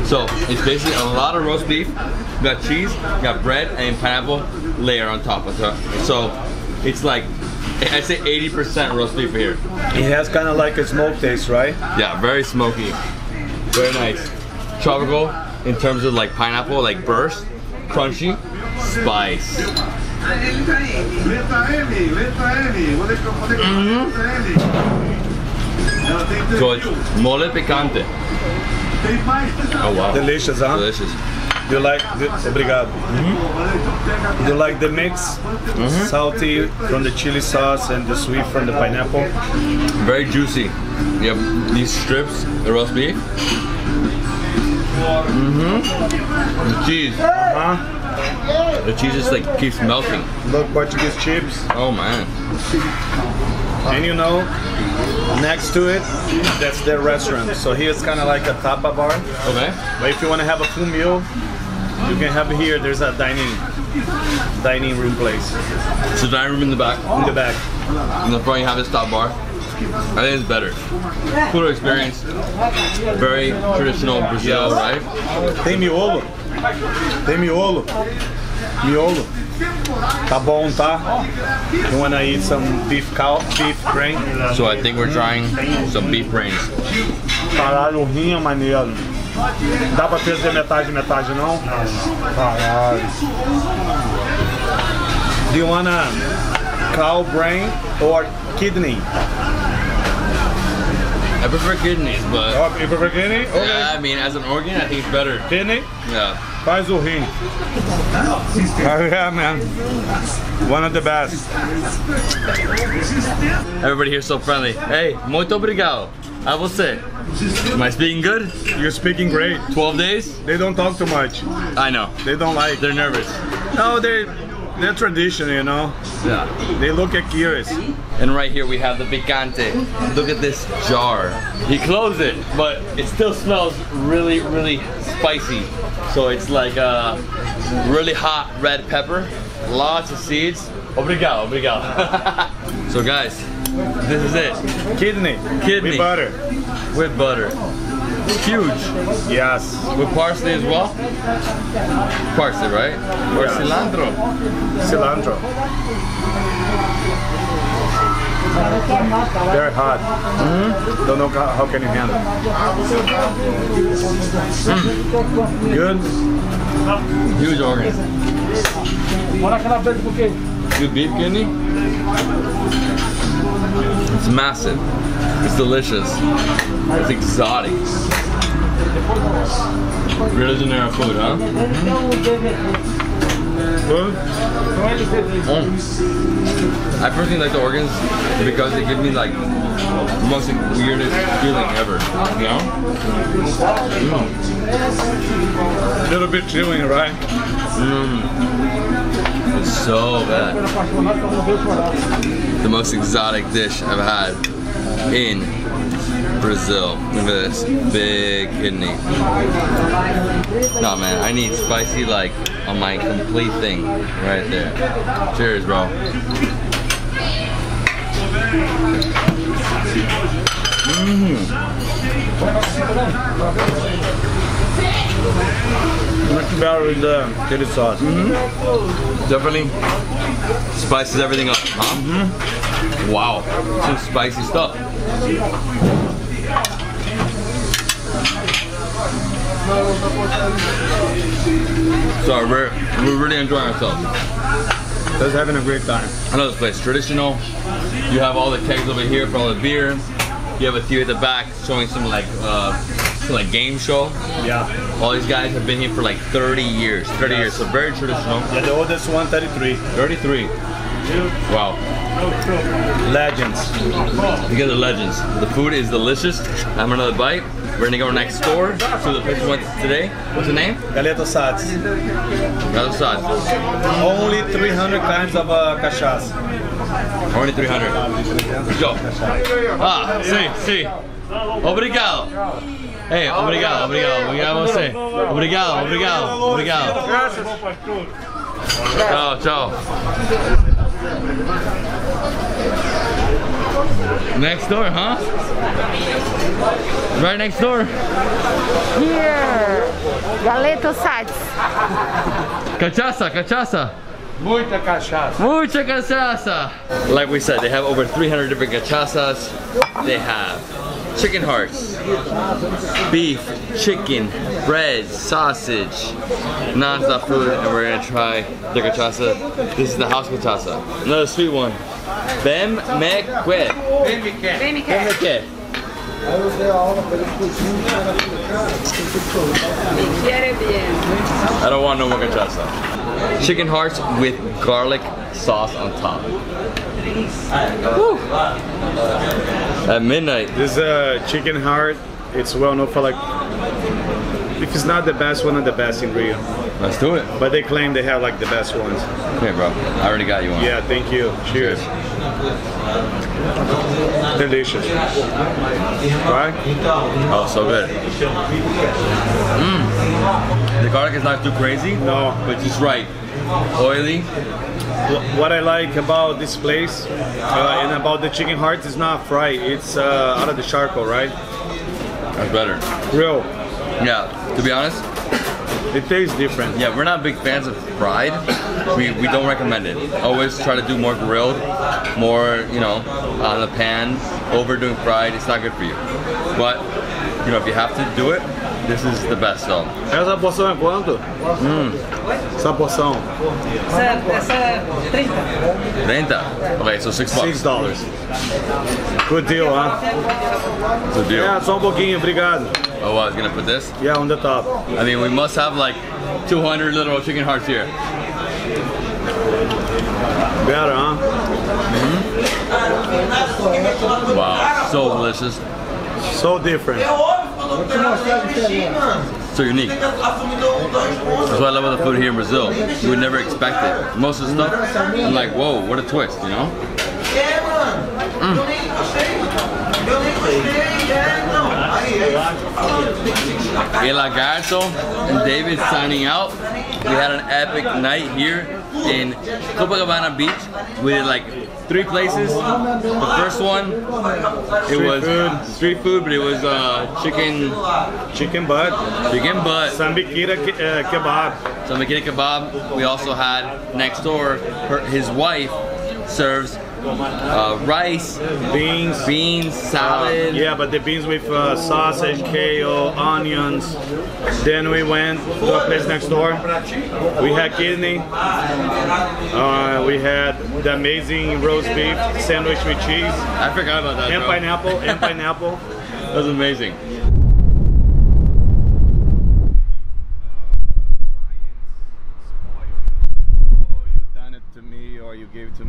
So it's basically a lot of roast beef. You got cheese, you got bread, and pineapple layer on top of it. So it's like I say 80% roast beef here. It has kind of like a smoke taste, right? Yeah, very smoky. Very nice. Tropical in terms of like pineapple, like burst, crunchy, spice. So it's molho picante. Oh wow. Delicious, huh? Delicious. You like? The, obrigado. You like the mix? Mm -hmm. Salty from the chili sauce and the sweet from the pineapple. Very juicy. You have these strips, the roast beef. Mm-hmm. The cheese. Huh? The cheese just like keeps melting. Look, Portuguese chips. Oh man. And you know, next to it, that's their restaurant. So here's kind of like a tapa bar. Okay. But if you want to have a full meal, you can have it here. There's a dining dining room place It's a dining room in the back. in the back. In the front you have this top bar. I think it's better. Cooler experience. Very traditional Brazil, right? Tem miolo. Tem miolo. Miolo. Tá bom, tá? You wanna eat some beef cow, beef brain? So I think we're trying some beef brains. Caralho, o rim é maneiro. Dá pra fazer metade, metade não? Caralho. Do you wanna cow brain or kidney? I prefer kidneys, but Oh, you prefer kidney? Okay. yeah, I mean, as an organ, I think it's better. Kidney? Yeah. Faz o rim. Oh, yeah, man. One of the best. Everybody here so friendly. Hey, muito obrigado. A você. Am I speaking good? You're speaking great. 12 days? They don't talk too much. I know. They don't like. They're nervous. No, they they're tradition, you know. Yeah. They look at curious. And right here we have the picante. Look at this jar. He closed it, but it still smells really, really spicy. So it's like a really hot red pepper, lots of seeds. Obrigado, obrigado. so guys, this is it. Kidney. Kidney. With butter. With butter. Huge. Yes. With parsley as well. Parsley, right? Or Yeah. cilantro. Cilantro. Very hot. Mm -hmm. Don't know how, how can you handle. Good. Huge organ. Bora aquela vez porque Good beef kidney. It's massive. It's delicious. It's exotic. Rio de Janeiro food, huh? Good. Mm. I personally like the organs because they give me like the most weirdest feeling ever. You know? A little bit chilling, right? It's so bad. The most exotic dish I've had in Brazil. Look at this big kidney. Nah, man, I need spicy like on my complete thing right there. Cheers, bro. Mm-hmm. Much better with the chili sauce. Mm-hmm. Definitely spices everything up, huh? Mm-hmm. Wow, some spicy stuff. So we're, we're really enjoying ourselves. Just having a great time. I know this place traditional. You have all the kegs over here for all the beer. You have a few at the back showing some like uh, like game show. Yeah. All these guys have been here for like 30 years. 30 years, so very traditional. Yeah, the oldest one, 33. 33. Wow. Legends. You get the legends. The food is delicious. Have another bite. We're gonna go next door to the place we went today. What's the name? Galeto Sat's. Other side. Only 300 kinds of uh, cachaça. Only 300. Let's go. Ah, sim, sim. Obrigado. Hey, obrigado, obrigado. Obrigado a você. Obrigado, obrigado, obrigado. Tchau, tchau. Next door, huh? Right next door. Here, Galeto Sat's. Cachaça, cachaça. Muita cachaça. Mucha cachaça. Like we said, they have over 300 different cachaças. They have chicken hearts, beef, chicken, bread, sausage, non-stop food, and we're gonna try the cachaça. This is the house cachaça. Another sweet one. Bem me que. Vem me quer. Bem me que. I don't want no more cachaça. Chicken hearts with garlic sauce on top. At midnight. This is a uh, chicken heart, it's well known for like, if it's not the best, one of the best in Rio. Let's do it. But they claim they have like the best ones. Here, bro. I already got you one. Yeah, thank you. Cheers. Delicious. Right? Oh, so good. Mm. The garlic is not too crazy. No. But just right. Oily. What I like about this place uh, and about the chicken heart is not fried. It's uh, out of the charcoal, right? That's better. Real. Yeah. To be honest, It tastes different. yeah, we're not big fans of fried. We, we don't recommend it. Always try to do more grilled, more, you know, on the pan. Overdoing fried, it's not good for you. But, you know, if you have to do it, this is the best though. Essa porção é quanto? Essa porção? Essa, essa é 30. 30? Okay, so six bucks. Six dollars. Good deal, huh? It's a deal. Yeah, só um pouquinho, obrigado. Oh, well, I was gonna put this. Yeah, on the top. I mean, we must have like 200 little chicken hearts here. Better, huh? Wow, so delicious, So different. So unique. That's what I love about the food here in Brazil. You would never expect it. Most of the stuff, I'm like, whoa, what a twist, you know? Mm. El Lagarto and David signing out. We had an epic night here in Copacabana Beach. We did like three places. The first one, it Street was food. street food, but it was uh, chicken, Chicken butt. chicken butt, Sambiquira ke- uh, kebab. McKinney kebab. We also had next door, her, his wife serves uh, rice, Beans. beans, salad. Yeah, but the beans with uh, sausage, kale, onions. Then we went to a place next door. We had kidney. Uh, we had the amazing roast beef sandwich with cheese I forgot about that. and bro. pineapple and pineapple. That was amazing. Oh, you done it to me, or you gave it to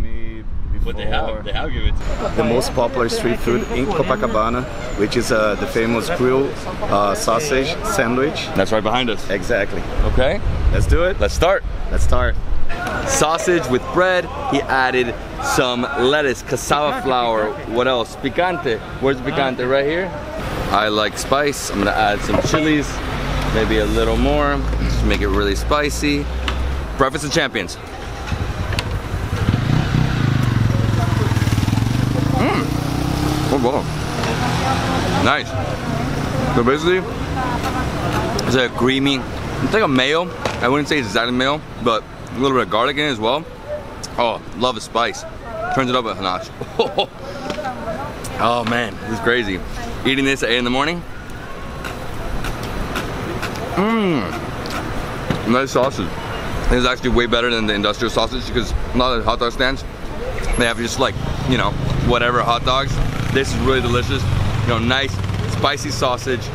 But they have, they have given it to the most popular street food in Copacabana, which is uh, the famous grilled uh, sausage sandwich. That's right behind us. Exactly. Okay, Let's do it. let's start. Let's start. Sausage with bread. He added some lettuce, cassava flour. What else? Picante. Where's picante? Right here. I like spice. I'm gonna add some chilies, maybe a little more, just make it really spicy. Breakfast of Champions. Oh, well. Nice. So basically, it's a creamy, it's like a mayo. I wouldn't say it's exactly mayo, but a little bit of garlic in it as well. Oh, love the spice. Turns it up a notch. oh man, this is crazy. Eating this at 8 in the morning. Mmm. Nice sausage. Is actually way better than the industrial sausage because a lot of hot dog stands, they have just like, you know, whatever hot dogs. This is really delicious. You know, nice, spicy sausage.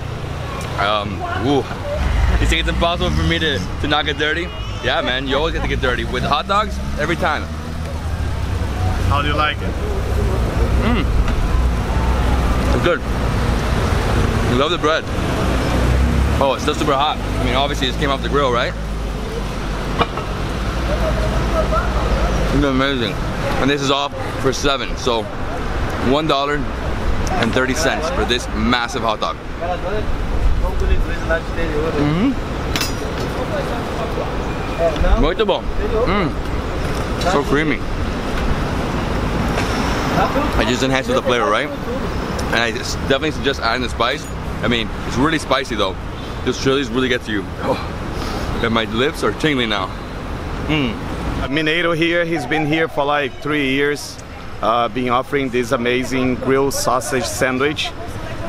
Um, ooh. You think it's impossible for me to, to not get dirty? Yeah, man, you always get to get dirty. With hot dogs, every time. How do you like it? Mmm. It's good. You love the bread. Oh, it's still super hot. I mean, obviously, it just came off the grill, right? It's amazing. And this is off for seven. So, one dollar and thirty cents for this massive hot dog. Mmm. Muito bom. Mm. So creamy. I just enhance with the flavor, right? And I just definitely suggest adding the spice. I mean, it's really spicy though. This chilies really gets you. Oh, and my lips are tingling now. Mm. Mineiro here, he's been here for like three years, uh, been offering this amazing grilled sausage sandwich.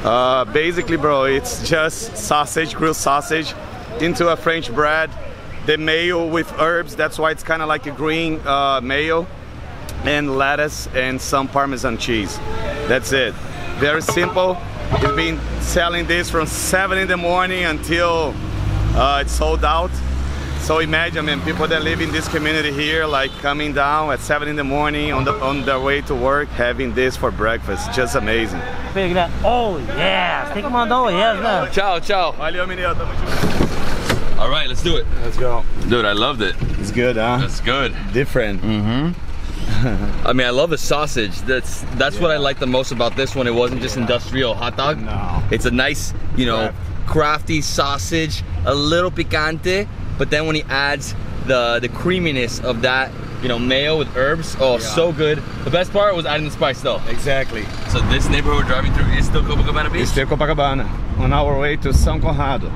Uh, basically, bro, it's just sausage, grilled sausage, into a French bread, the mayo with herbs. That's why it's kind of like a green uh, mayo, and lettuce and some Parmesan cheese. That's it. Very simple. He's been selling this from seven in the morning until uh, it's sold out. So imagine, man, people that live in this community here, like coming down at seven in the morning on the on their way to work, having this for breakfast, just amazing. Big that. Oh yes, tem que mandar oh yes, né? Ciao, ciao. Valeu, menino, tamo junto. All right, let's do it. Let's go. Dude, I loved it. It's good, huh? That's good. Different. Mm-hmm. I mean, I love the sausage. That's that's what I like the most about this one. It wasn't just industrial hot dog. No. It's a nice, you know, crafty sausage, a little picante, but then when he adds the the creaminess of that, you know, mayo with herbs, oh, so good. The best part was adding the spice though. Exactly. So this neighborhood we're driving through is still Copacabana Beach? It's still Copacabana, on our way to São Conrado.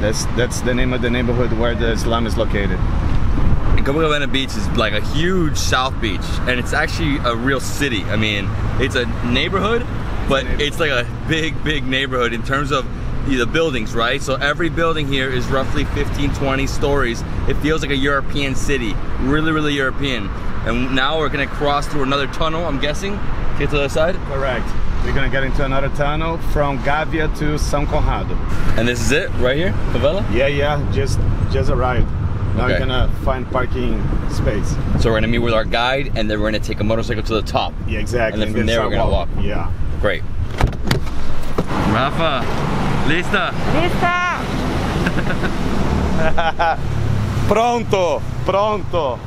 That's that's the name of the neighborhood where the slum is located. And Copacabana Beach is like a huge South Beach, and it's actually a real city. I mean, it's a neighborhood, but it's like a big, big neighborhood in terms of the buildings, right? So every building here is roughly 15, 20 stories. It feels like a European city, really, really European. And now we're gonna cross through another tunnel, I'm guessing, to get to the other side. Correct. We're gonna get into another tunnel from Gávea to São Conrado. And this is it, right here, favela? Yeah, yeah, just just arrived. Now Okay. we're gonna find parking space. So we're gonna meet with our guide, and then we're gonna take a motorcycle to the top. Yeah, exactly. And then from there we're gonna walk. Yeah. Great. Rafa, lista? Lista! Pronto, pronto.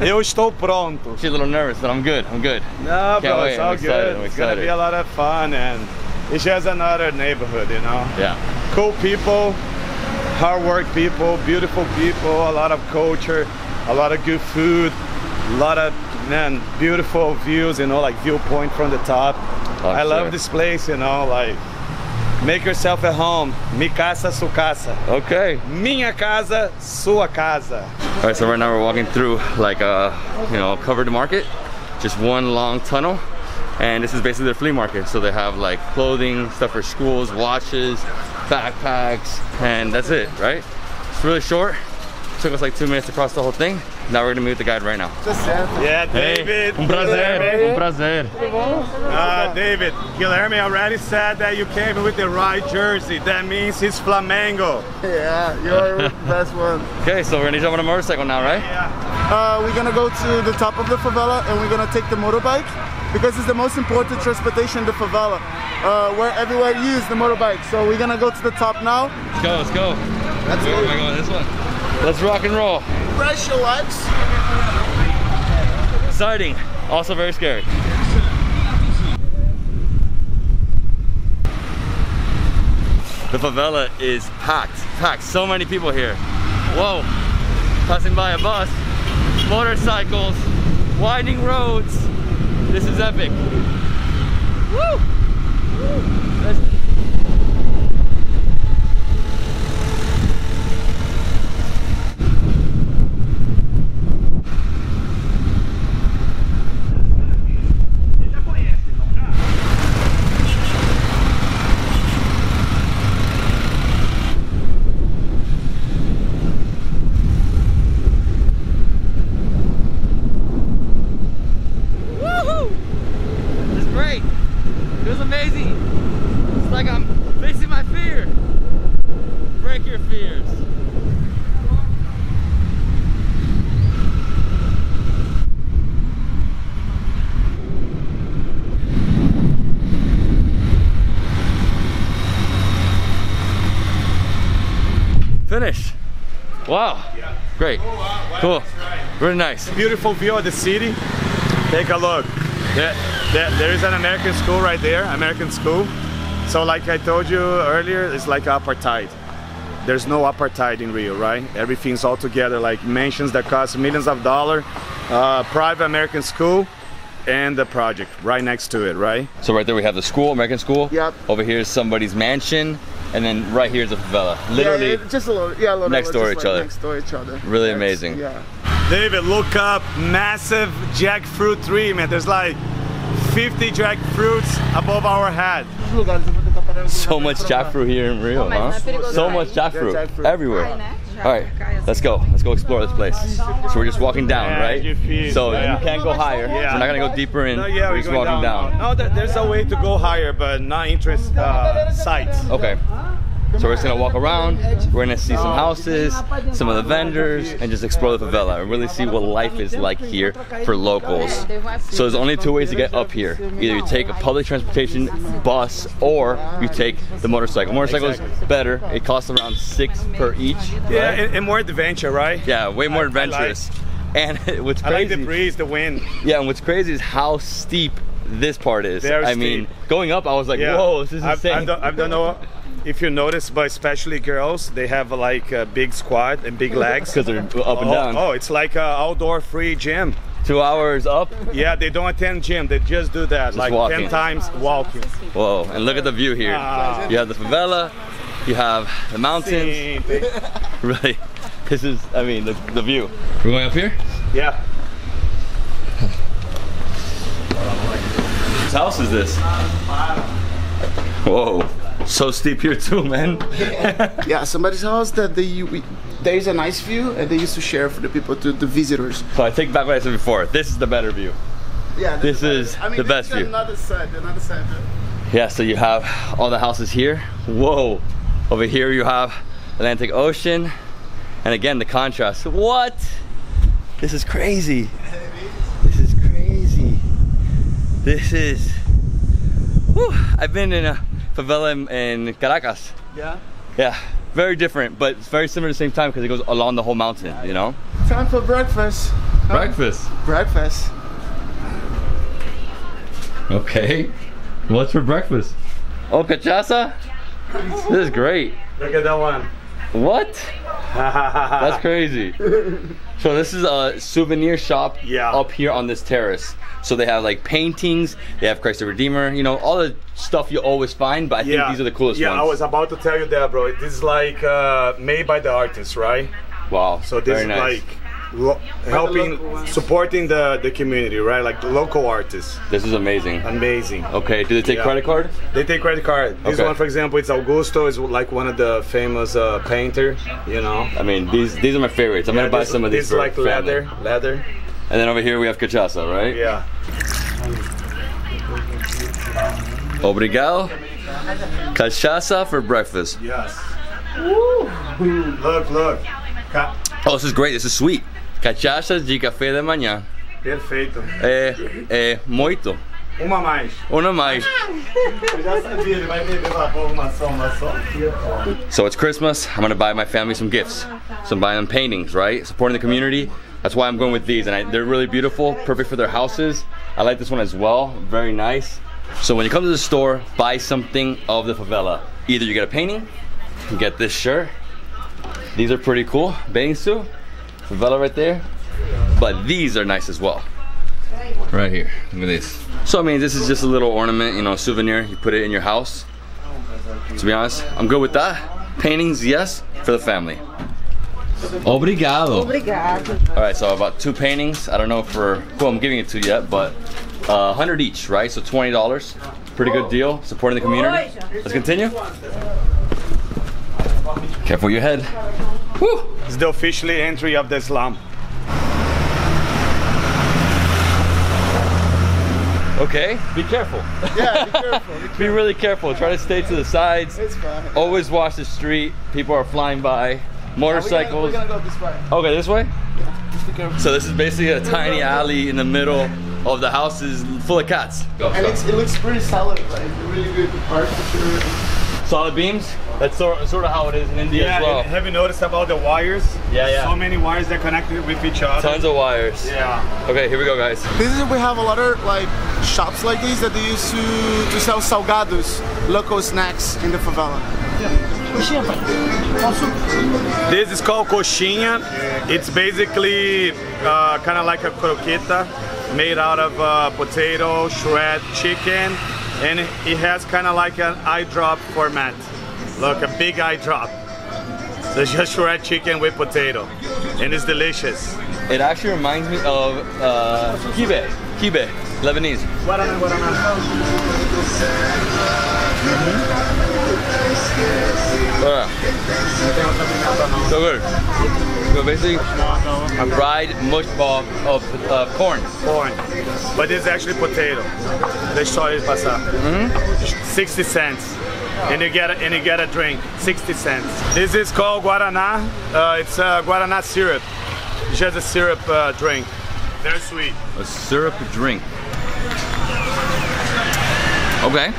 Eu estou pronto. She's a little nervous, but I'm good. I'm good. No, Can't bro, wait, it's I'm all excited, good. I'm It's gonna be a lot of fun, and it's just another neighborhood, you know. Yeah. Cool people, hard work people, beautiful people, a lot of culture, a lot of good food, a lot of man beautiful views, you know, like viewpoint from the top. Oh, I sure. love this place, you know, like make yourself at home. Mi casa, su casa. Okay. Minha casa, sua casa. All right, so right now we're walking through like a, you know, covered market, just one long tunnel. And this is basically their flea market. So they have like clothing, stuff for schools, watches, backpacks, and that's it, right? It's really short. Took us like two minutes to cross the whole thing. Now we're gonna meet the guide right now. Yeah, David. um prazer, Guilherme. um prazer. Uh, David, Guilherme already said that you came with the right jersey. That means he's Flamengo. Yeah, you're the best one. Okay, so we're gonna jump on a motorcycle now, right? Yeah. Uh, we're gonna go to the top of the favela and we're gonna take the motorbike because it's the most important transportation in the favela uh, where everywhere use the motorbike. So we're gonna go to the top now. Let's go, let's go. Let's Where am I go. This one. Let's rock and roll. Press your legs. Exciting, also very scary. The favela is packed, packed. So many people here. Whoa, passing by a bus, motorcycles, winding roads. This is epic. It's great. It was amazing. It's like I'm facing my fear. Break your fears. Finished. Wow. Great. Cool. Very nice. Beautiful view of the city. Take a look. There, there, there is an American school right there, American school. So like I told you earlier, it's like apartheid. There's no apartheid in Rio, right? Everything's all together, like mansions that cost millions of dollars, uh, private American school, and the project right next to it, right? So right there we have the school, American school. Yep. Over here is somebody's mansion, and then right here is a favela. Literally, yeah, just a little, yeah, a little next just door to like each other. Next door to each other. Really That's- amazing. Yeah. David, look up massive jackfruit tree, man. There's like 50 jackfruits above our head. Os lugares, eu vou tentar parar em algum so much jackfruit here in Rio, mas não é huh? So much jackfruit, Yeah, jackfruit. everywhere. Cai, né? Já All right, cai let's go. Let's go explore this place. So we're just walking down, right? So yeah. you can't go higher. Yeah. We're not gonna go deeper in. No, yeah, we're we're just walking down. No, there's a way to go higher, but not interest uh, sites. Okay. So we're just gonna walk around. We're gonna see some houses, some of the vendors, and just explore the favela and really see what life is like here for locals. So there's only two ways to get up here. Either you take a public transportation bus or you take the motorcycle. Motorcycle is better. It costs around six per each. Yeah, right? and, and more adventure, right? Yeah, way more I- I like- adventurous. And what's crazy? I like the breeze, the wind. yeah, and what's crazy is how steep this part is. Very I mean, going up, I was like, Yeah. whoa, this is I've, insane. I've done, I've done know if you notice, but especially girls, they have like a big squat and big legs. Because they're up and oh, down. oh, it's like an outdoor free gym. Two hours up. Yeah, they don't attend gym. They just do that, like walking. ten times walking. Whoa, and look at the view here. Ah. You have the favela, you have the mountains. Really, this is, I mean, the, the view. We're going up here? Yeah. Whose house is this? Whoa, so steep here too, man. Yeah, somebody's house that they we, there is a nice view and they used to share for the people to the visitors. so I take back what I said before. This is the better view. Yeah, This is I mean, the this best is view. Another side, another side. Yeah, so you have all the houses here. Whoa. Over here you have Atlantic Ocean. And again, the contrast. What? This is crazy. This is crazy. This is. Whew. I've been in a favela in, in Caracas. Yeah. Yeah, very different, but it's very similar at the same time because it goes along the whole mountain, you know? Time for breakfast. Huh? Breakfast. Breakfast. Okay. What's for breakfast? Oh, cachaça? This is great. Look at that one. What? That's crazy. So this is a souvenir shop Yeah. up here on this terrace. So they have like paintings, they have Christ the Redeemer, you know, all the stuff you always find, but I think these are the coolest yeah, ones. I was about to tell you that, bro. This is like uh, made by the artist, right? wow. So this very is nice. like lo- helping, supporting the, the community, right? Like the local artists. This is amazing. Amazing. Okay, do they take Yeah. credit card? They take credit card. This Okay. one, for example, it's Augusto. is like one of the famous uh, painter. You know. I mean, these these are my favorites. I'm Yeah, gonna buy some of these This for like family. leather, leather. And then over here we have cachaça, right? Yeah. Obrigado. Cachaça for breakfast. Yes. Look, look. Ca- Oh, this is great. This is sweet. Cachaça de café de manhã. Perfeito. Eh, eh, é, é muito. Uma mais. Uma mais. Eu já sabia, ele vai beber uma só, uma só. So it's Christmas. I'm gonna buy my family some gifts. So I'm buying them paintings, right? Supporting the community. That's why I'm going with these, and I, they're really beautiful, perfect for their houses. I like this one as well. Very nice. So when you come to the store, buy something of the favela. Either you get a painting, you get this shirt. These are pretty cool. Bathing suit, favela right there. But these are nice as well. Right here. Look at this. So I mean, this is just a little ornament, you know, souvenir. You put it in your house. To be honest, I'm good with that. Paintings, yes, for the family. Obrigado. Obrigado. All right, so about two paintings. I don't know for who I'm giving it to yet, but uh, 100 each, right? So $20. Pretty good deal. Supporting the community. Let's continue. Careful your head. Woo! It's the officially entry of the slum. Okay, be careful. Yeah, be careful. Be Be really careful. Try to stay to the sides. It's fine. Always watch the street. People are flying by. Motorcycles. We're gonna, we're gonna go this way. Okay, this way? Just be careful. So this is basically a tiny alley in the middle of the houses full of cats. Go, And go. it's, it looks pretty solid, like really good architecture. Solid beams? That's sort, sort of how it is in India Yeah, as well. and have you noticed about the wires? Yeah, yeah. So many wires that connected with each other. Tons of wires. Yeah. Okay, here we go, guys. This is we have a lot of like shops like these that they used to to sell salgados, local snacks in the favela. Yeah. This is called coxinha. It's basically uh, kind of like a croqueta made out of uh, potato, shred chicken, and it has kind of like an eye drop format. Look, a big eye drop. So it's just chicken with potato, and it's delicious. It actually reminds me of uh, kibe, kibe, Lebanese. Guaraná, guaraná. Uh, so good. So basically, a fried mush ball of uh, corn. corn, but it's actually potato. Deixa eu passar. Mm-hmm. 60 cents. And you get a, and you get a drink, 60 cents. This is called guaraná. Uh, it's uh, guaraná syrup. It's just a syrup uh, drink. Very sweet. A syrup drink. Okay.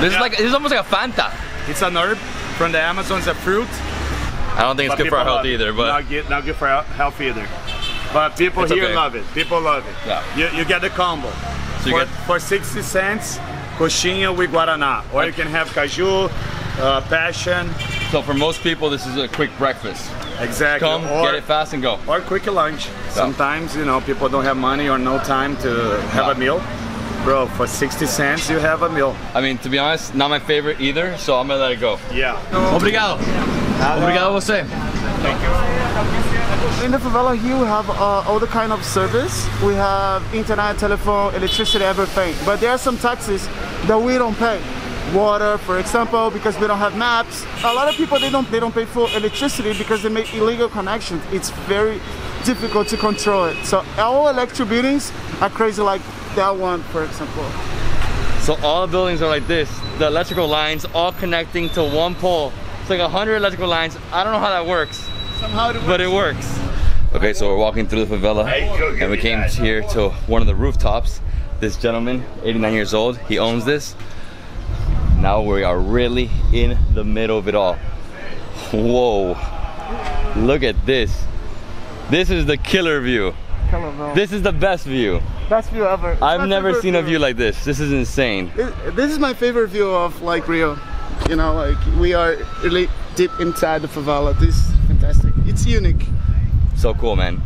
This is like this is almost like a Fanta. It's an herb from the Amazon. It's a fruit. I don't think it's but good for our health it. either, but not good, not good for health either. But people It's here okay. love it. People love it. Yeah. You, you get the combo. So you for, get- for 60 cents, coxinha with guaraná. Or you can have caju, uh, passion. so for most people this is a quick breakfast. Exactly. Come, or, get it fast and go. or quick lunch. Sometimes, you know, people don't have money or no time to have a meal. Bro, for 60 cents, you have a meal. I mean, to be honest, not my favorite either, so I'm gonna let it go. Yeah. Obrigado. Obrigado você. In the favela here we have uh, all the kind of service. We have internet, telephone, electricity, everything. But there are some taxes that we don't pay. Water, for example, because we don't have maps. A lot of people they don't they don't pay for electricity because they make illegal connections. It's very difficult to control it. So our electric buildings are crazy like that one, for example. So all the buildings are like this. The electrical lines all connecting to one pole. It's like a hundred electrical lines. I don't know how that works, Somehow it but it works. Okay, so we're walking through the favela, and we came here to one of the rooftops. This gentleman, 89 years old, he owns this. Now we are really in the middle of it all. Whoa! Look at this. This is the killer view. This is the best view. Best view ever. It's I've my never favorite seen a view like this. This is insane. It- this is my favorite view of like Rio. You know, like we are really deep inside the favela. This is fantastic. It's unique. So cool, man.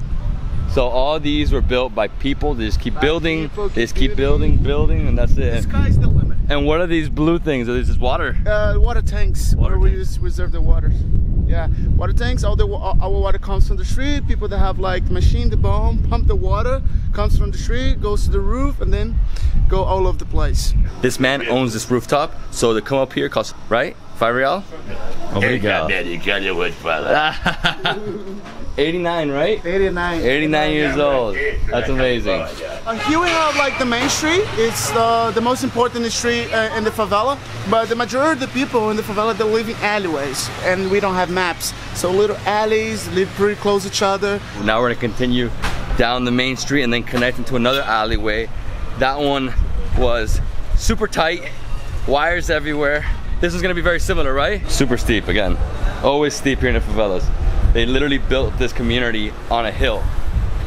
So all these were built by people. They just keep building. people, they just keep keep building, building, and that's it. The it. sky's the limit. And what are these blue things? Are these just water? Uh, water tanks. Water where we tanks. use reserve the water. Yeah, water tanks. All the wa- our water comes from the street. People that have like machine the bomb, pump the water, comes from the street, goes to the roof, and then go all over the place. This man owns this rooftop, so to come up here costs right five real. Obrigado. 89, right? 89. 89 years old. That's amazing. Uh, here we have like the main street. It's uh, the most important street uh, in the favela. But the majority of the people in the favela they live in alleyways, and we don't have maps. So little alleys live pretty close to each other. Now we're gonna continue down the main street and then connect into another alleyway. That one was super tight, wires everywhere. This is gonna be very similar, right? Super steep again. Always steep here in the favelas. They literally built this community on a hill.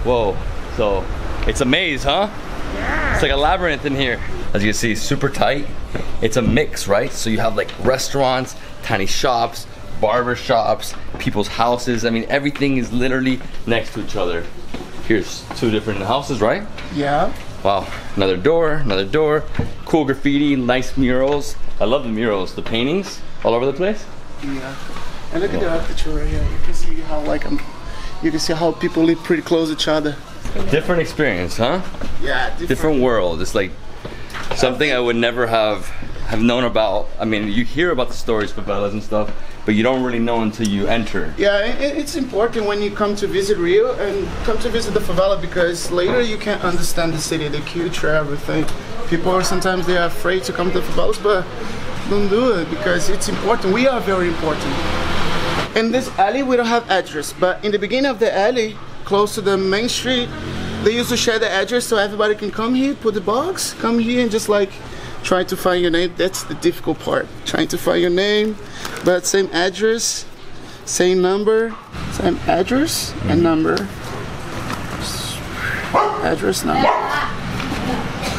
Whoa, so it's a maze, huh? Yeah. It's like a labyrinth in here. As you can see, super tight. It's a mix, right? So you have like restaurants, tiny shops, barber shops, people's houses. I mean, everything is literally next to each other. Here's two different houses, right? Yeah. Wow, another door, another door. Cool graffiti, nice murals. I love the murals, the paintings all over the place. Yeah. And look at the architecture right here. You can see how like um, you can see how people live pretty close to each other. Different experience, huh? Yeah, different. Different world. It's like something I would never have have known about. I mean, you hear about the stories, favelas and stuff, but you don't really know until you enter. Yeah, it's important when you come to visit Rio and come to visit the favela because later you can understand the city, the culture, everything. People are sometimes they are afraid to come to the favelas, but don't do it because it's important. We are very important. In this alley, we don't have address, but in the beginning of the alley, close to the main street, they used to share the address so everybody can come here, put the box, come here, and just like try to find your name. That's the difficult part, trying to find your name, but same address, same number, same address and number, address number,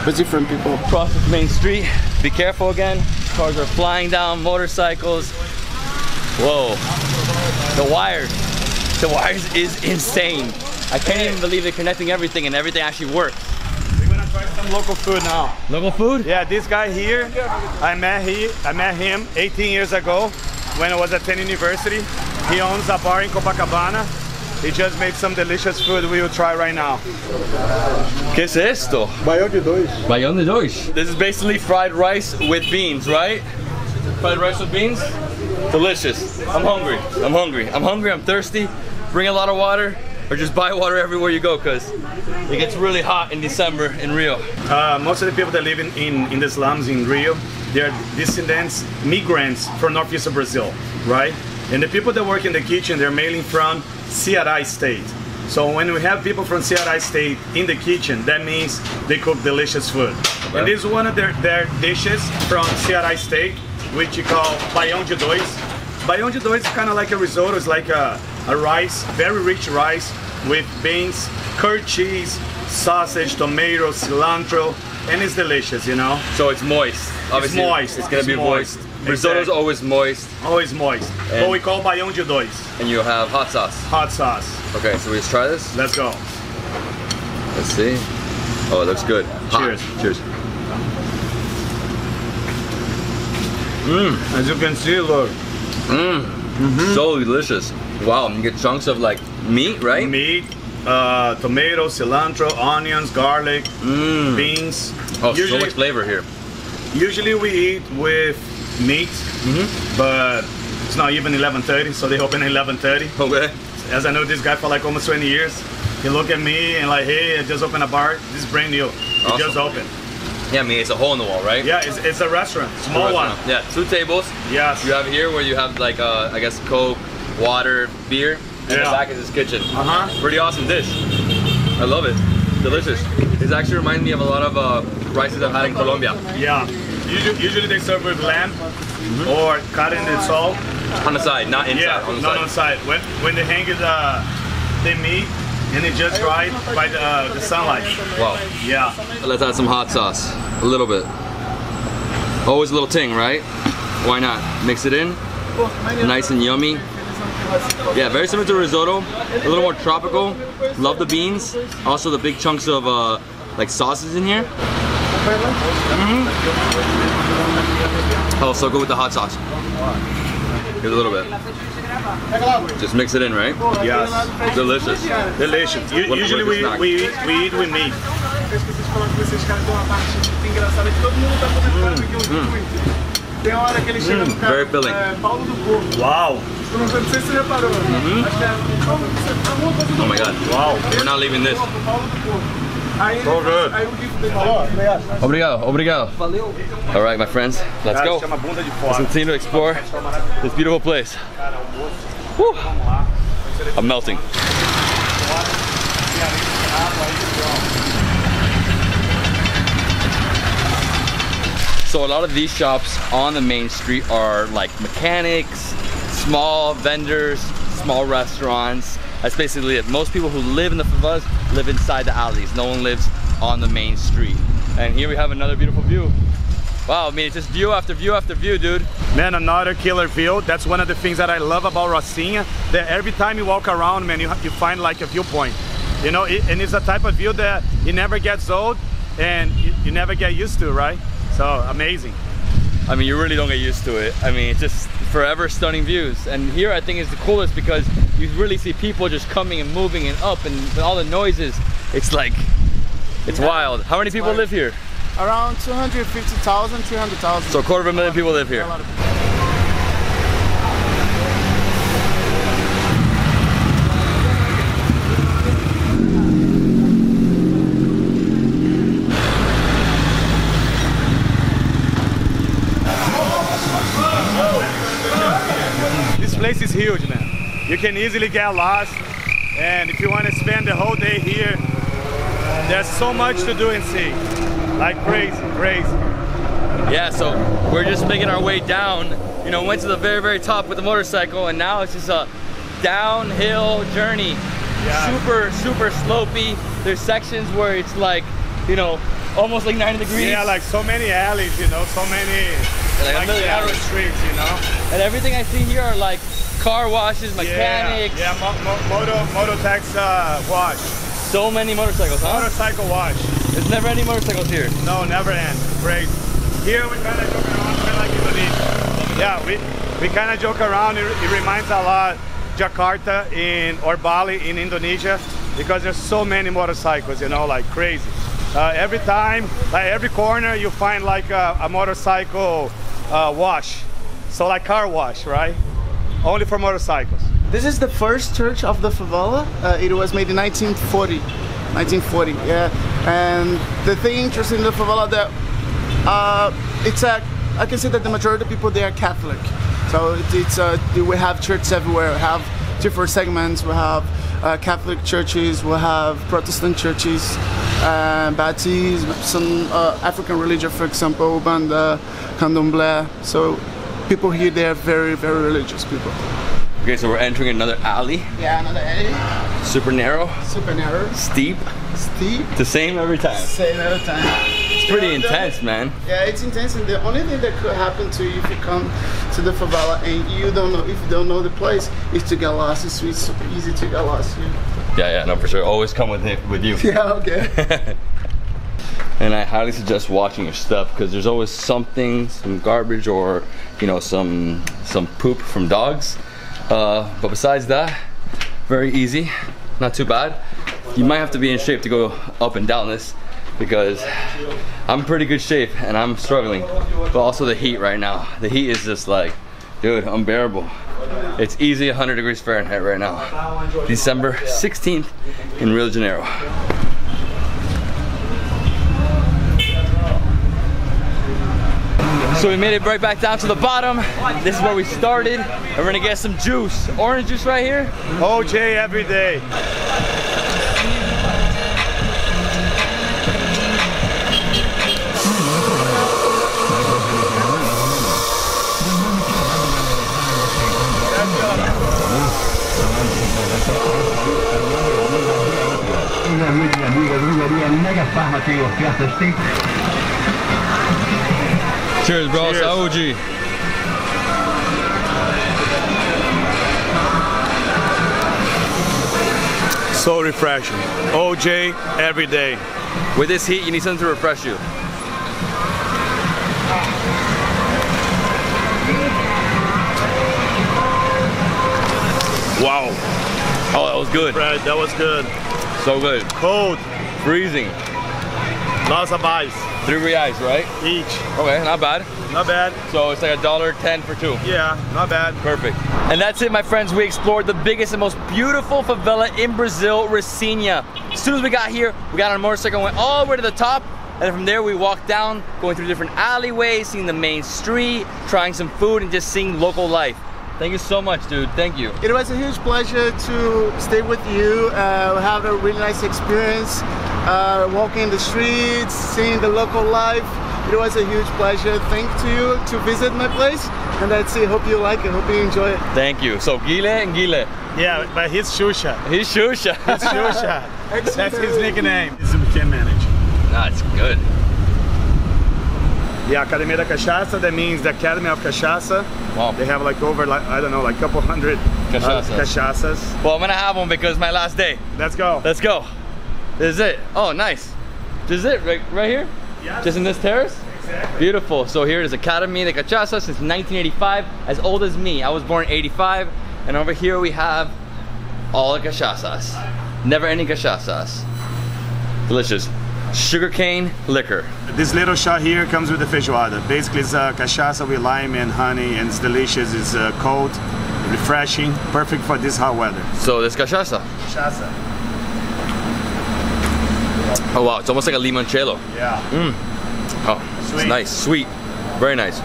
but different people. Across the main street. Be careful again. Cars are flying down, motorcycles. Whoa. The wires. The wires is insane. I can't even believe they're connecting everything and everything actually works. We're gonna try some local food now. Local food? Yeah, this guy here, I met he, I met him 18 years ago when I was at Penn University. He owns a bar in Copacabana. He just made some delicious food we will try right now. ¿Qué es esto? Baião de dois. Bayón de dois. This is basically fried rice with beans, right? Fried rice with beans? Delicious. I'm hungry. I'm hungry. I'm hungry. I'm thirsty. Bring a lot of water or just buy water everywhere you go because it gets really hot in December in Rio. Uh, most of the people that live in, in, in the slums in Rio, they're descendants, migrants from northeast of Brazil, right? And the people that work in the kitchen, they're mainly from Ceará state. So when we have people from Ceará state in the kitchen, that means they cook delicious food. And this is one of their, their dishes from Ceará state, which you call baião de dois. Baião de dois is kind of like a risotto. It's like a, a rice, very rich rice with beans, curd cheese, sausage, tomato, cilantro, and it's delicious, you know? So it's moist. Obviously, it's moist. It's gonna It's be moist. moist. Risotto's Exactly. always moist, Always moist. And- What we call baião de dois, and you have hot sauce. hot sauce. Okay, so we just try this. Let's go. Let's see. Oh, it looks good. Hot. Cheers. Cheers. Mm. As you can see, look, mm. mm-hmm. So delicious. Wow, you get chunks of like meat, right? meat, uh, tomato, cilantro, onions, garlic, mm. beans. Oh, so usually, much flavor here. usually we eat with meat, mm-hmm. but it's not even 11:30, so they open at 11:30. Okay. As I know this guy for like almost 20 years, he look at me and like, hey, I just opened a bar. This is brand new. It Awesome. just opened. Yeah, I mean it's a hole in the wall, right? Yeah, it's, it's a restaurant, small one. Yeah, two tables. Yes. You have here where you have like uh, I guess Coke, water, beer, and the back is his kitchen. Uh-huh. Pretty awesome dish. I love it. Delicious. This actually reminds me of a lot of uh, rices I've had in Colombia. Yeah. Usually, usually they serve with lamb or cut in the salt. On the side, not inside. Yeah, on the not side. on side. When when they hang it, uh, the meat and it just dried by the, uh, the sunlight. Wow. Yeah. Let's add some hot sauce. A little bit. Always a little ting, right? Why not? Mix it in. Nice and yummy. Yeah, very similar to risotto. A little more tropical. Love the beans. Also the big chunks of uh, like sauces in here. Mhm. Oh, so good with the hot sauce. Here's a little bit. Just mix it in, right? Yes. Delicious. Delicious. U- What- usually what we, we, we eat with meat. Mm. Very filling. Wow. Mm-hmm. Oh my god. Wow. We're not leaving this. So good. Obrigado, obrigado. All right, my friends, let's go. Chama bunda de Let's continue to explore this beautiful place. Whew. I'm melting. So a lot of these shops on the main street are like mechanics, small vendors, small restaurants. That's basically it. Most people who live in the favelas live inside the alleys. No one lives on the main street. And here we have another beautiful view. Wow, I mean, it's just view after view after view, dude. Man, another killer view. That's one of the things that I love about Rocinha. That every time you walk around, man, you, have you find like a viewpoint. You know, it, and it's a type of view that it never gets old. and you, you never get used to, right? So amazing. I mean, you really don't get used to it. I mean, it's just forever stunning views. And here I think is the coolest because you really see people just coming and moving and up and all the noises. It's like, it's Yeah, wild. How many people wild. live here? Around 250,000, 300,000. So a quarter of a million people live here. A lot of This place is huge, man. You can easily get lost, and if you want to spend the whole day here, there's so much to do and see. Like crazy, crazy. Yeah, so we're just making our way down. You know, went to the very, very top with the motorcycle, and now it's just a downhill journey. Yeah. Super, super slopey. There's sections where it's like, you know, almost like 90 degrees. Yeah, like so many alleys, you know, so many Like a like million narrow streets, you know. And everything I see here are like car washes, mechanics. Yeah, yeah mo- mo- moto, moto tax uh, wash, So many motorcycles, huh? motorcycle wash. There's never any motorcycles here. No, never end. Great. Here we kind of joke around, kind of like Indonesia. Yeah, we we kind of joke around. It, it reminds a lot Jakarta in or Bali in Indonesia because there's so many motorcycles, you know, like crazy. Uh, every time, like every corner, you find like a, a motorcycle uh, wash. So like car wash, right? Only for motorcycles. This is the first church of the favela. Uh, it was made in 1940. 1940, yeah. And the thing interesting in the favela that uh, it's a, I can say that the majority of people they are Catholic. So it, it's uh, we have churches everywhere. We have different segments. We have uh, Catholic churches. We have Protestant churches, uh, some uh, African religion, for example, Umbanda, Candomblé. So people here they are very very religious people. Okay, so we're entering another alley. Yeah, another alley. Super narrow, Super narrow, steep, steep, the same every time. same every time. It's pretty uh, intense, man. Yeah, it's intense, and the only thing that could happen to you if you come to the favela and you don't know, if you don't know the place, is to get lost. It's, it's super easy to get lost here. Yeah, yeah, no, for sure. Always come with it with you. Yeah, okay. and I highly suggest watching your stuff because there's always something, some garbage or you know some some poop from dogs. Uh, but besides that, very easy, not too bad. You might have to be in shape to go up and down this because I'm pretty good shape and I'm struggling. But also the heat right now. The heat is just like, dude, unbearable. It's easy 100 degrees Fahrenheit right now. December 16th in Rio de Janeiro. So we made it right back down to the bottom. This is where we started. And we're gonna get some juice. Orange juice right here. OJ every day. Cheers, bro. Cheers. Saúde. So refreshing. OJ every day. With this heat, you need something to refresh you. Wow. Oh, that was good. Right, that was good. So good. Cold. Freezing. Lots of ice. Three reais, right? Each. Okay, not bad. Not bad. So it's like a dollar ten for two. Yeah, not bad. Perfect. And that's it, my friends. We explored the biggest and most beautiful favela in Brazil, Rocinha. As soon as we got here, we got on a motorcycle, and went all the way to the top, and from there we walked down, going through different alleyways, seeing the main street, trying some food, and just seeing local life. Thank you so much, dude. Thank you. It was a huge pleasure to stay with you, uh, have a really nice experience, uh, walking the streets, seeing the local life. It was a huge pleasure. Thank to you to visit my place, and that's it. Hope you like it. Hope you enjoy it. Thank you. So Guile and Guile. Yeah, but he's Shusha. He's Shusha. It's Xuxa. That's his nickname. He's a can manager. it's good. The Academia da Cachaça, that means the Academy of Cachaça. Wow. They have like over, like I don't know, like a couple hundred uh, Cachaças. cachaças. Well, I'm gonna have one because it's my last day. Let's go. Let's go. This is it. Oh, nice. Is it, right, right here? Yes. Just in this terrace? Exactly. Beautiful. So here is Academy de Cachaça since 1985, as old as me. I was born in 85. And over here we have all the cachaças. Never ending cachaças. Delicious. Sugarcane liquor. This little shot here comes with the feijoada. Basically, it's uh, cachaça with lime and honey, and it's delicious. It's uh, cold, refreshing, perfect for this hot weather. So this cachaça. Cachaça. Oh wow, it's almost like a limoncello. Yeah. Oh, it's nice, sweet, very nice.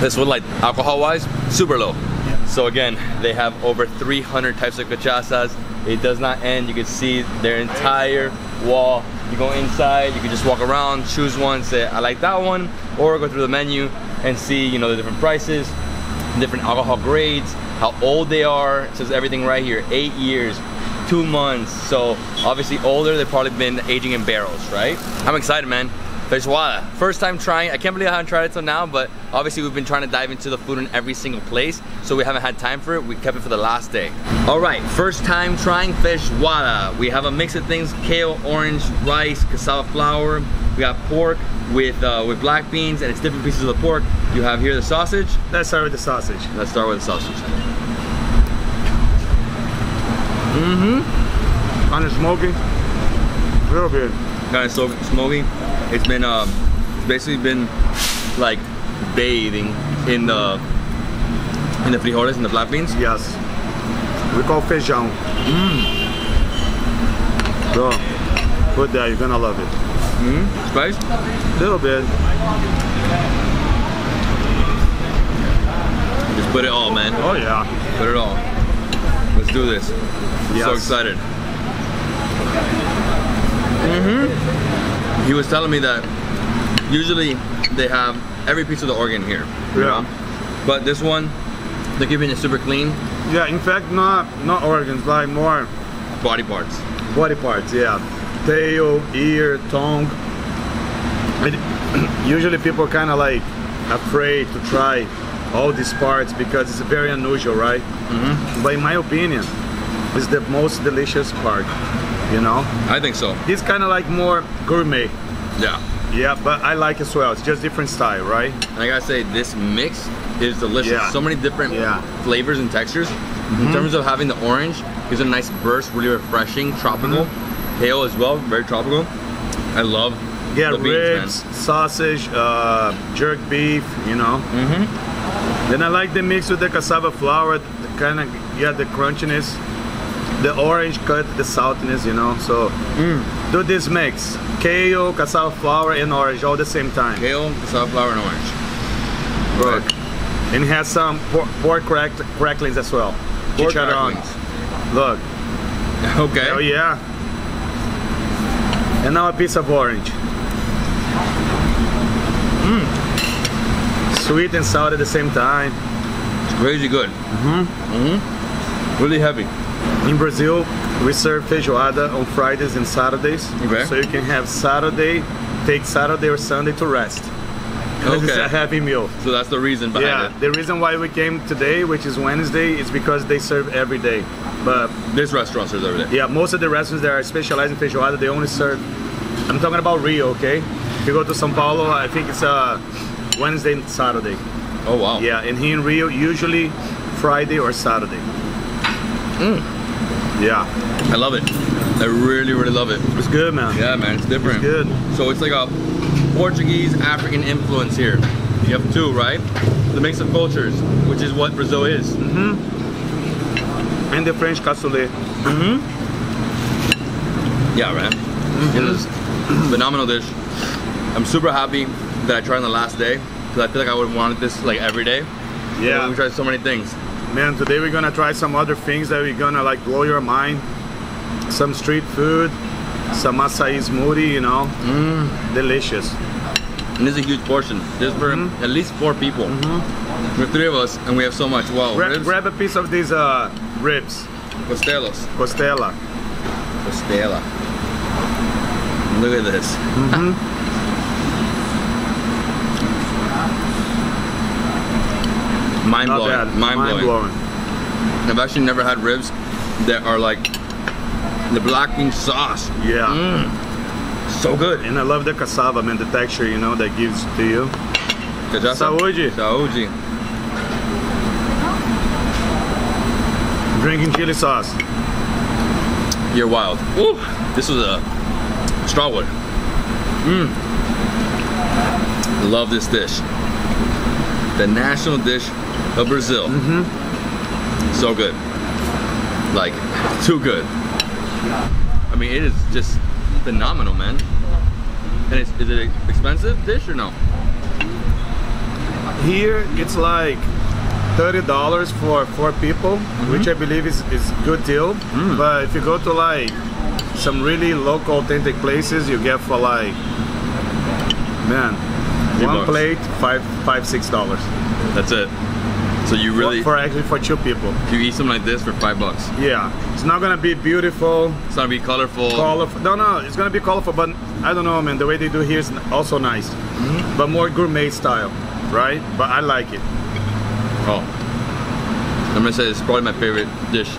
This one, like alcohol-wise, super low. Yeah. So again, they have over 300 types of cachaças. It does not end. You can see their entire wall. You go inside, you can just walk around, choose one, say I like that one, or go through the menu and see, you know, the different prices, different alcohol grades, how old they are. It says everything right here. Eight years, two months. So obviously older, they've probably been aging in barrels, right? I'm excited, man. Feijoada, first time trying. I can't believe I haven't tried it till now, but obviously we've been trying to dive into the food in every single place, so we haven't had time for it. We kept it for the last day. All right, first time trying feijoada. We have a mix of things: kale, orange, rice, cassava flour. We got pork with uh, with black beans, and it's different pieces of the pork. You have here the sausage. Let's start with the sausage. Let's start with the sausage. Mm-hmm. Kind of smoky. A little bit. kind of so smoky. It's been um, it's basically been like bathing in the in the frijoles and the black beans. Yes. We call feijão. Mmm. Bro, put that. You're gonna love it. Mm, spice. A little bit. Just put it all, man. Oh yeah. Put it all. Let's do this. I'm so Yes. excited. hmm He was telling me that usually they have every piece of the organ here. you Yeah. know? But this one, they're keeping it super clean. Yeah. In fact, not not organs, like more Body parts. body parts. Yeah. Tail, ear, tongue. And usually people kind of like afraid to try all these parts because it's very unusual, right? Mm-hmm. But in my opinion, it's the most delicious part. You know, I think so. it's kind of like more gourmet. Yeah. Yeah, but I like as well. It's just different style, right? And I gotta say, this mix is delicious. Yeah. So many different Yeah. flavors and textures. In terms of having the orange, gives a nice burst, really refreshing, tropical. Kale as well, very tropical. I love Yeah, the beans, ribs, sausage, uh, jerk beef, you know. Mm-hmm. Then I like the mix with the cassava flour, kind of yeah, the crunchiness, the orange cut, the saltiness, you know. So Mm. do this mix: kale, cassava flour, and orange all the same time. Kale, cassava flour, and orange. Look, and it has some por- pork crack- cracklings as well. Pork cracklings. Look, Okay. oh yeah. And now a piece of orange. Mm. Sweet and sour at the same time. It's crazy good. Mm-hmm. Mm-hmm. Really heavy. In Brazil, we serve feijoada on Fridays and Saturdays. Okay. So you can have Saturday, take Saturday or Sunday to rest. 'Cause It's a happy meal. So that's the reason behind Yeah, it. the reason why we came today, which is Wednesday, is because they serve every day. But This restaurant serves every day. yeah, most of the restaurants that are specialized in feijoada, they only serve. I'm talking about Rio, okay? If you go to São Paulo, I think it's uh, Wednesday and Saturday. Oh wow. Yeah, and here in Rio, usually Friday or Saturday. Mm. Yeah, I love it. I really, really love it. it's good, man. Yeah, man, it's different. Good. So it's like a Portuguese African influence here. You have two, right? The mix of cultures, which is what Brazil is. Mm -hmm. And the French cassoulet. Mm -hmm. Yeah, man. It is phenomenal dish. I'm super happy that I tried on the last day because I feel like I would have wanted this like every day. Yeah. we tried so many things. Man, today we're gonna try some other things that we're gonna like blow your mind. Some street food, some acai smoothie, you know. Mm. Delicious. And this is a huge portion. This for Mm-hmm. at least four people. Mm-hmm. For three of us, and we have so much. Wow. Gra- ribs, grab a piece of these uh, ribs, costelos. costella. Costela. Look at this. Mm-hmm. Mind Not blowing. bad. Mind, blowing. blowing. I've actually never had ribs that are like the black bean sauce. Yeah. Mm. So good. And I love the cassava, man, the texture, you know, that gives to you. Saúde. Saúde. Drinking chili sauce. You're wild. Ooh, this was a strong one. Mmm. Love this dish. The national dish of Brazil. Mm-hmm. So good. Like, too good. I mean, it is just phenomenal, man. And it's, is it an expensive dish or no? Here, it's like $30 for four people, which I believe is, is good deal. But if you go to like some really local authentic places, you get for like, man, Three one bucks. plate, five, five, six dollars. That's it. So you really, for actually for two people. you eat something like this for five bucks. Yeah, it's not gonna be beautiful, It's not gonna be colorful. colorful. No, no, it's gonna be colorful, but I don't know, man. The way they do here is also nice, mm-hmm. but more gourmet style, right? But I like it. Oh. I'm gonna say it's probably my favorite dish.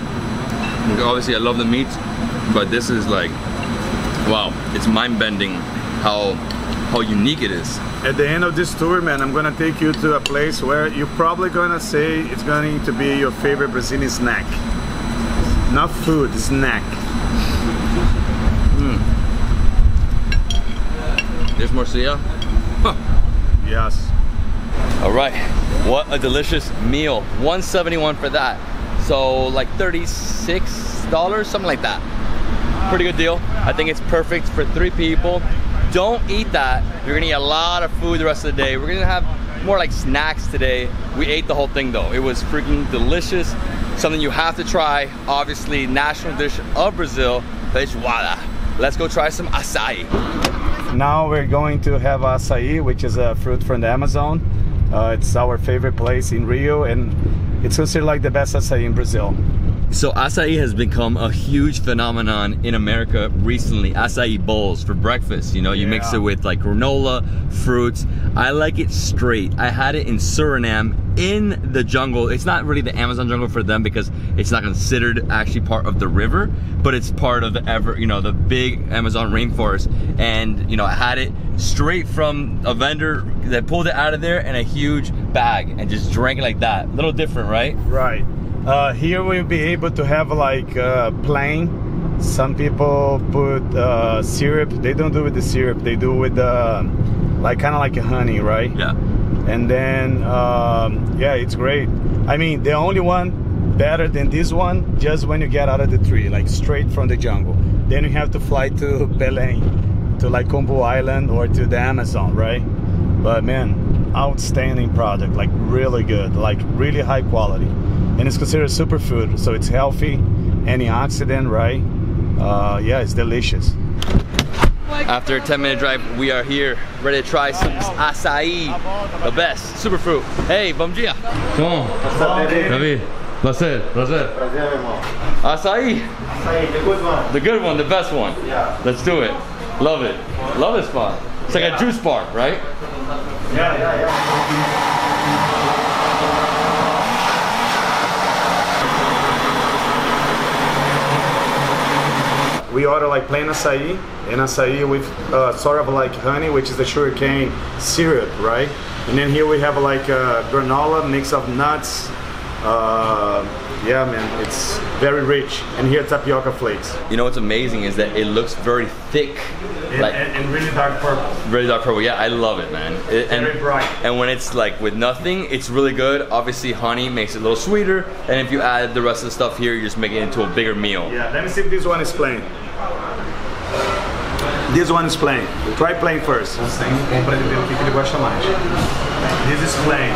Obviously, I love the meat, but this is like, wow, it's mind bending how how unique it is. At the end of this tour, man, I'm gonna take you to a place where you're probably gonna say it's going to be your favorite Brazilian snack. Not food, snack. Hmm. There's Morcia. Yes. All right, what a delicious meal. 171 for that. So like $36, something like that. Pretty good deal. I think it's perfect for three people. Don't eat that. You're gonna eat a lot of food the rest of the day. We're gonna have more like snacks today. We ate the whole thing though. It was freaking delicious. Something you have to try. Obviously, national dish of Brazil, feijoada. Let's go try some acai. Now we're going to have acai, which is a fruit from the Amazon. Uh, it's our favorite place in Rio, and it's considered like the best acai in Brazil. So acai has become a huge phenomenon in America recently. Acai bowls for breakfast. You know, you mix it with like granola, fruits. I like it straight. I had it in Suriname in the jungle. It's not really the Amazon jungle for them because it's not considered actually part of the river, but it's part of the ever, you know, the big Amazon rainforest. And, you know, I had it straight from a vendor that pulled it out of there in a huge bag and just drank it like that. A little different, right? Right. Uh, here we'll be able to have like uh, plain. Some people put uh, syrup. They don't do with the syrup. They do with the like kind of like a honey, right? Yeah. And then um, yeah, it's great. I mean, the only one better than this one just when you get out of the tree, like straight from the jungle. Then you have to fly to Belém, to like Combu Island or to the Amazon, right? But man, outstanding product, like really good, like really high quality, and it's considered superfood, so it's healthy, antioxidant, right? Uh, yeah, it's delicious. After a 10 minute drive, we are here, ready to try some acai, the best, superfruit. Hey, bom dia. Come on. David, prazer, prazer. Acai, Açaí, the good one. the good one, the best one. Yeah. Let's do it. Love it. Love this spot. It's like a juice bar, right? Yeah, yeah, yeah. we order like plain acai and acai with uh, sort of like honey, which is the sugarcane syrup, right? And then here we have like uh, granola mix of nuts. Uh, yeah, man, it's very rich. And here tapioca flakes. You know what's amazing is that it looks very thick. And, Like and, and really dark purple. really dark purple. Yeah, I love it, man. It- and, Very bright. And when it's like with nothing, it's really good. Obviously, honey makes it a little sweeter. And if you add the rest of the stuff here, you just make it into a bigger meal. Yeah, let me see if this one is plain. This one is plain. Try plain first. This is plain.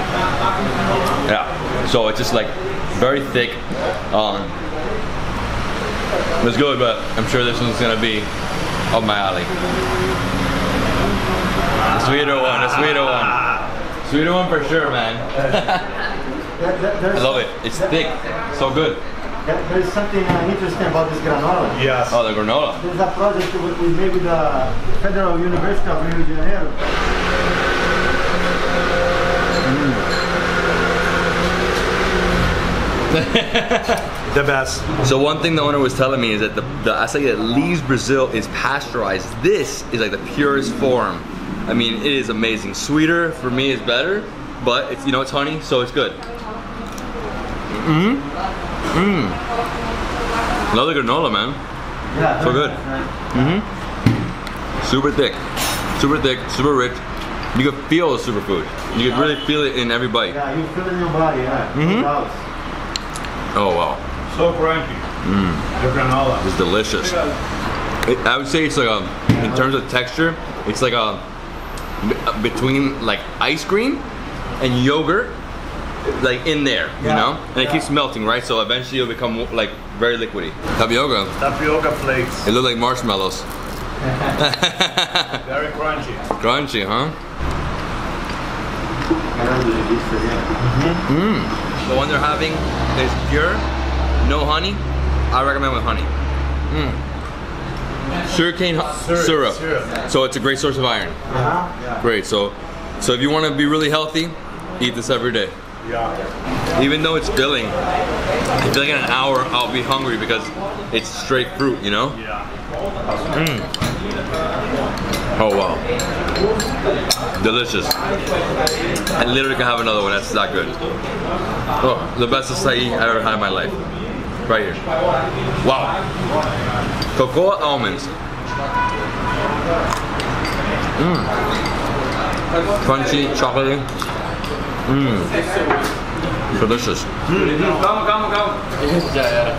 Yeah. So it's just like very thick. Um, it's good, but I'm sure this one's gonna be up my alley. The sweeter one, the sweeter one. Sweeter one for sure, man. I love it. It's thick. So good. There's something uh, interesting about this granola. Yes. Oh, the granola. There's a project we we made with the Federal University of Rio de Janeiro. the best. So one thing the owner was telling me is that the, the acai that leaves Brazil is pasteurized. This is like the purest form. I mean, it is amazing. Sweeter for me is better, but it's you know it's honey, so it's good. Mmm. Mmm. Another granola, man. Yeah. So good. Mm-hmm. Super thick, super thick, super rich. You can feel the superfood. You can really feel it in every bite. Yeah, you feel it in your body, yeah. Mm-hmm. No doubt. Oh wow. So crunchy. Mmm. The granola. It's delicious. It, I would say it's like a, in terms of texture, it's like a, between like ice cream and yogurt, like in there, you know, and it keeps melting, right? So eventually it'll become like very liquidy. Tapioca. Tapioca flakes. It look like marshmallows. Very crunchy. Crunchy, huh? Mm-hmm. Mmm. The one they're having is pure, no honey. I recommend with honey. Mmm. Sugarcane Syrup, syrup. So it's a great source of iron. Uh-huh. Great. So, so if you want to be really healthy, eat this every day. Yeah. Even though it's filling, I feel like in an hour I'll be hungry because it's straight fruit, you know? Yeah. Mm. Oh wow. Delicious. I literally can have another one, that's that good. Oh, the best acai I've ever had in my life. Right here. Wow. Cocoa almonds. Mmm. Crunchy, chocolatey. Mmm. Delicious. Calma, calma, calma. Já era.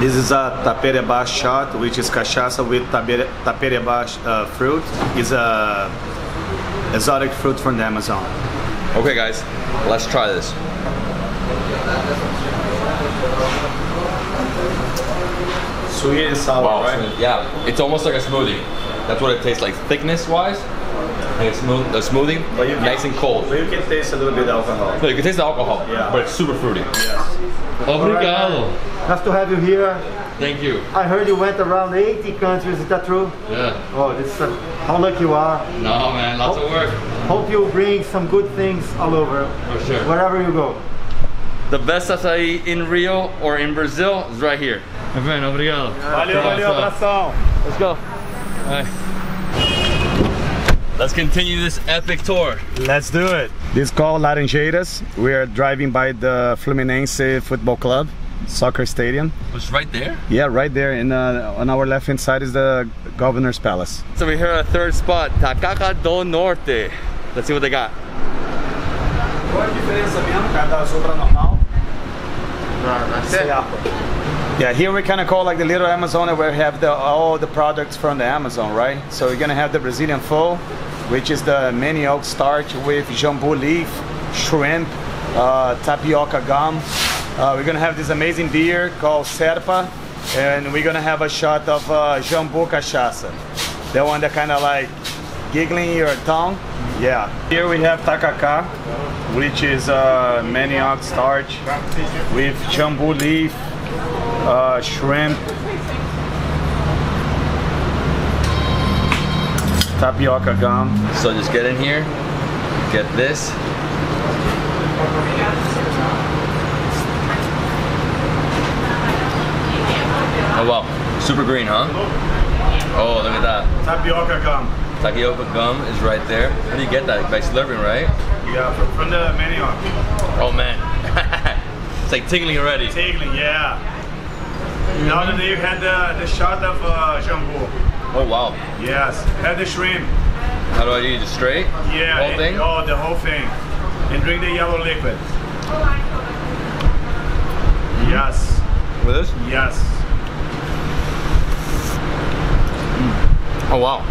This is a tapereba shot, which is cachaça with tapere- tapereba uh, fruit. It's a exotic fruit from the Amazon. Okay guys, let's try this. Sweet and sour, Wow. right? Yeah, it's almost like a smoothie. That's what it tastes like, thickness wise. Like a smooth, a smoothie, But you can- nice and cold. But you can taste a little bit of alcohol. No, you can taste the alcohol, Yeah. but it's super fruity. Yes. Obrigado. Nice to have you here. Thank you. I heard you went around 80 countries, is that true? Yeah. Oh, this is uh, how lucky you are. No man, lots of work. Hope you bring some good things all over, For sure. wherever you go. The best acai in Rio or in Brazil is right here. My friend, obrigado. Valeu, valeu, abração. Let's go. Alright. Let's continue this epic tour. Let's do it. This is called Laranjeiras. We are driving by the Fluminense Football Club soccer stadium. It's right there. Yeah, right there. And uh, on our left hand side is the governor's palace. So we're here at a third spot, Tacacá do Norte. Let's see what they got. Qual a diferença mesmo, cara, da azul pra normal? Yeah, here we kind of call like the little Amazon where we have the, all the products from the Amazon, right? So we're gonna have the Brazilian pho, which is the manioc starch with jambu leaf, shrimp, uh, tapioca gum. Uh, we're gonna have this amazing beer called Cerpa, and we're gonna have a shot of uh, jambu cachaça. The one that kind of like giggling in your tongue. Yeah. Here we have tacacá, which is uh, manioc starch with jambu leaf, uh, shrimp, tapioca gum. So just get in here, get this. Oh wow, super green, huh? Oh, look at that. Tapioca gum. Tapioca gum is right there. How do you get that? By slurping, right? Yeah, from, from the manioc. Oh man. It's like tingling already. Tingling, yeah. The other day you had the, the shot of uh, jambu. Oh wow. Yes. Had the shrimp. How do I do it? Straight? Yeah. Whole and- thing? Oh, the whole thing. And drink the yellow liquid. Mm-hmm. Yes. With this? Yes. Mm. Oh wow.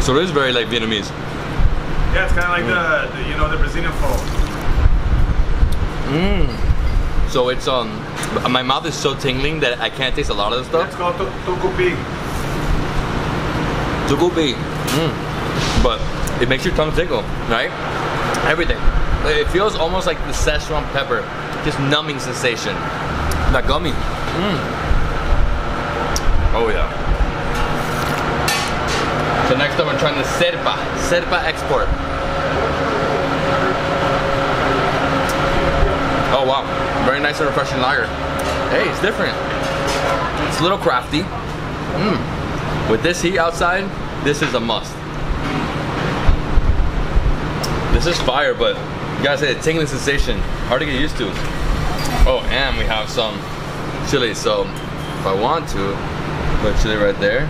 So it is very like Vietnamese. Yeah, it's kind of like mm. the, the you know the Brazilian pho. Mmm. So it's um, my mouth is so tingling that I can't taste a lot of the stuff. It's called tu- tucupi. Tugupi. Mm. But it makes your tongue tickle, right? Everything. It feels almost like the Szechuan pepper, just numbing sensation. That gummy. Mm. Oh yeah. So next up, I'm trying the Cerpa. Cerpa export. Oh wow, very nice and refreshing lager. Hey, it's different. It's a little crafty. Mm. With this heat outside, this is a must. This is fire, but you gotta say the tingling sensation, hard to get used to. Oh, and we have some chili, so if I want to, put chili right there,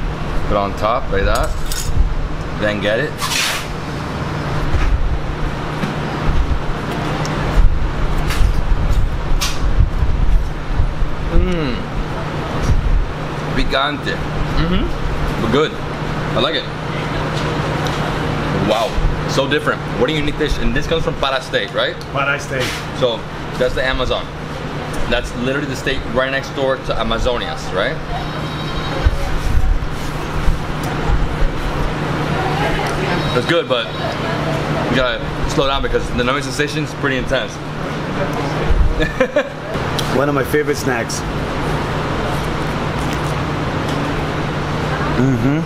put on top like that, then get it. Mmm. Picante. Mm-hmm. But good. I like it. Wow. So different. What a unique dish. And this comes from Pará State, right? Pará State. So that's the Amazon. That's literally the state right next door to Amazonias, right? It's good, but you gotta slow down because the numbing sensation is pretty intense. One of my favorite snacks. Mm-hmm.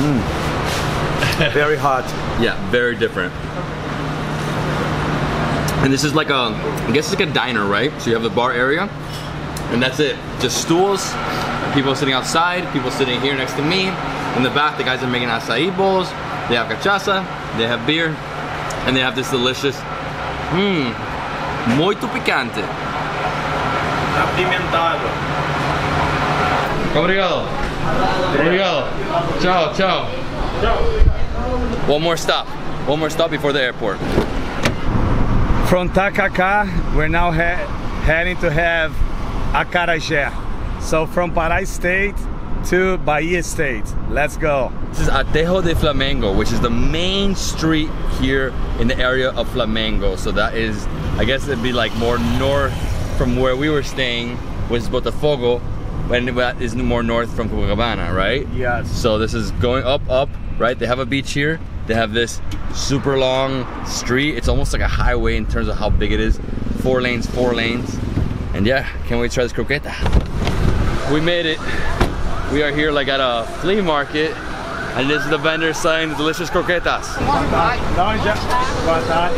Mm. Very hot. Yeah, very different. And this is like a, I guess it's like a diner, right? So you have the bar area, and that's it. Just stools, people sitting outside, people sitting here next to me. In the back, the guys are making acai bowls. They have cachaça, they have beer, and they have this delicious, mmm, muito picante. Apimentado. Obrigado. Obrigado. Ciao, ciao. One more stop. One more stop before the airport. From Tacacá, we're now he heading to have acarajé. So from Pará State to Bahia State. Let's go. This is Aterro do Flamengo, which is the main street here in the area of Flamengo. So that is, I guess it'd be like more north from where we were staying, which is Botafogo, and that is more north from Copacabana, right? Yes. So this is going up, up, right? They have a beach here. They have this super long street. It's almost like a highway in terms of how big it is. Four lanes, four lanes. And yeah, can't wait to try this croqueta. We made it. We are here like at a flea market. And this is the vendor selling delicious croquetas.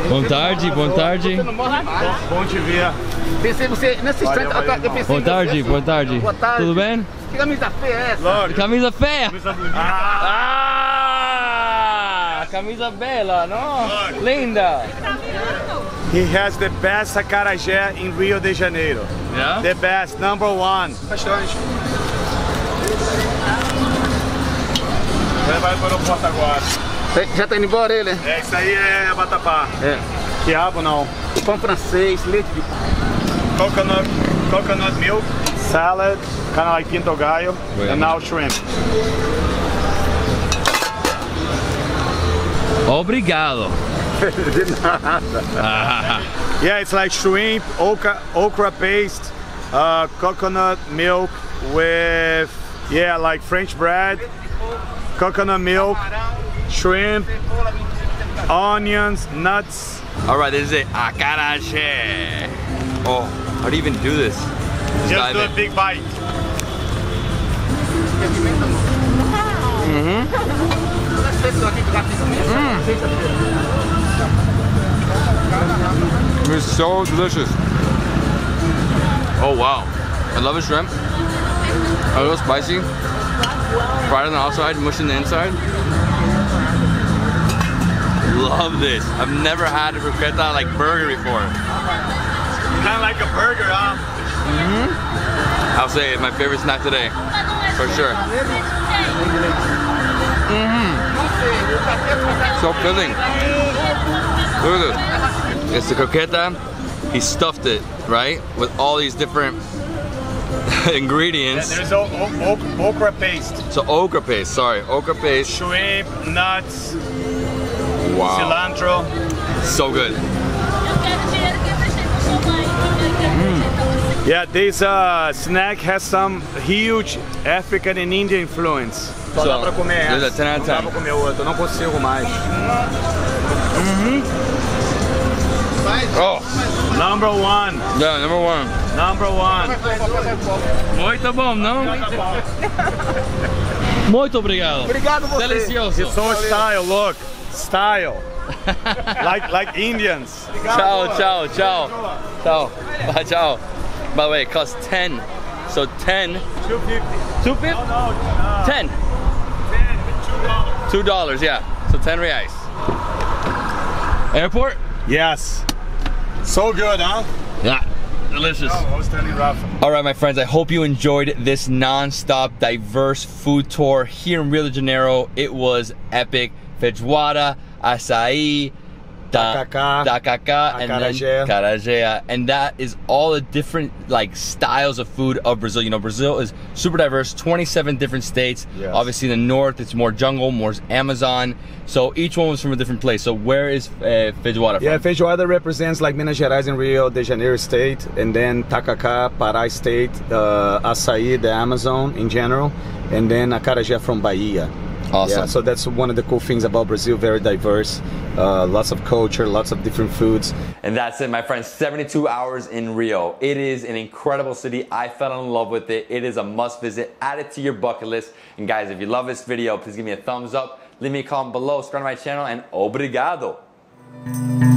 Bom tarde, bom tarde. Bom te ver. Pensei você, nesse instante, eu pensei Boa em tarde, boa tarde. Boa tarde. Tudo bem? Que camisa feia é essa? Camisa feia. Camisa bonita. Ah! Camisa bela, no? Linda. He has the best acarajé in Rio de Janeiro. Yeah? The best, number one. Bastante. Ele vai para o aeroporto agora. Já tá indo embora ele? É, isso aí é batapá. É. Quiabo não. Pão francês, leite de Coconut, coconut milk, salad, kind of like pinto gallo, Bueno. and now shrimp. Obrigado. de nada. Ah, Yeah, it's like shrimp, okra, okra paste, uh, coconut milk with, yeah, like French bread, coconut milk, shrimp, onions, nuts. All right, this is it. Acarajé. Oh, how do you even do this? Let's Just dive do a big bite. mm-hmm It's so delicious. Oh wow. I love the shrimp. A little spicy. Fried on the outside, mushed on the inside. Love this. I've never had a croqueta like burger before. Kind of like a burger, huh? Mm hmm I'll say it's my favorite snack today. For sure. Mm hmm So filling. Look at this. It's the croqueta. He stuffed it, right? With all these different Yeah, ingredients. there's o- o- o- okra paste, So okra paste, sorry, okra paste. shrimp, nuts, Wow. cilantro. So good. Yeah, this uh, snack has some huge African and Indian influence. Só So, dá pra comer there's a essa. 10 out of Não dá 10. pra comer outra, não consigo mais. Oh, Number one, yeah, number one. Number one. Muito bom, não? Muito obrigado. Obrigado você. Delicioso. So style, look, style. like like Indians. Ciao, ciao, ciao. Ciao. Bye, ciao. By the way, it costs 10. So 10. 250. 250? 10. Two dollars, yeah. So 10 reais. Airport? Yes. So good, huh? Yeah. Delicious. Oh, I was telling Rafa. All right, my friends, I hope you enjoyed this non-stop diverse food tour here in Rio de Janeiro. It was epic. Feijoada, açaí, da- tacacá, and then carajé. And that is all the different like styles of food of Brazil. You know, Brazil is super diverse, 27 different states. Yes. Obviously, in the north, it's more jungle, more Amazon. So each one was from a different place. So where is uh, feijoada from? Yeah, feijoada represents like Minas Gerais and Rio de Janeiro state, and then Tacacá, Pará state, uh, Açaí, the Amazon in general, and then Acarajé from Bahia. Awesome. Yeah, so that's one of the cool things about Brazil. Very diverse, uh, lots of culture, lots of different foods. And that's it, my friends. 72 hours in Rio. It is an incredible city. I fell in love with it. It is a must visit. Add it to your bucket list. And guys, if you love this video, please give me a thumbs up. Leave me a comment below. Subscribe to my channel. And obrigado.